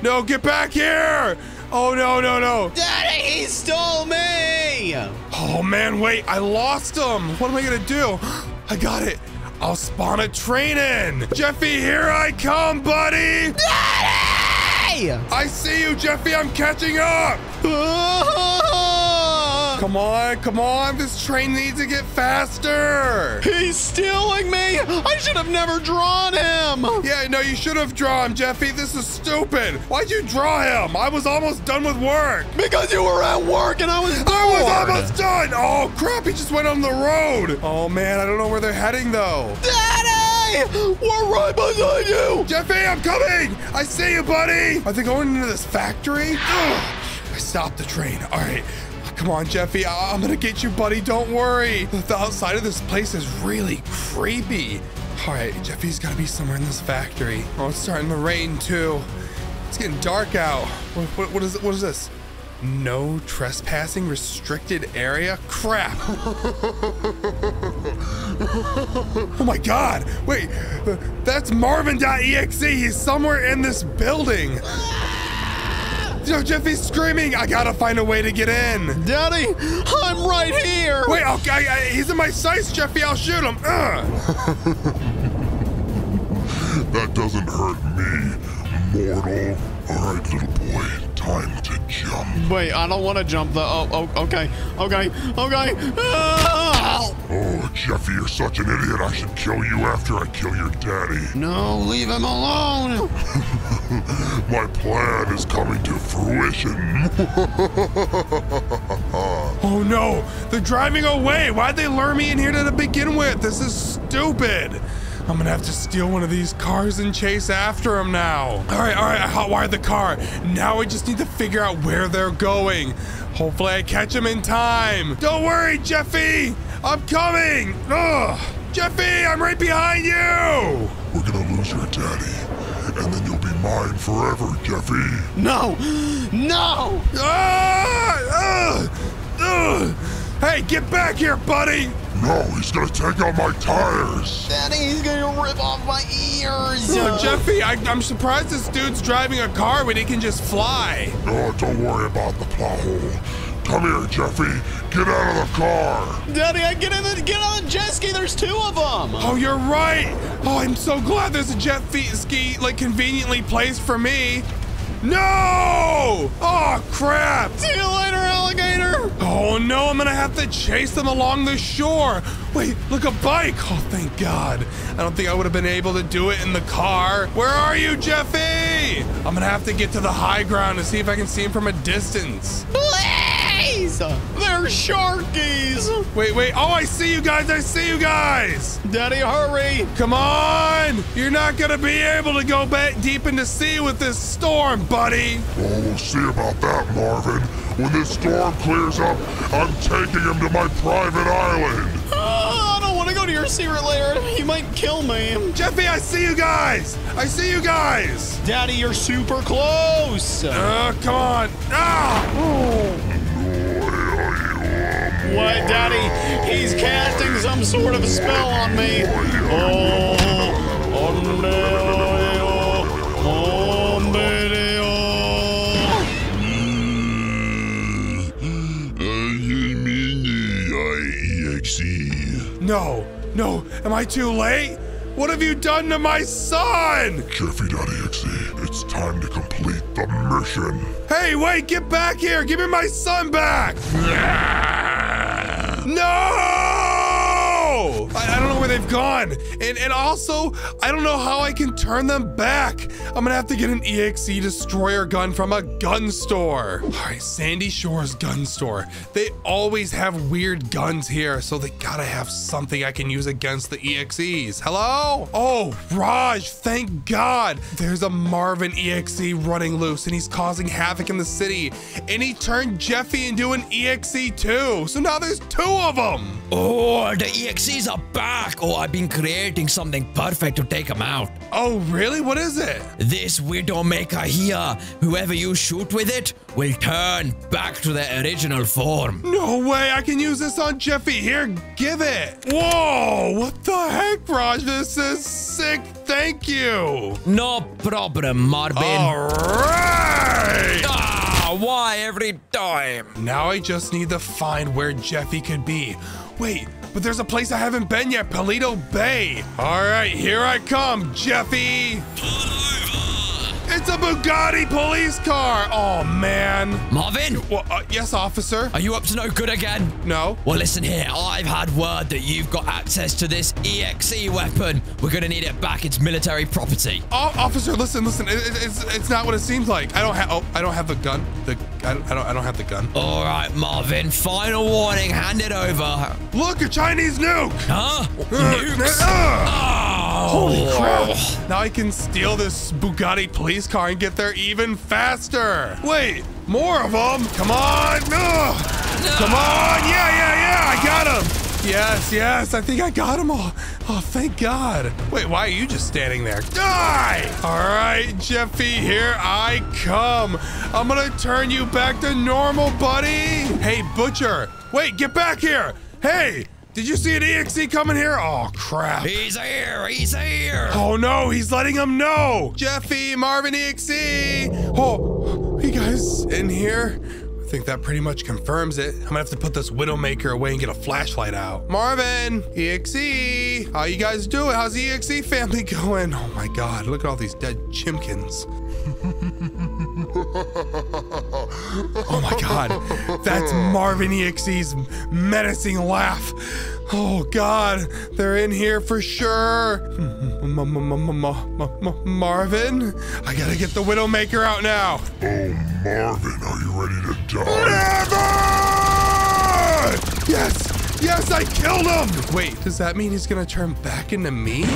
No, get back here! Oh, no, no, no. Daddy, he stole me. Oh, man, wait, I lost him. What am I gonna do? I got it. I'll spawn a train in. Jeffy, here I come, buddy! Daddy! I see you, Jeffy. I'm catching up. Come on, come on. This train needs to get faster. He's stealing me! I should have never drawn him! Yeah, no, you should have drawn him, Jeffy. This is stupid. Why'd you draw him? I was almost done with work. Because you were at work and I was bored! I was almost done. Oh, crap. He just went on the road. Oh, man. I don't know where they're heading, though. Daddy! We're right behind you! Jeffy, I'm coming. I see you, buddy. Are they going into this factory? Ugh. I stopped the train. All right. Come on, Jeffy. I- I'm gonna get you, buddy. Don't worry. The outside of this place is really creepy. All right, Jeffy's gotta be somewhere in this factory. Oh, it's starting to rain too. It's getting dark out. What, what, what is it? What is this? No trespassing restricted area? Crap. oh my god. Wait, that's Marvin.exe. He's somewhere in this building. Yo, Jeffy's screaming. I gotta find a way to get in. Daddy, I'm right here. Wait, I'll, I, I, he's in my sights, Jeffy. I'll shoot him. Ugh. That doesn't hurt me, mortal. All right, little boy, time to jump. Wait, I don't want to jump though. Oh, oh, okay, okay, okay. Ah! Oh, Jeffy, you're such an idiot. I should kill you after I kill your daddy. No, leave him alone. My plan is coming to fruition. Oh no, they're driving away. Why'd they lure me in here to begin with? This is stupid. I'm gonna have to steal one of these cars and chase after them now. All right, all right, I hotwired the car. Now I just need to figure out where they're going. Hopefully I catch them in time. Don't worry, Jeffy. I'm coming. Ugh. Jeffy, I'm right behind you. We're gonna lose your daddy, and then you'll be mine forever, Jeffy. No, no. Ah! Ugh! Ugh! Hey, get back here, buddy! No, he's gonna take out my tires. Daddy, he's gonna rip off my ears. Oh, Jeffy, I, I'm surprised this dude's driving a car when he can just fly. Oh, don't worry about the plot hole. Come here, Jeffy. Get out of the car. Daddy, I get in the get on the jet ski. There's two of them. Oh, you're right. Oh, I'm so glad there's a jet ski like conveniently placed for me. No! Oh, crap! See you later, alligator. Oh no, I'm gonna have to chase them along the shore. Wait, look, a bike! Oh, thank God. I don't think I would have been able to do it in the car. Where are you, Jeffy? I'm gonna have to get to the high ground to see if I can see him from a distance. Please. They're sharkies. Wait, wait. Oh, I see you guys. I see you guys. Daddy, hurry. Come on. You're not gonna be able to go back deep into sea with this storm, buddy. Oh, we'll see about that, Marvin. When this storm clears up, I'm taking him to my private island. Ah, I don't want to go to your secret lair. He might kill me. Jeffy, I see you guys. I see you guys. Daddy, you're super close. Uh, come on. Ah! What, Daddy? He's casting some sort of spell on me. Oh, oh, no, oh, no. No, no. Am I too late? What have you done to my son? Jeffy.exe, it's time to complete the mission. Hey, wait, get back here. Give me my son back. No! I, I don't know where they've gone. And and also, I don't know how I can turn them back. I'm gonna have to get an EXE destroyer gun from a gun store. All right, Sandy Shores gun store. They always have weird guns here, so they gotta have something I can use against the EXEs. Hello? Oh, Raj, thank God. There's a Marvin EXE running loose and he's causing havoc in the city. And he turned Jeffy into an EXE too. So now there's two of them. Oh, the EXEs are back. Oh, I've been creating something perfect to take him out. Oh, really? What is it? This Widowmaker here, whoever you shoot with it, will turn back to their original form. No way, I can use this on Jeffy. Here, give it. Whoa, what the heck, Raj? This is sick. Thank you. No problem, Marvin. All right. Ah, why every time? Now I just need to find where Jeffy could be. Wait, but there's a place I haven't been yet, Paleto Bay. All right, here I come, Jeffy. It's a Bugatti police car. Oh, man. Marvin? Well, uh, yes, officer. Are you up to no good again? No. Well, listen here. I've had word that you've got access to this EXE weapon. We're gonna need it back. It's military property. Oh, officer, listen, listen. It, it- it's it's not what it seems like. I don't have. Oh, I don't have the gun. The I don't, I don't I don't have the gun. All right, Marvin. Final warning. Hand it over. Look, a Chinese nuke. Huh? Uh, Nukes? uh. Oh. Holy oh. crap! Now I can steal this Bugatti police car and get there even faster. Wait, more of them? Come on! Ugh. Come on! Yeah, yeah, yeah! I got him! Yes, yes, I think I got them all. Oh, thank God. Wait, why are you just standing there? Die! All right, Jeffy, here I come. I'm gonna turn you back to normal, buddy. Hey, Butcher. Wait, get back here. Hey, did you see an EXE coming here? Oh, crap. He's here. He's here. Oh no, he's letting him know. Jeffy, Marvin, EXE. Oh, you guys in here? I think that pretty much confirms it. I'm gonna have to put this Widowmaker away and get a flashlight out. Marvin, EXE, how you guys doing? How's the EXE family going? Oh my god, look at all these dead chimkins. oh my god, that's Marvin EXE's menacing laugh. Oh god, they're in here for sure. Marvin, I gotta get the Widowmaker out now. Oh, Marvin, are you ready to die? Never! Yes, yes, I killed him. Wait, does that mean he's gonna turn back into me?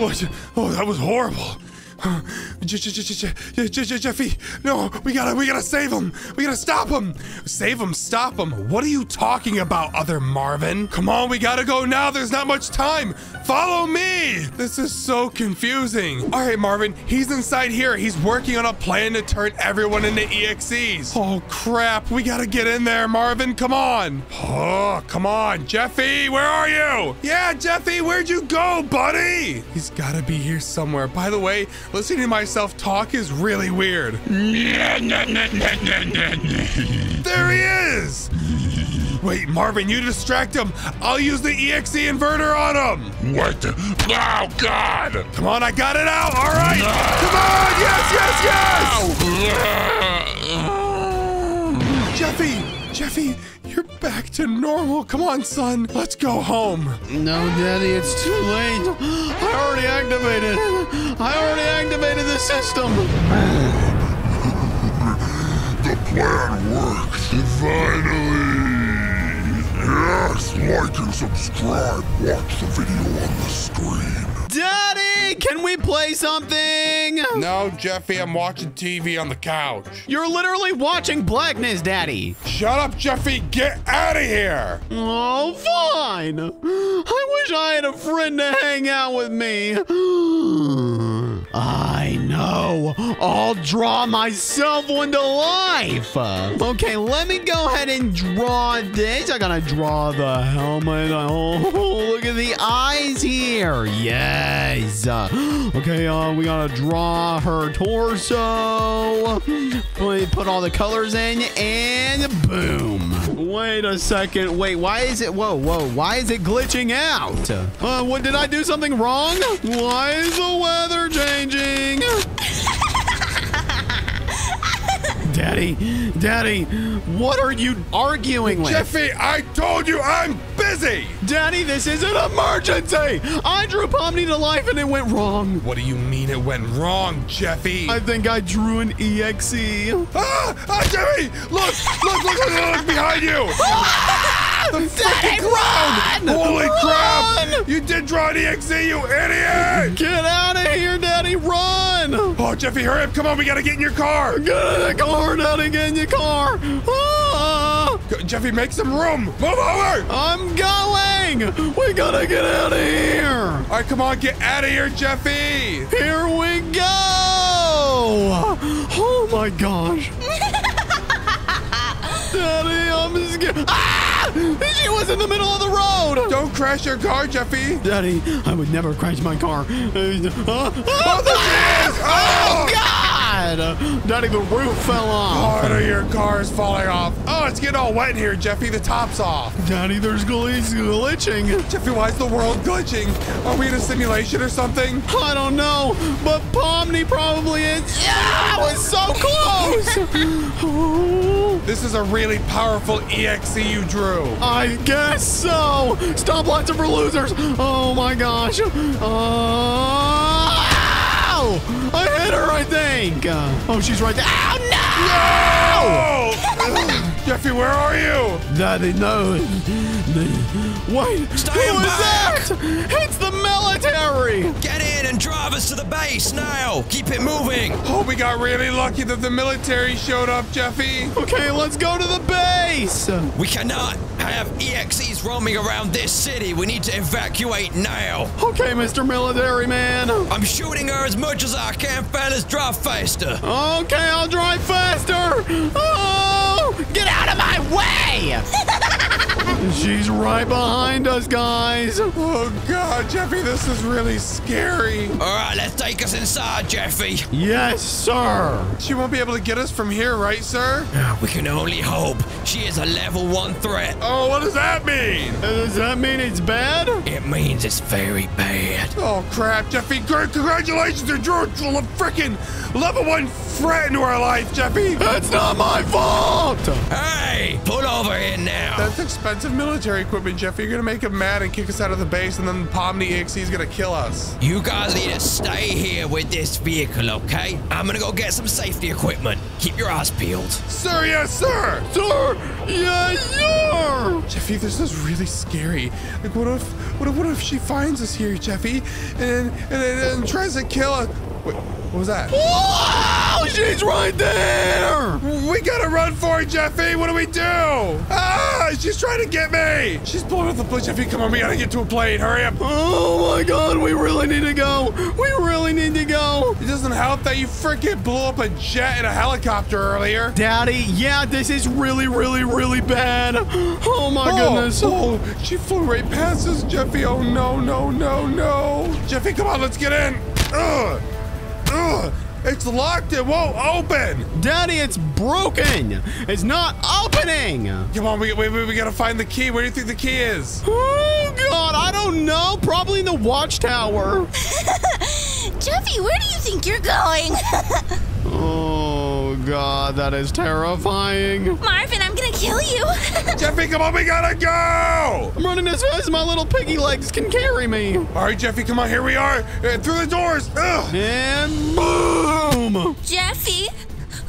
What? Oh, that was horrible. Je- Je- Je- Je- Je- Je- Je- Jeffy, no, we gotta, we gotta save him. We gotta stop him. Save him, stop him. What are you talking about, other Marvin? Come on, we gotta go now. There's not much time. Follow me. This is so confusing. All right, Marvin, he's inside here. He's working on a plan to turn everyone into EXEs. Oh, crap. We gotta get in there, Marvin. Come on. Oh, come on. Jeffy, where are you? Yeah, Jeffy, where'd you go, buddy? He's gotta be here somewhere. By the way, listening to myself talk is really weird. There he is! Wait, Marvin, you distract him. I'll use the EXE inverter on him. What? the- Oh, God! Come on, I got it out. All right. Come on. Yes, yes, yes. Jeffy, Jeffy, you're back to normal. Come on, son. Let's go home. No, Daddy, it's too late. I already activated. I already activated the system. The plan works. Finally! Yes, like and subscribe. Watch the video on the screen. Daddy, can we play something? No, Jeffy, I'm watching TV on the couch. You're literally watching blackness, Daddy. Shut up, Jeffy. Get out of here. Oh, fine. I wish I had a friend to hang out with me. I know. I'll draw myself into life. Okay, let me go ahead and draw this. I gotta draw the helmet. Oh, look at the eyes here. Yes. Okay, uh, we gotta draw her torso. Put put all the colors in, and boom. Wait a second. Wait, why is it? Whoa, whoa. Why is it glitching out? Uh, what did I do something wrong? Why is the weather changing? Daddy, Daddy, what are you arguing with? Jeffy, I told you I'm busy. Daddy, this is an emergency! I drew Pomni to life and it went wrong. What do you mean it went wrong, Jeffy? I think I drew an EXE. Ah! Ah, Jeffy! Look! Look! Look! Look! Look behind you! the freaking clown! Holy crap! You did draw an EXE, you idiot! Get out of here, Daddy! Run! Oh, Jeffy, hurry up! Come on, we gotta get in your car! Get in the car, Daddy! Get in your car! Ah! Jeffy, make some room! Move over! I'm going! We gotta get out of here! All right, come on, get out of here, Jeffy! Here we go! Oh my gosh! Daddy, I'm scared. Ah! She was in the middle of the road! Don't crash your car, Jeffy! Daddy, I would never crash my car. Uh, Oh, she is! Oh, Oh! God! Daddy, uh, the roof fell off. Part of your car is falling off. Oh, it's getting all wet in here, Jeffy. The top's off. Daddy, there's glitch glitching. Jeffy, why is the world glitching? Are we in a simulation or something? I don't know, but Pomni probably is. Yeah, I was so close. This is a really powerful EXE you drew. I guess so. Stop are for losers. Oh my gosh. Uh, Oh, I hit her, I think. Uh, oh, she's right there. Oh, Oh! Jeffy, where are you? Daddy, no. Wait, Stay who is back. that? It's the military. Get in and drive us to the base now. Keep it moving. Oh, we got really lucky that the military showed up, Jeffy. Okay, let's go to the base. We cannot have EXEs roaming around this city. We need to evacuate now. Okay, Mr. Military Man. I'm shooting her as much as I can, fellas. Drive faster. Okay, I'll drive faster. Oh, get out of my way. She's right behind us, guys. Oh God, Jeffy, this is really scary. All right, let's take us inside, Jeffy. Yes, sir. She won't be able to get us from here, right, sir? Ah, we can only hope. She is a level one threat. Oh, what does that mean? Does that mean it's bad? It means it's very bad. Oh crap, Jeffy! Great, congratulations, you drew a freaking level one threat into our life, Jeffy. That's not my fault. Hey, pull over here now. That's expensive military equipment, Jeffy. You're gonna make him mad and kick us out of the base, and then Pomni EXE is gonna kill us. You guys need to stay here with this vehicle, okay? I'm gonna go get some safety equipment. Keep your eyes peeled. Sir, yes, sir. Sir, yes, sir. Jeffy, this is really scary. Like, what if, what if, what if she finds us here, Jeffy, and and, and, tries to kill us? Wait, what was that? Whoa, she's right there. We gotta run for it, Jeffy. What do we do? Ah, she's trying to get me. She's blowing up the plane, Jeffy. Come on, we gotta get to a plane. Hurry up. Oh my God, we really need to go. We really need to go. It doesn't help that you freaking blew up a jet and a helicopter earlier. Daddy, yeah, this is really, really, really bad. Oh my goodness. Oh, she flew right past us, Jeffy. Oh no, no, no, no. Jeffy, come on, let's get in. Ugh. Ugh. It's locked. It won't open. Daddy, it's broken. It's not opening. Come on, we, we, we, we gotta find the key. Where do you think the key is? Oh God, I don't know. Probably in the watchtower. Jeffy, where do you think you're going? Oh God, that is terrifying. Marvin, I'm gonna kill you. Jeffy, come on, we gotta go. I'm running as fast as my little piggy legs can carry me. All right, Jeffy, come on, here we are. Uh, through the doors. Ugh. And boom. Jeffy,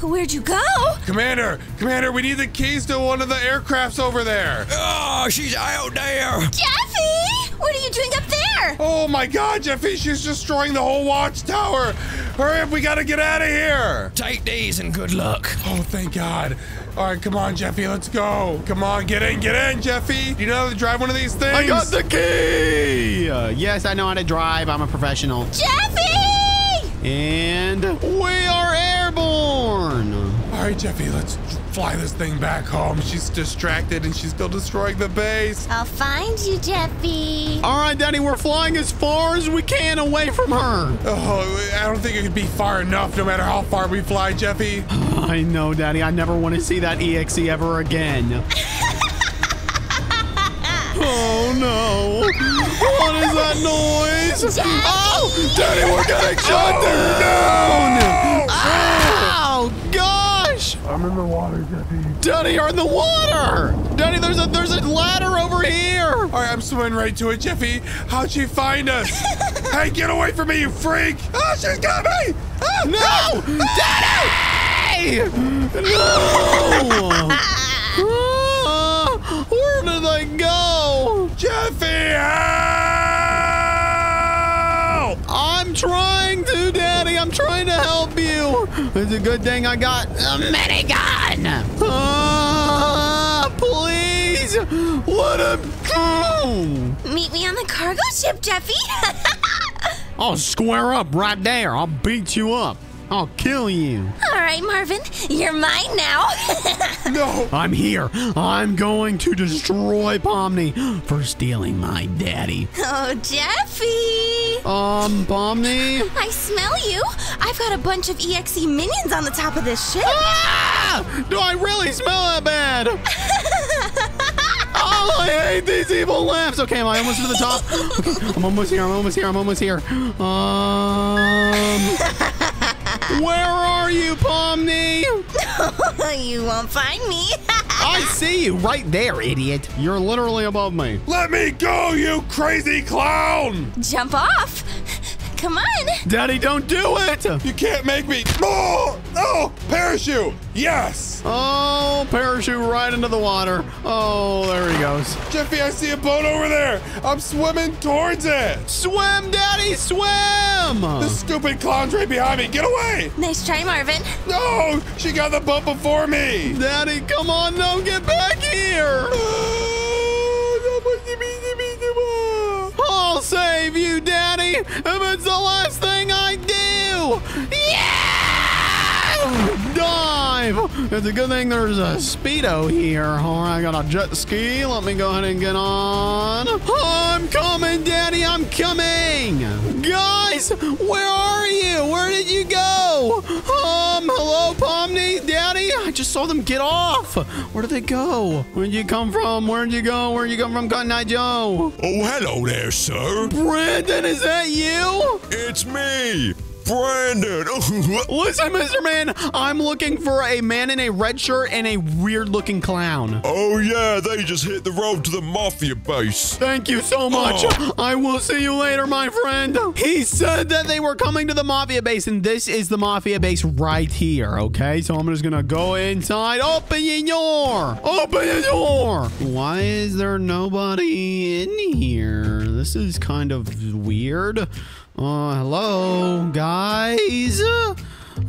where'd you go? Commander, Commander, we need the keys to one of the aircrafts over there. Oh, she's out there. Jeffy, what are you doing up there? Oh my God, Jeffy, she's destroying the whole watchtower. Hurry up, we gotta get out of here. Take these and good luck. Oh, thank God. All right, come on, Jeffy, let's go. Come on, get in, get in, Jeffy. Do you know how to drive one of these things? I got the key. Uh, yes, I know how to drive. I'm a professional. Jeffy! And we are airborne. All right, Jeffy, let's fly this thing back home. She's distracted and she's still destroying the base. I'll find you, Jeffy. All right, Daddy, we're flying as far as we can away from her. Oh, I don't think it could be far enough no matter how far we fly, Jeffy. I know, Daddy. I never want to see that EXE ever again. oh, no. What is that noise? Daddy! Oh, Daddy, we're getting shot down. Oh, gosh. I'm in the water, Jeffy. Daddy, you're in the water. Daddy, there's a there's a ladder over here. All right, I'm swimming right to it, Jeffy. How'd she find us? hey, get away from me, you freak! Oh, she's got me! Ah, No, Daddy! No! Ah, where did I go? Jeffy, help! I'm trying to, Daddy. I'm trying to help you. It's a good thing I got a minigun. Ah, please, let him go. Meet me on the cargo ship, Jeffy. I'll square up right there. I'll beat you up. I'll kill you. All right, Marvin, you're mine now. No! I'm here. I'm going to destroy Pomni for stealing my daddy. oh, Jeffy. Um, Pomni? I smell you. I've got a bunch of EXE minions on the top of this ship. Ah! Do I really smell that bad? Oh, I hate these evil lamps. Okay, am I almost to the top? Okay, I'm almost here. I'm almost here. I'm almost here. Um, where are you, Pomni? you won't find me. I see you right there, idiot. You're literally above me. Let me go, you crazy clown! Jump off. Come on. Daddy, don't do it. You can't make me. Oh! Oh! Parachute! Yes! Oh, parachute right into the water. Oh, there he goes. Jeffy, I see a boat over there! I'm swimming towards it! Swim, Daddy, swim! This stupid clown's right behind me! Get away! Nice try, Marvin. No! She got the boat before me! Daddy, come on, no, get back here! I'll save you, Daddy, if it's the last thing I do! It's a good thing there's a Speedo here. All right, I got a jet ski. Let me go ahead and get on. I'm coming, Daddy. I'm coming. Guys, where are you? Where did you go? Um, hello, Pomni? Daddy? I just saw them get off. Where did they go? Where'd you come from? Where'd you go? Where'd you come from, Cotton Eye Joe? Oh, hello there, sir. Brandon, is that you? It's me, Brandon. Listen, Mr. Man, I'm looking for a man in a red shirt and a weird looking clown. oh, yeah, they just hit the road to the mafia base. Thank you so much. Oh. I will see you later, my friend. He said that they were coming to the mafia base, and this is the mafia base right here, okay? So I'm just gonna go inside. Open your door. Open your door. Why is there nobody in here? This is kind of weird. Uh, hello, guys?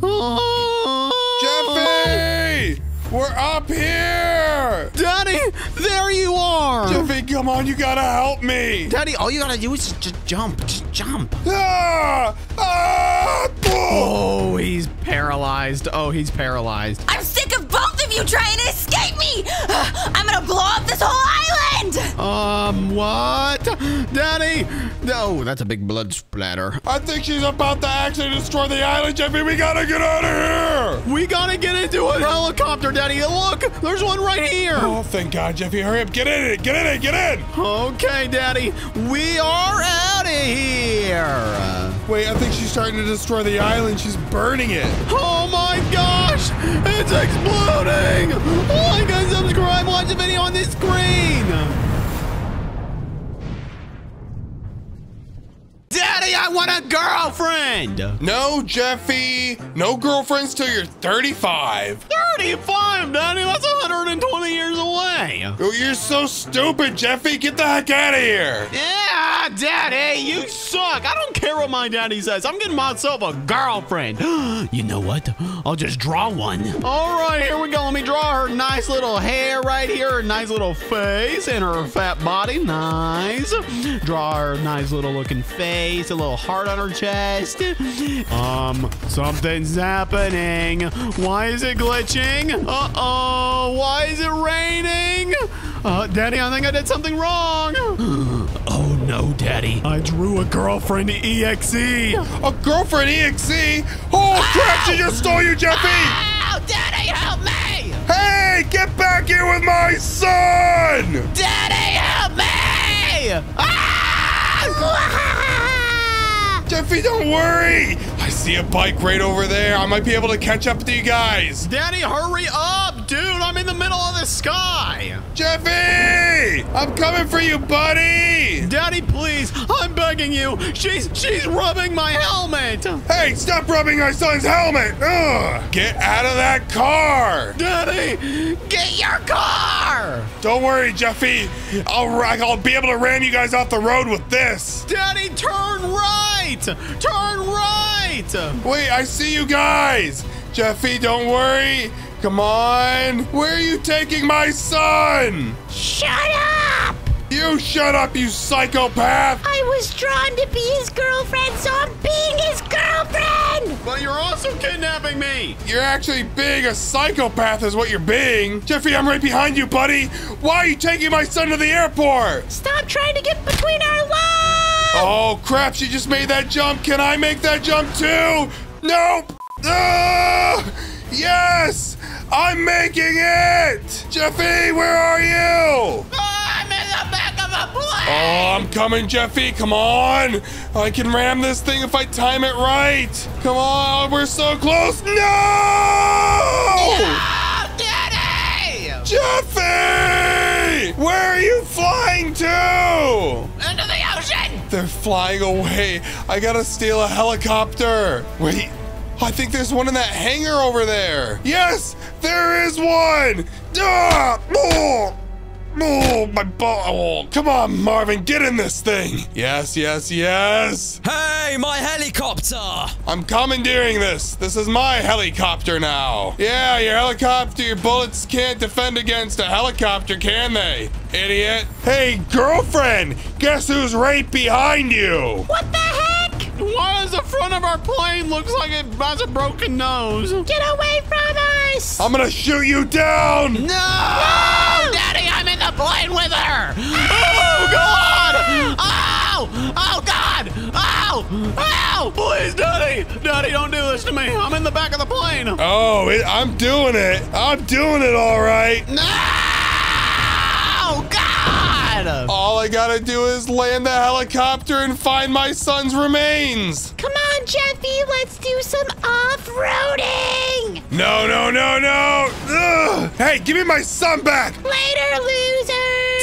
Oh. Jeffy! We're up here! Daddy, there you are. Jeffy, come on, you gotta help me! Daddy, all you gotta do is just jump. Just jump. Ah! Ah! Oh, he's paralyzed. Oh, he's paralyzed. I'm sick of both of you trying to escape me! I'm gonna blow up this whole island! Um, what? Daddy! No, that's a big blood splatter. I think she's about to actually destroy the island, Jeffy. We gotta get out of here! We gotta get into a helicopter, Daddy. Look, there's one right here. Oh, thank God, Jeffy. Hurry up. Get in it. Get in it. Get in. Okay, Daddy. We are out of here. Wait, I think she's starting to destroy the island. She's burning it. Oh my gosh! It's exploding! Like and subscribe, watch the video on this screen! Daddy, I want a girlfriend! No, Jeffy. No girlfriends till you're 35. 35, Daddy, that's 120 years away! Oh, you're so stupid, Jeffy. Get the heck out of here. Yeah, Daddy, you suck! I don't care what my daddy says. I'm getting myself a girlfriend. you know what? I'll just draw one. All right, here we go. Let me draw her nice little hair right here, her nice little face, and her fat body. Nice. Draw her nice little looking face, a little heart on her chest. Um, something's happening. Why is it glitching? Uh-oh. Why is it raining? Uh, Daddy, I think I did something wrong. oh no, Daddy. I drew a girlfriend EXE. A girlfriend EXE? Oh, crap. She just stole you, Jeffy. Oh, Daddy, help me! Hey, get back here with my son. Daddy, help me! Ah! Jeffy, don't worry. I see a bike right over there. I might be able to catch up to you guys. Daddy, hurry up, dude! I'm in the middle of the sky. Jeffy! I'm coming for you, buddy! Daddy, please, I'm begging you. She's she's rubbing my helmet. Hey, stop rubbing my son's helmet! Ugh! Get out of that car! Daddy, get your car! Don't worry, Jeffy. I'll, I'll be able to ram you guys off the road with this. Daddy, turn right! Turn right! Wait, I see you guys! Jeffy, don't worry. Come on. Where are you taking my son? Shut up! You shut up, you psychopath! I was drawn to be his girlfriend, so I'm being his girlfriend! But you're also kidnapping me. You're actually being a psychopath, is what you're being. Jeffy, I'm right behind you, buddy. Why are you taking my son to the airport? Stop trying to get between our legs! Oh, crap, she just made that jump. Can I make that jump too? Nope. Yes! I'm making it! Jeffy, where are you? Oh, I'm in the back of a plane. Oh, I'm coming, Jeffy. Come on. I can ram this thing if I time it right. Come on, we're so close. No! Oh, Daddy! Jeffy! Where are you flying to? Into the ocean! They're flying away. I gotta steal a helicopter. Wait, I think there's one in that hangar over there. Yes, there is one. Ah! Oh! Oh, my ball. Come on, Marvin, get in this thing. Yes, yes, yes. Hey, my helicopter! I'm commandeering this. This is my helicopter now. Yeah, your helicopter, your bullets can't defend against a helicopter, can they? Idiot. Hey, girlfriend, guess who's right behind you? What the heck? Why does the front of our plane look like it has a broken nose? Get away from us! I'm gonna shoot you down! No! no! Daddy, I'm in the plane with her! Oh, God! Oh! Oh, God! Oh! Oh! Please, Daddy! Daddy, don't do this to me! I'm in the back of the plane! Oh, it, I'm doing it. I'm doing it all right. No! God! All I gotta do is land the helicopter and find my son's remains. Come on, Jeffy, let's do some off-roading! No, no, no, no! Ugh. Hey, give me my son back! Later, loser.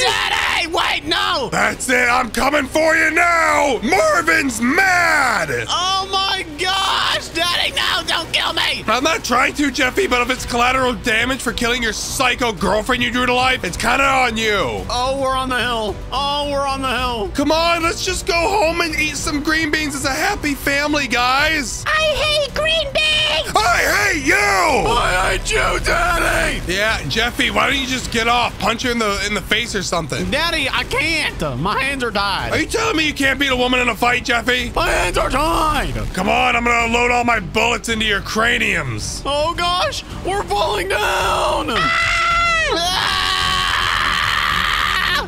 Daddy! Wait, no! That's it, I'm coming for you now! Marvin's mad! Oh my gosh! Daddy, no! Don't kill me! I'm not trying to, Jeffy, but if it's collateral damage for killing your psycho girlfriend you drew to life, it's kinda on you. Oh, we're on the hill. Oh, we're on the hill. Come on, let's just go home and eat some green beans as a happy family, guys. I hate green beans! I hate you! I hate you, Daddy! Yeah, Jeffy, why don't you just get off? Punch her in the in the face or something. Daddy, I can't. Uh, my hands are tied. Are you telling me you can't beat a woman in a fight, Jeffy? My hands are tied. Come on, I'm gonna load all my bullets into your craniums. Oh gosh, we're falling down.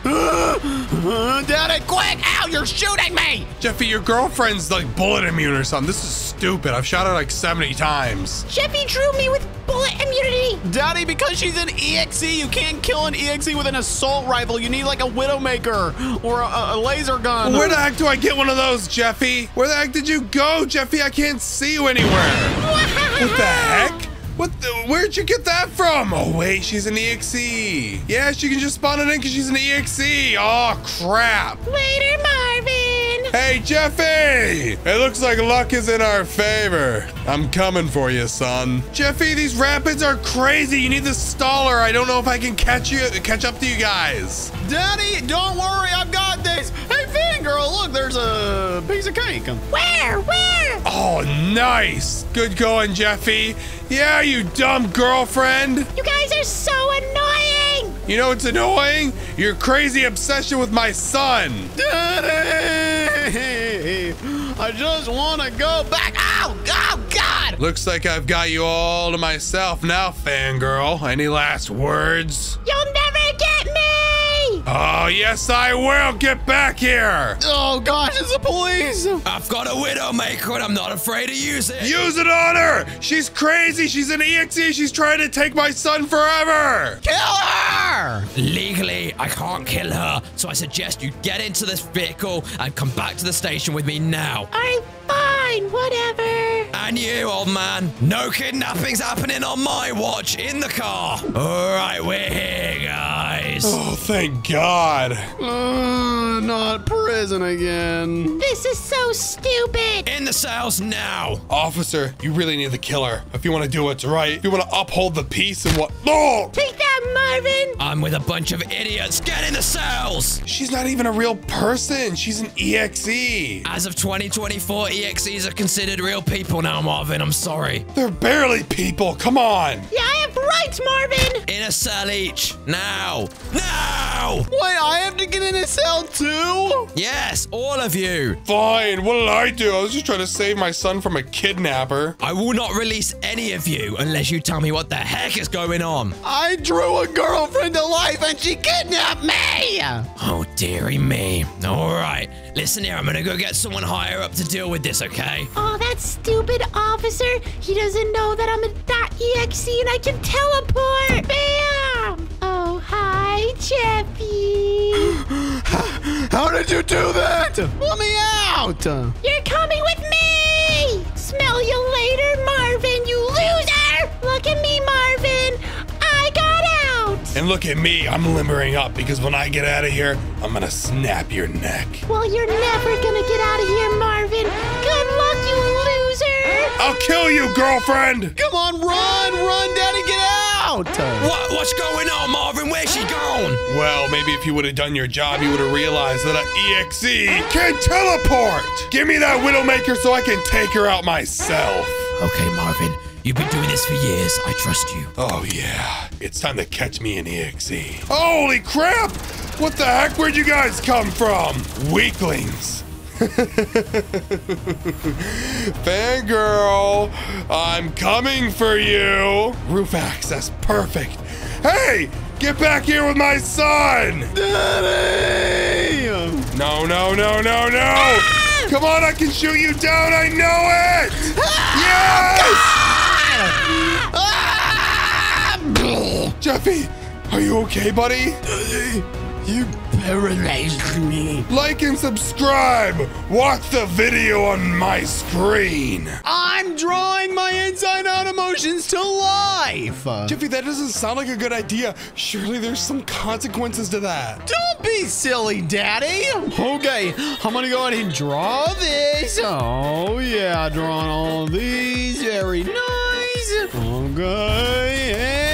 Ah! Mm-hmm. Daddy, quick! Ow, you're shooting me! Jeffy, your girlfriend's like bullet immune or something. This is stupid. I've shot her like 70 times. Jeffy drew me with bullet immunity! Daddy, because she's an EXE, you can't kill an EXE with an assault rifle. You need like a Widowmaker or a, a laser gun. Where the heck do I get one of those, Jeffy? Where the heck did you go, Jeffy? I can't see you anywhere. what the heck? What the, where'd you get that from? Oh, wait, she's an EXE. Yeah, she can just spawn it in because she's an EXE. Oh, crap. Later, Marvin! Hey, Jeffy! It looks like luck is in our favor. I'm coming for you, son. Jeffy, these rapids are crazy. You need the staller. I don't know if I can catch you, catch up to you guys. Daddy, don't worry, I've got this. Hey, fangirl, look, there's a piece of cake. Where? Where? Oh, nice. Good going, Jeffy. Yeah, you dumb girlfriend. You guys are so annoying! You know what's annoying? Your crazy obsession with my son. Daddy, I just want to go back. Ow, oh, God. Looks like I've got you all to myself now, fangirl. Any last words? You'll never get me! Oh, yes, I will. Get back here. Oh, gosh, it's the police. I've got a Widowmaker and I'm not afraid to use it. Use it on her. She's crazy. She's an EXE. She's trying to take my son forever. Kill her. Legally, I can't kill her, so I suggest you get into this vehicle and come back to the station with me now. I'm fine, whatever. And you, old man, no kidnappings happening on my watch in the car. All right, we're here, guys. Oh, thank God. Uh, not prison again. This is so stupid! In the cells now. Officer, you really need the killer. If you want to do what's right, if you want to uphold the peace and what. No! Take that, Marvin! I'm with a bunch of idiots. Get in the cells. She's not even a real person. She's an EXE. As of 2024, EXEs are considered real people now, Marvin. I'm sorry. They're barely people. Come on. Yeah, I have rights, Marvin! In a cell each. Now. Now! Wait, I have to get in a cell too? Yes, all of you. Fine. What did I do? I was just trying to save my son from a kidnapper. I will not release any of you unless you tell me what the heck is going on. I drew a girlfriend to life and she kidnapped me. Oh, dearie me. All right. Listen here, I'm gonna go get someone higher up to deal with this, okay? Oh, that stupid officer! He doesn't know that I'm a dot .exe and I can teleport! Bam! Oh, hi, Jeffy! How did you do that? Let me out. You're coming with me! Smell you later, Marvin, you loser! Look at me, Marvin! I got out! And look at me. I'm limbering up because when I get out of here, I'm going to snap your neck. Well, you're never gonna get out of here, Marvin! Good luck! I'll kill you, girlfriend. Come on, run, run, Daddy, get out. What? What's going on, Marvin? Where's she gone? Well, maybe if you would have done your job, you would have realized that an EXE can teleport. Give me that Widowmaker so I can take her out myself. Okay, Marvin. You've been doing this for years. I trust you. Oh, yeah. It's time to catch me an EXE. Holy crap! What the heck? Where'd you guys come from? Weaklings. Fangirl, I'm coming for you. Roof access, perfect. Hey, get back here with my son. Daddy! No, no, no, no, no. Ah! Come on, I can shoot you down. I know it. Ah! Yes. Ah! Jeffy, are you okay, buddy? You paralyzed me. Like and subscribe. Watch the video on my screen. I'm drawing my inside out emotions to life. Jeffy, that doesn't sound like a good idea. Surely there's some consequences to that. Don't be silly, Daddy. Okay, I'm gonna go ahead and draw this. Oh, yeah, drawing all these. Very nice. Okay, and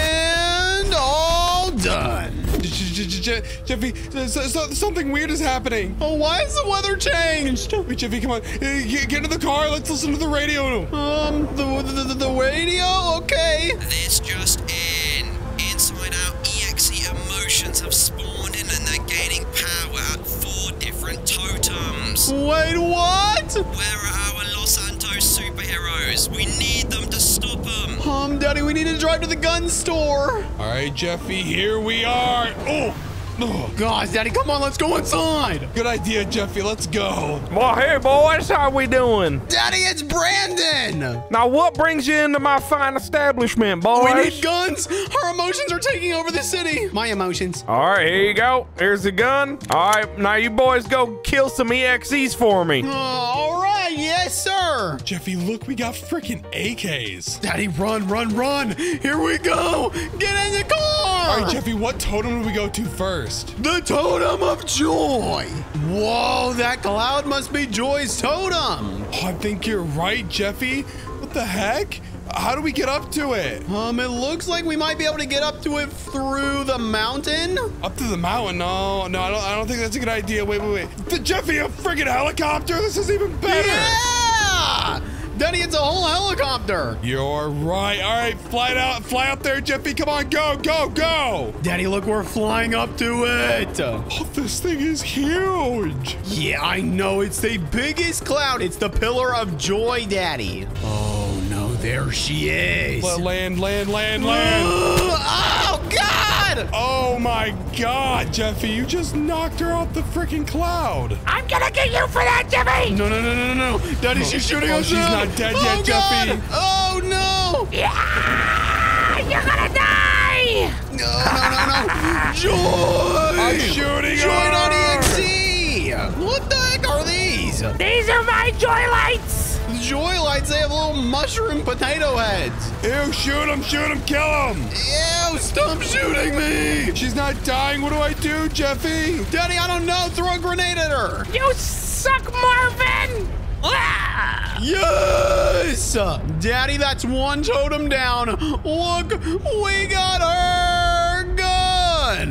Jeffy, so, so, something weird is happening. Oh, why has the weather changed? Wait, Jeffy, come on. Uh, Get, get into the car. Let's listen to the radio. Um, the, the, the, the radio? Okay. This just in. Inside Out EXE emotions have spawned in and they're gaining power at four different totems. Wait, what? Where are our Los Santos superheroes? We need them to stop them. Um, Daddy, we need to drive to the gun store. All right, Jeffy, here we are. Oh, oh. Gosh, Daddy, come on, let's go inside. Good idea, Jeffy. Let's go. Well, hey, boys, how we doing? Daddy, it's Brandon. Now, what brings you into my fine establishment, boys? We need guns. Our emotions are taking over the city. My emotions. All right, here you go. Here's the gun. All right, now you boys go kill some EXEs for me. Uh, all right, yes, sir. Jeffy, look, we got freaking AKs. Daddy, run, run, run. Here we go. Get in the car. All right, Jeffy, what totem do we go to first? The totem of joy. Whoa, that cloud must be Joy's totem. Oh, I think you're right, Jeffy. What the heck? How do we get up to it? Um, it looks like we might be able to get up to it through the mountain. Up to the mountain? No, no, I don't, I don't think that's a good idea. Wait, wait, wait. The Jeffy, a freaking helicopter? This is even better. Yeah! Daddy, it's a whole helicopter. You're right. All right, fly out, fly up there, Jeffy. Come on, go, go, go. Daddy, look, we're flying up to it. Oh, this thing is huge. Yeah, I know. It's the biggest cloud. It's the pillar of joy, Daddy. Oh, no, there she is. Land, land, land, land. oh, God. Oh, my God, Jeffy. You just knocked her off the freaking cloud. I'm gonna get you for that, Jeffy! No, no, no, no, no, no. Daddy, she's oh, shooting Oh, us she's down. not dead oh, yet, God. Jeffy. Oh, no. Yeah! You're gonna die! No, no, no, no. Joy. I'm shooting Joy her. on EXE. What the heck are these? These are my joy lights! Joy lights, they have little mushroom potato heads. Ew, shoot him, shoot him, kill him. Ew, stop shooting me. She's not dying. What do I do, Jeffy? Daddy, I don't know. Throw a grenade at her. You suck, Marvin! Ah! Yes! Daddy, that's one totem down. Look, we got her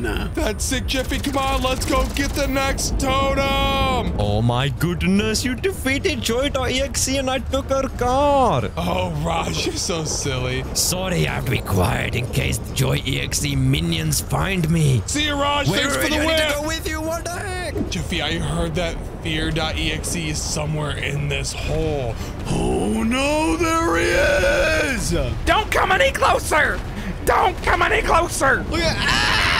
gun. That's sick, Jeffy. Come on, let's go get the next totem. Oh my goodness, you defeated Joy.exe and I took her car. Oh, Raj, you're so silly. Sorry, I have to be quiet in case the Joy.exe minions find me. See you, Raj. Wait, Thanks wait, for the I need to go with you. What the heck? Jeffy, I heard that fear.exe is somewhere in this hole. Oh no, there he is. Don't come any closer! Don't come any closer! Look at ah!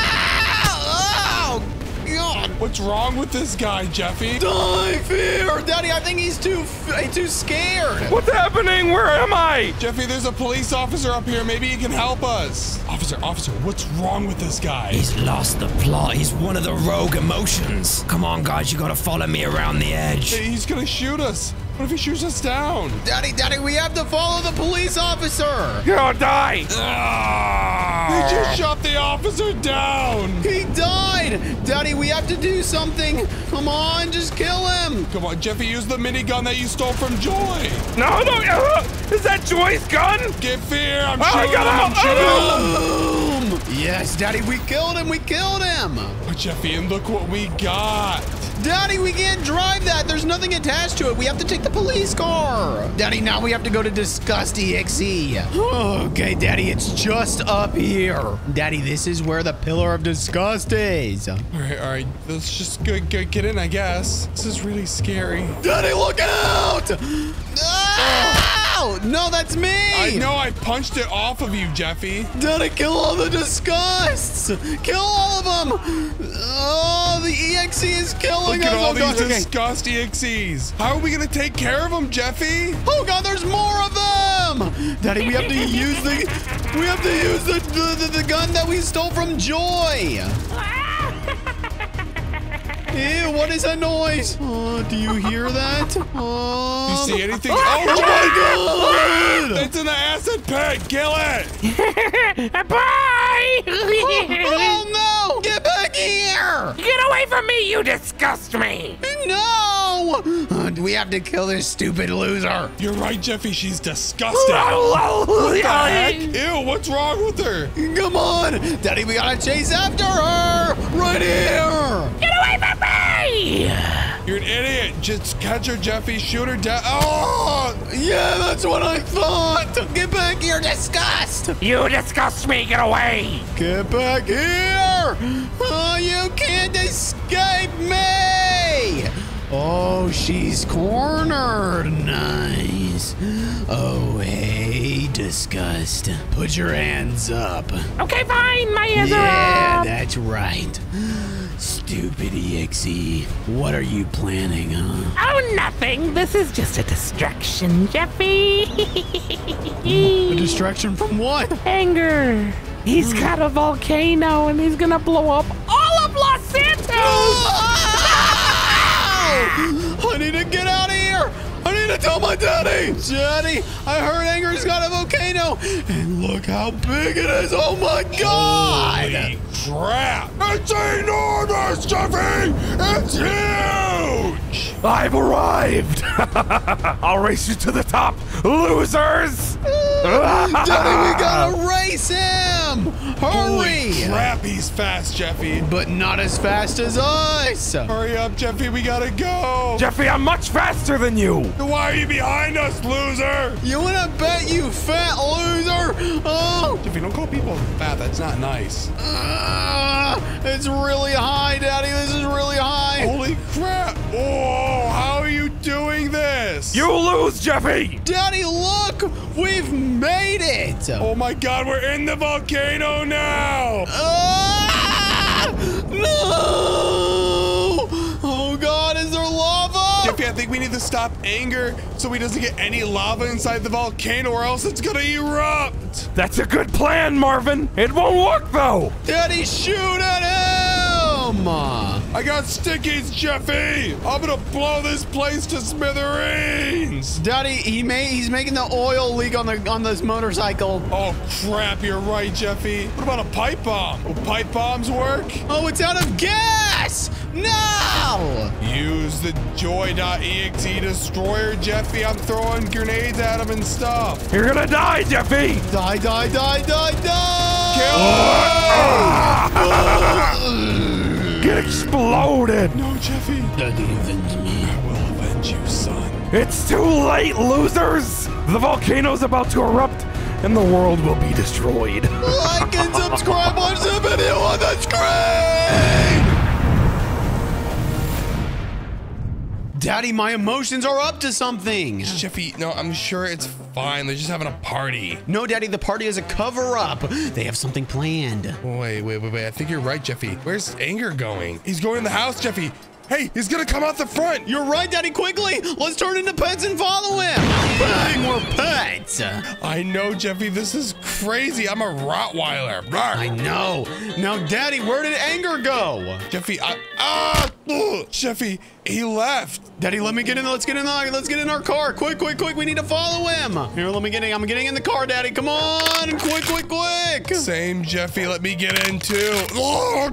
God. What's wrong with this guy, Jeffy? Die, fear. Daddy, I think he's too f- too scared. What's happening? Where am I? Jeffy, there's a police officer up here. Maybe he can help us. Officer, officer, what's wrong with this guy? He's lost the plot. He's one of the rogue emotions. Come on, guys, you gotta follow me around the edge. He's gonna shoot us. What if he shoots us down? Daddy, Daddy, we have to follow the police officer. You're gonna die! They just shot the officer down. He died. Daddy, we have to do something. Come on, just kill him. Come on, Jeffy, use the minigun that you stole from Joy. No, no, uh, is that Joy's gun? Get fear. I'm Oh, I shooting got him. I'm shooting him. Boom. Yes, Daddy, we killed him. We killed him. Oh, Jeffy, and look what we got. Daddy, we can't drive that. There's nothing attached to it. We have to take the police car. Daddy, now we have to go to Disgust EXE. Okay, Daddy, it's just up here. Daddy, this is where the Pillar of Disgust is. All right, all right. Let's just go, go get in, I guess. This is really scary. Daddy, look out! Ah! Ow! No, that's me! I know I punched it off of you, Jeffy. Daddy, kill all the disgusts! Kill all of them! Oh, the EXE is killing Look us! at all oh, these gosh, okay. EXEs. How are we gonna take care of them, Jeffy? Oh god, there's more of them! Daddy, we have to use the we have to use the the, the, the gun that we stole from Joy. Ew, what is that noise? Oh, do you hear that? Oh, You see anything? Oh, oh my god! It's in the acid pit. Kill it. Bye! Oh, oh no! Get back here! Get away from me, you disgust me! No! We have to kill this stupid loser. You're right, Jeffy. She's disgusting. Oh, oh, oh, what the heck? Ew, what's wrong with her? Come on! Daddy, we gotta chase after her! Right here! Get away from me! You're an idiot. Just catch her, Jeffy. Shoot her down. Oh! Yeah, that's what I thought! Get back here, disgust! You disgust me! Get away! Get back here! Oh, you can't escape me! Oh, she's cornered. Nice. Oh, hey, disgust. Put your hands up. Okay, fine. My hands Yeah, are up. that's right. Stupid EXE. What are you planning, huh? Oh, nothing. This is just a distraction, Jeffy. A distraction from what? Anger. He's got a volcano and he's gonna blow up all of Los Santos. I need to get out of here! I need to tell my daddy! Daddy, I heard Anger's got a volcano! And look how big it is! Oh my god! Holy crap! It's enormous, Jeffy! It's huge! I've arrived! I'll race you to the top, losers! Daddy, we gotta race him! Holy Hurry! crap, he's fast, Jeffy. But not as fast as us! Hurry up, Jeffy, we gotta go. Jeffy, I'm much faster than you! Why are you behind us, loser? You wanna bet, you fat loser? Oh! Jeffy, don't call people fat. That's not nice. Ah, it's really high, Daddy. This is really high. Holy crap! Oh, You lose, Jeffy! Daddy, look! We've made it! Oh my god, we're in the volcano now! Ah! No! Oh god, is there lava? Jeffy, I think we need to stop anger so he doesn't get any lava inside the volcano or else it's gonna erupt! That's a good plan, Marvin! It won't work, though! Daddy, shoot at him! I got stickies, Jeffy! I'm gonna blow this place to smithereens! Daddy, he may he's making the oil leak on the on this motorcycle. Oh crap, you're right, Jeffy. What about a pipe bomb? Will pipe bombs work? Oh, it's out of gas! No! Use the joy.exe destroyer, Jeffy. I'm throwing grenades at him and stuff. You're gonna die, Jeffy! Die, die, die, die, die! Kill Get exploded! No, Jeffy. Daddy, avenge me. I will avenge you, son. It's too late, losers! The volcano's about to erupt, and the world will be destroyed. Like and subscribe, watch the video on the screen! Daddy, my emotions are up to something. Jeffy, no, I'm sure it's fine. They're just having a party. No, Daddy, the party is a cover up. They have something planned. Wait, wait, wait, wait. I think you're right, Jeffy. Where's Anger going? He's going in the house, Jeffy. Hey, he's gonna come out the front. You're right, Daddy, quickly. Let's turn into pets and follow him. Bang, we're pets. I know, Jeffy. This is crazy. I'm a Rottweiler. Rawr. I know. Now, Daddy, where did Anger go? Jeffy, I, ah, ugh. Jeffy, he left. Daddy, let me get in. Let's get in. The, let's get in our car. Quick, quick, quick. We need to follow him. Here, let me get in. I'm getting in the car, Daddy. Come on, quick, quick, quick. Same, Jeffy. Let me get in too. Oh.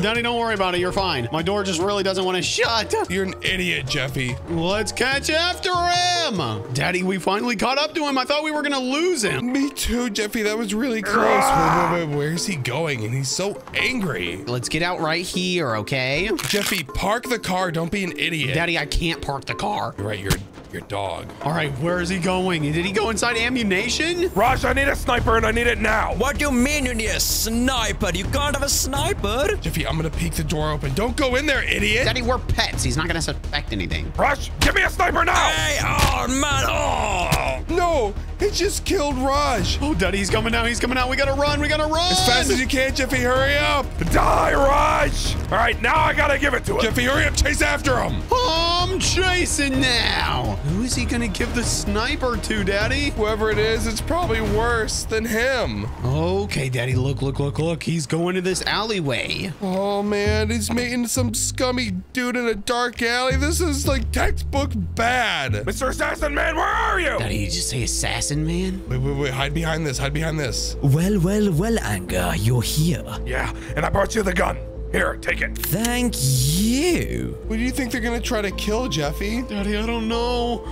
Daddy, don't worry about it. You're fine. My door just really doesn't want to shut. You're an idiot, Jeffy. Let's catch after him. Daddy, we finally caught up to him. I thought we were gonna lose him. Me too, Jeffy. That was really close. Wait, wait, wait. Where's he going? And he's so angry. Let's get out right here, okay? Jeffy, park the car car. Don't be an idiot. Daddy, I can't park the car. Right, you're your dog. All right, where is he going? Did he go inside ammunition? Raj, I need a sniper and I need it now. What do you mean you need a sniper? You can't have a sniper. Jeffy, I'm gonna peek the door open. Don't go in there, idiot. Daddy, we're pets. He's not gonna suspect anything. Raj, give me a sniper now. Hey, oh man, oh. No, he just killed Raj. Oh, Daddy, he's coming out. He's coming out. We gotta run. We gotta run. As fast as you can, Jeffy. hurry up. Die, Raj. All right, now I gotta give it to him. Jeffy, hurry up. Chase after him. Oh, I'm chasing now. Who is he gonna give the sniper to, Daddy? Whoever it is, it's probably worse than him. Okay, Daddy, look, look, look, look. He's going to this alleyway. Oh, man, he's meeting some scummy dude in a dark alley. This is like textbook bad. Mr. Assassin Man, where are you? Daddy, you just say assassin, man? Wait, wait, wait. Hide behind this. Hide behind this. Well, well, well, Anger, you're here. Yeah, and I brought you the gun. Here, take it. Thank you. What do you think they're gonna try to kill, Jeffy? Daddy, I don't know.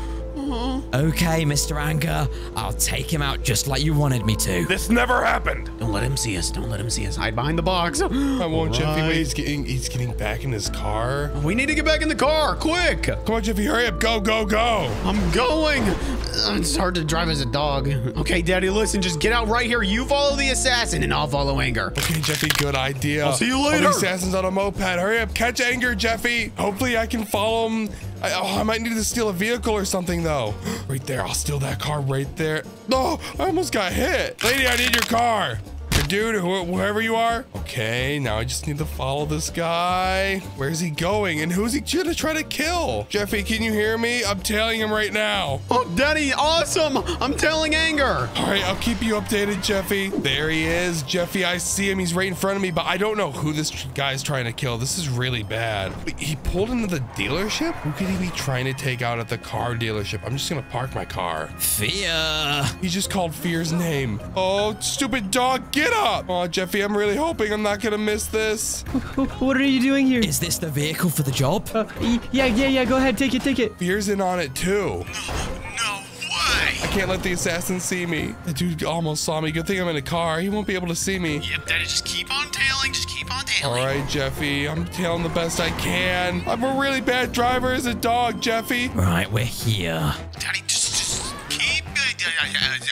Uh, Okay, Mr. Anger, I'll take him out just like you wanted me to. This never happened. don't let him see us. Don't let him see us. Hide behind the box. I won't, Jeffy. Right. Wait, he's getting he's getting back in his car. We need to get back in the car, quick. Come on, Jeffy, hurry up. Go, go, go. I'm going. Uh, It's hard to drive as a dog. Okay, Daddy, listen, just get out right here. You follow the assassin and I'll follow Anger. Okay, Jeffy, good idea. I'll see you Oh, later. the assassin's on a moped. Hurry up, catch anger, Jeffy. Hopefully, I can follow him. I, oh, I might need to steal a vehicle or something though. Right there, I'll steal that car right there. No, I almost got hit. Lady, I need your car. Or dude, who, whoever you are. Okay, now I just need to follow this guy. Where's he going? And who's he gonna try to kill? Jeffy, can you hear me? I'm tailing him right now. Oh, Daddy, awesome. I'm telling Anger. All right, I'll keep you updated, Jeffy. There he is. Jeffy, I see him. He's right in front of me, but I don't know who this tr- guy's trying to kill. This is really bad. Wait, He pulled into the dealership? Who could he be trying to take out at the car dealership? I'm just gonna park my car. Fear. He just called Fear's name. Oh, stupid dog, get up! Oh, Jeffy, I'm really hoping I'm not gonna miss this. What are you doing here? Is this the vehicle for the job? Uh, yeah, yeah, yeah. Go ahead, take it, take it. Fear's in on it too. No way! I can't let the assassin see me. The dude almost saw me. Good thing I'm in a car. He won't be able to see me. Yep, Daddy, just keep on tailing. Just keep on tailing. All right, Jeffy. I'm tailing the best I can. I'm a really bad driver as a dog, Jeffy. Right, we're here. Daddy,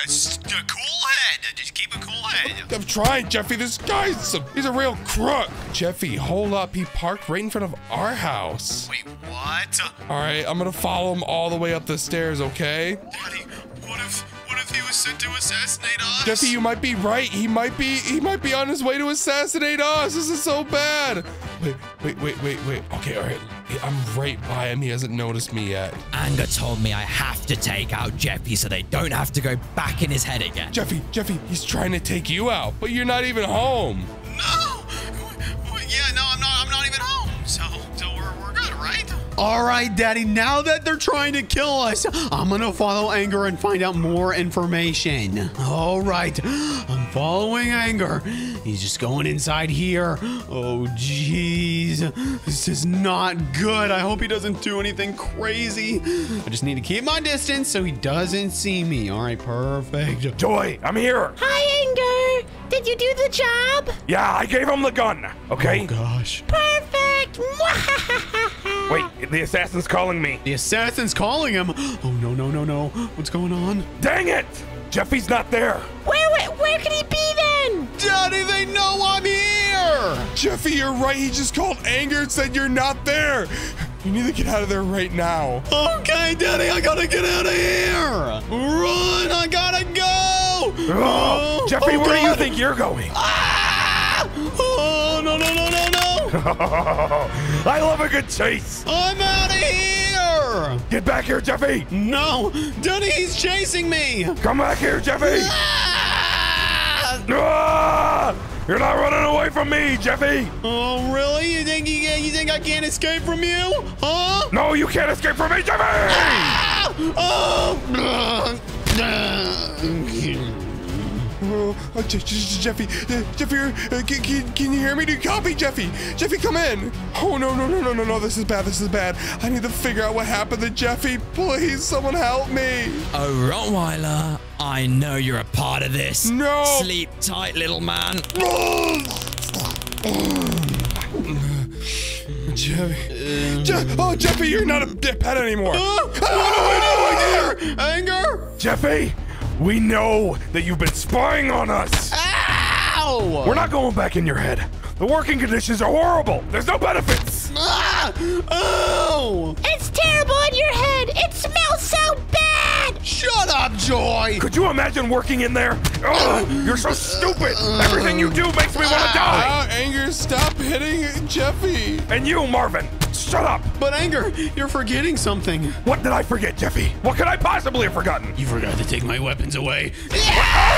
just a cool head. Just keep a cool head. I'm trying, Jeffy. This guy's a, he's a real crook. Jeffy, hold up. He parked right in front of our house. Wait, what? All right, I'm gonna follow him all the way up the stairs, okay? Daddy, what if what if he was sent to assassinate us? Jeffy, you might be right. He might be he might be on his way to assassinate us. This is so bad. Wait, wait, wait, wait, wait. Okay, all right. I'm right by him. He hasn't noticed me yet. Anger told me I have to take out Jeffy so they don't have to go back in his head again. Jeffy, Jeffy, he's trying to take you out, but you're not even home. No. Well, Yeah, no, I'm All right, Daddy. Now that they're trying to kill us, I'm gonna follow Anger and find out more information. All right, I'm following Anger. He's just going inside here. Oh, jeez, this is not good. I hope he doesn't do anything crazy. I just need to keep my distance so he doesn't see me. All right, perfect. Joy, I'm here. Hi, Anger. Did you do the job? Yeah, I gave him the gun. Okay. Oh gosh. Perfect. Wait, the assassin's calling me. The assassin's calling him. Oh no no no no! What's going on? Dang it! Jeffy's not there. Where, where, where could he be then? Daddy, they know I'm here. Jeffy, you're right. He just called anger and said you're not there. You need to get out of there right now. Okay, Daddy, I gotta get out of here. Run! I gotta go. Oh, Jeffy, oh, where do you think you're going? Ah! Oh no no no no no! I love a good chase. I'm out of here. Get back here, Jeffy. No, Daddy, he's chasing me. Come back here, Jeffy. Ah! Ah! You're not running away from me, Jeffy. Oh really? You think you, you think I can't escape from you? Huh? No, you can't escape from me, Jeffy. Ah! Oh! Uh, uh, oh, oh, Je- Je- Jeffy, uh, Jeffy, uh, can, can, can you hear me? Do you copy, Jeffy? Jeffy, come in. Oh, no, no, no, no, no, no. This is bad. This is bad. I need to figure out what happened to Jeffy. Please, someone help me. Oh, Rottweiler, I know you're a part of this. No. Sleep tight, little man. Jeffy, Je- oh, Jeffy, you're not a pet anymore. what are we doing here? Anger? Jeffy, we know that you've been spying on us. Ow! We're not going back in your head. The working conditions are horrible. There's no benefits. Ah! Oh! It's terrible in your head. It smells so bad. Shut up, Joy! Could you imagine working in there? Ugh, you're so stupid. Everything you do makes me want to die. Oh, Anger, stop hitting Jeffy. And you, Marvin, shut up. But Anger, you're forgetting something. What did I forget, Jeffy? What could I possibly have forgotten? You forgot to take my weapons away. Ah!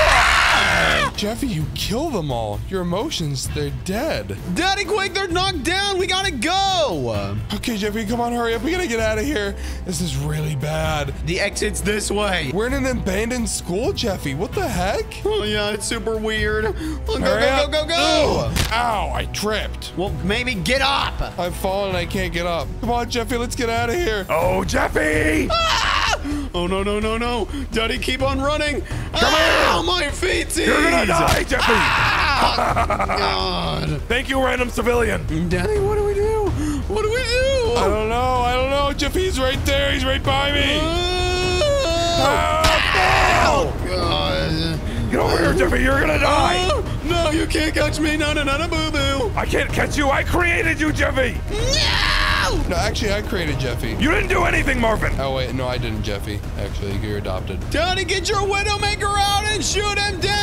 Jeffy, you kill them all. Your emotions, they're dead. Daddy Quake, they're knocked down. We gotta go. Okay, Jeffy, come on, hurry up. We gotta get out of here. This is really bad. The exit's this way. We're in an abandoned school, Jeffy. What the heck? Oh, yeah, it's super weird. Oh, go, Hurry go, up. go, go, go. Ugh. Ow, I tripped. Well, maybe get up. I've fallen. I can't get up. Come on, Jeffy, let's get out of here. Oh, Jeffy! Ah! Oh, no, no, no, no. Daddy, keep on running. Come Ow, my feet. You're gonna die, Jeffy! Ah, God. Thank you, random civilian. Daddy, what do we do? What do we do? I don't know. I don't know. Jeffy's right there. He's right by me. Oh, God. Get over here, Jeffy. You're gonna die. Oh, no, you can't catch me. No, no, no, no, boo boo. I can't catch you. I created you, Jeffy. No! No, actually, I created Jeffy. You didn't do anything, Marvin. Oh, wait. No, I didn't, Jeffy. Actually, you're adopted. Daddy, get your Widowmaker out and shoot him down.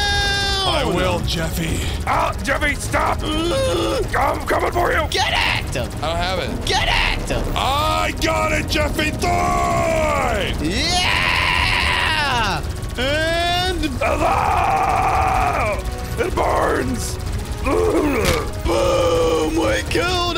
I will, Jeffy. Ah, Jeffy, stop. I'm coming for you. Get it. I don't have it. Get it. I got it, Jeffy. Die! Yeah. And Ah! It burns. boom, we killed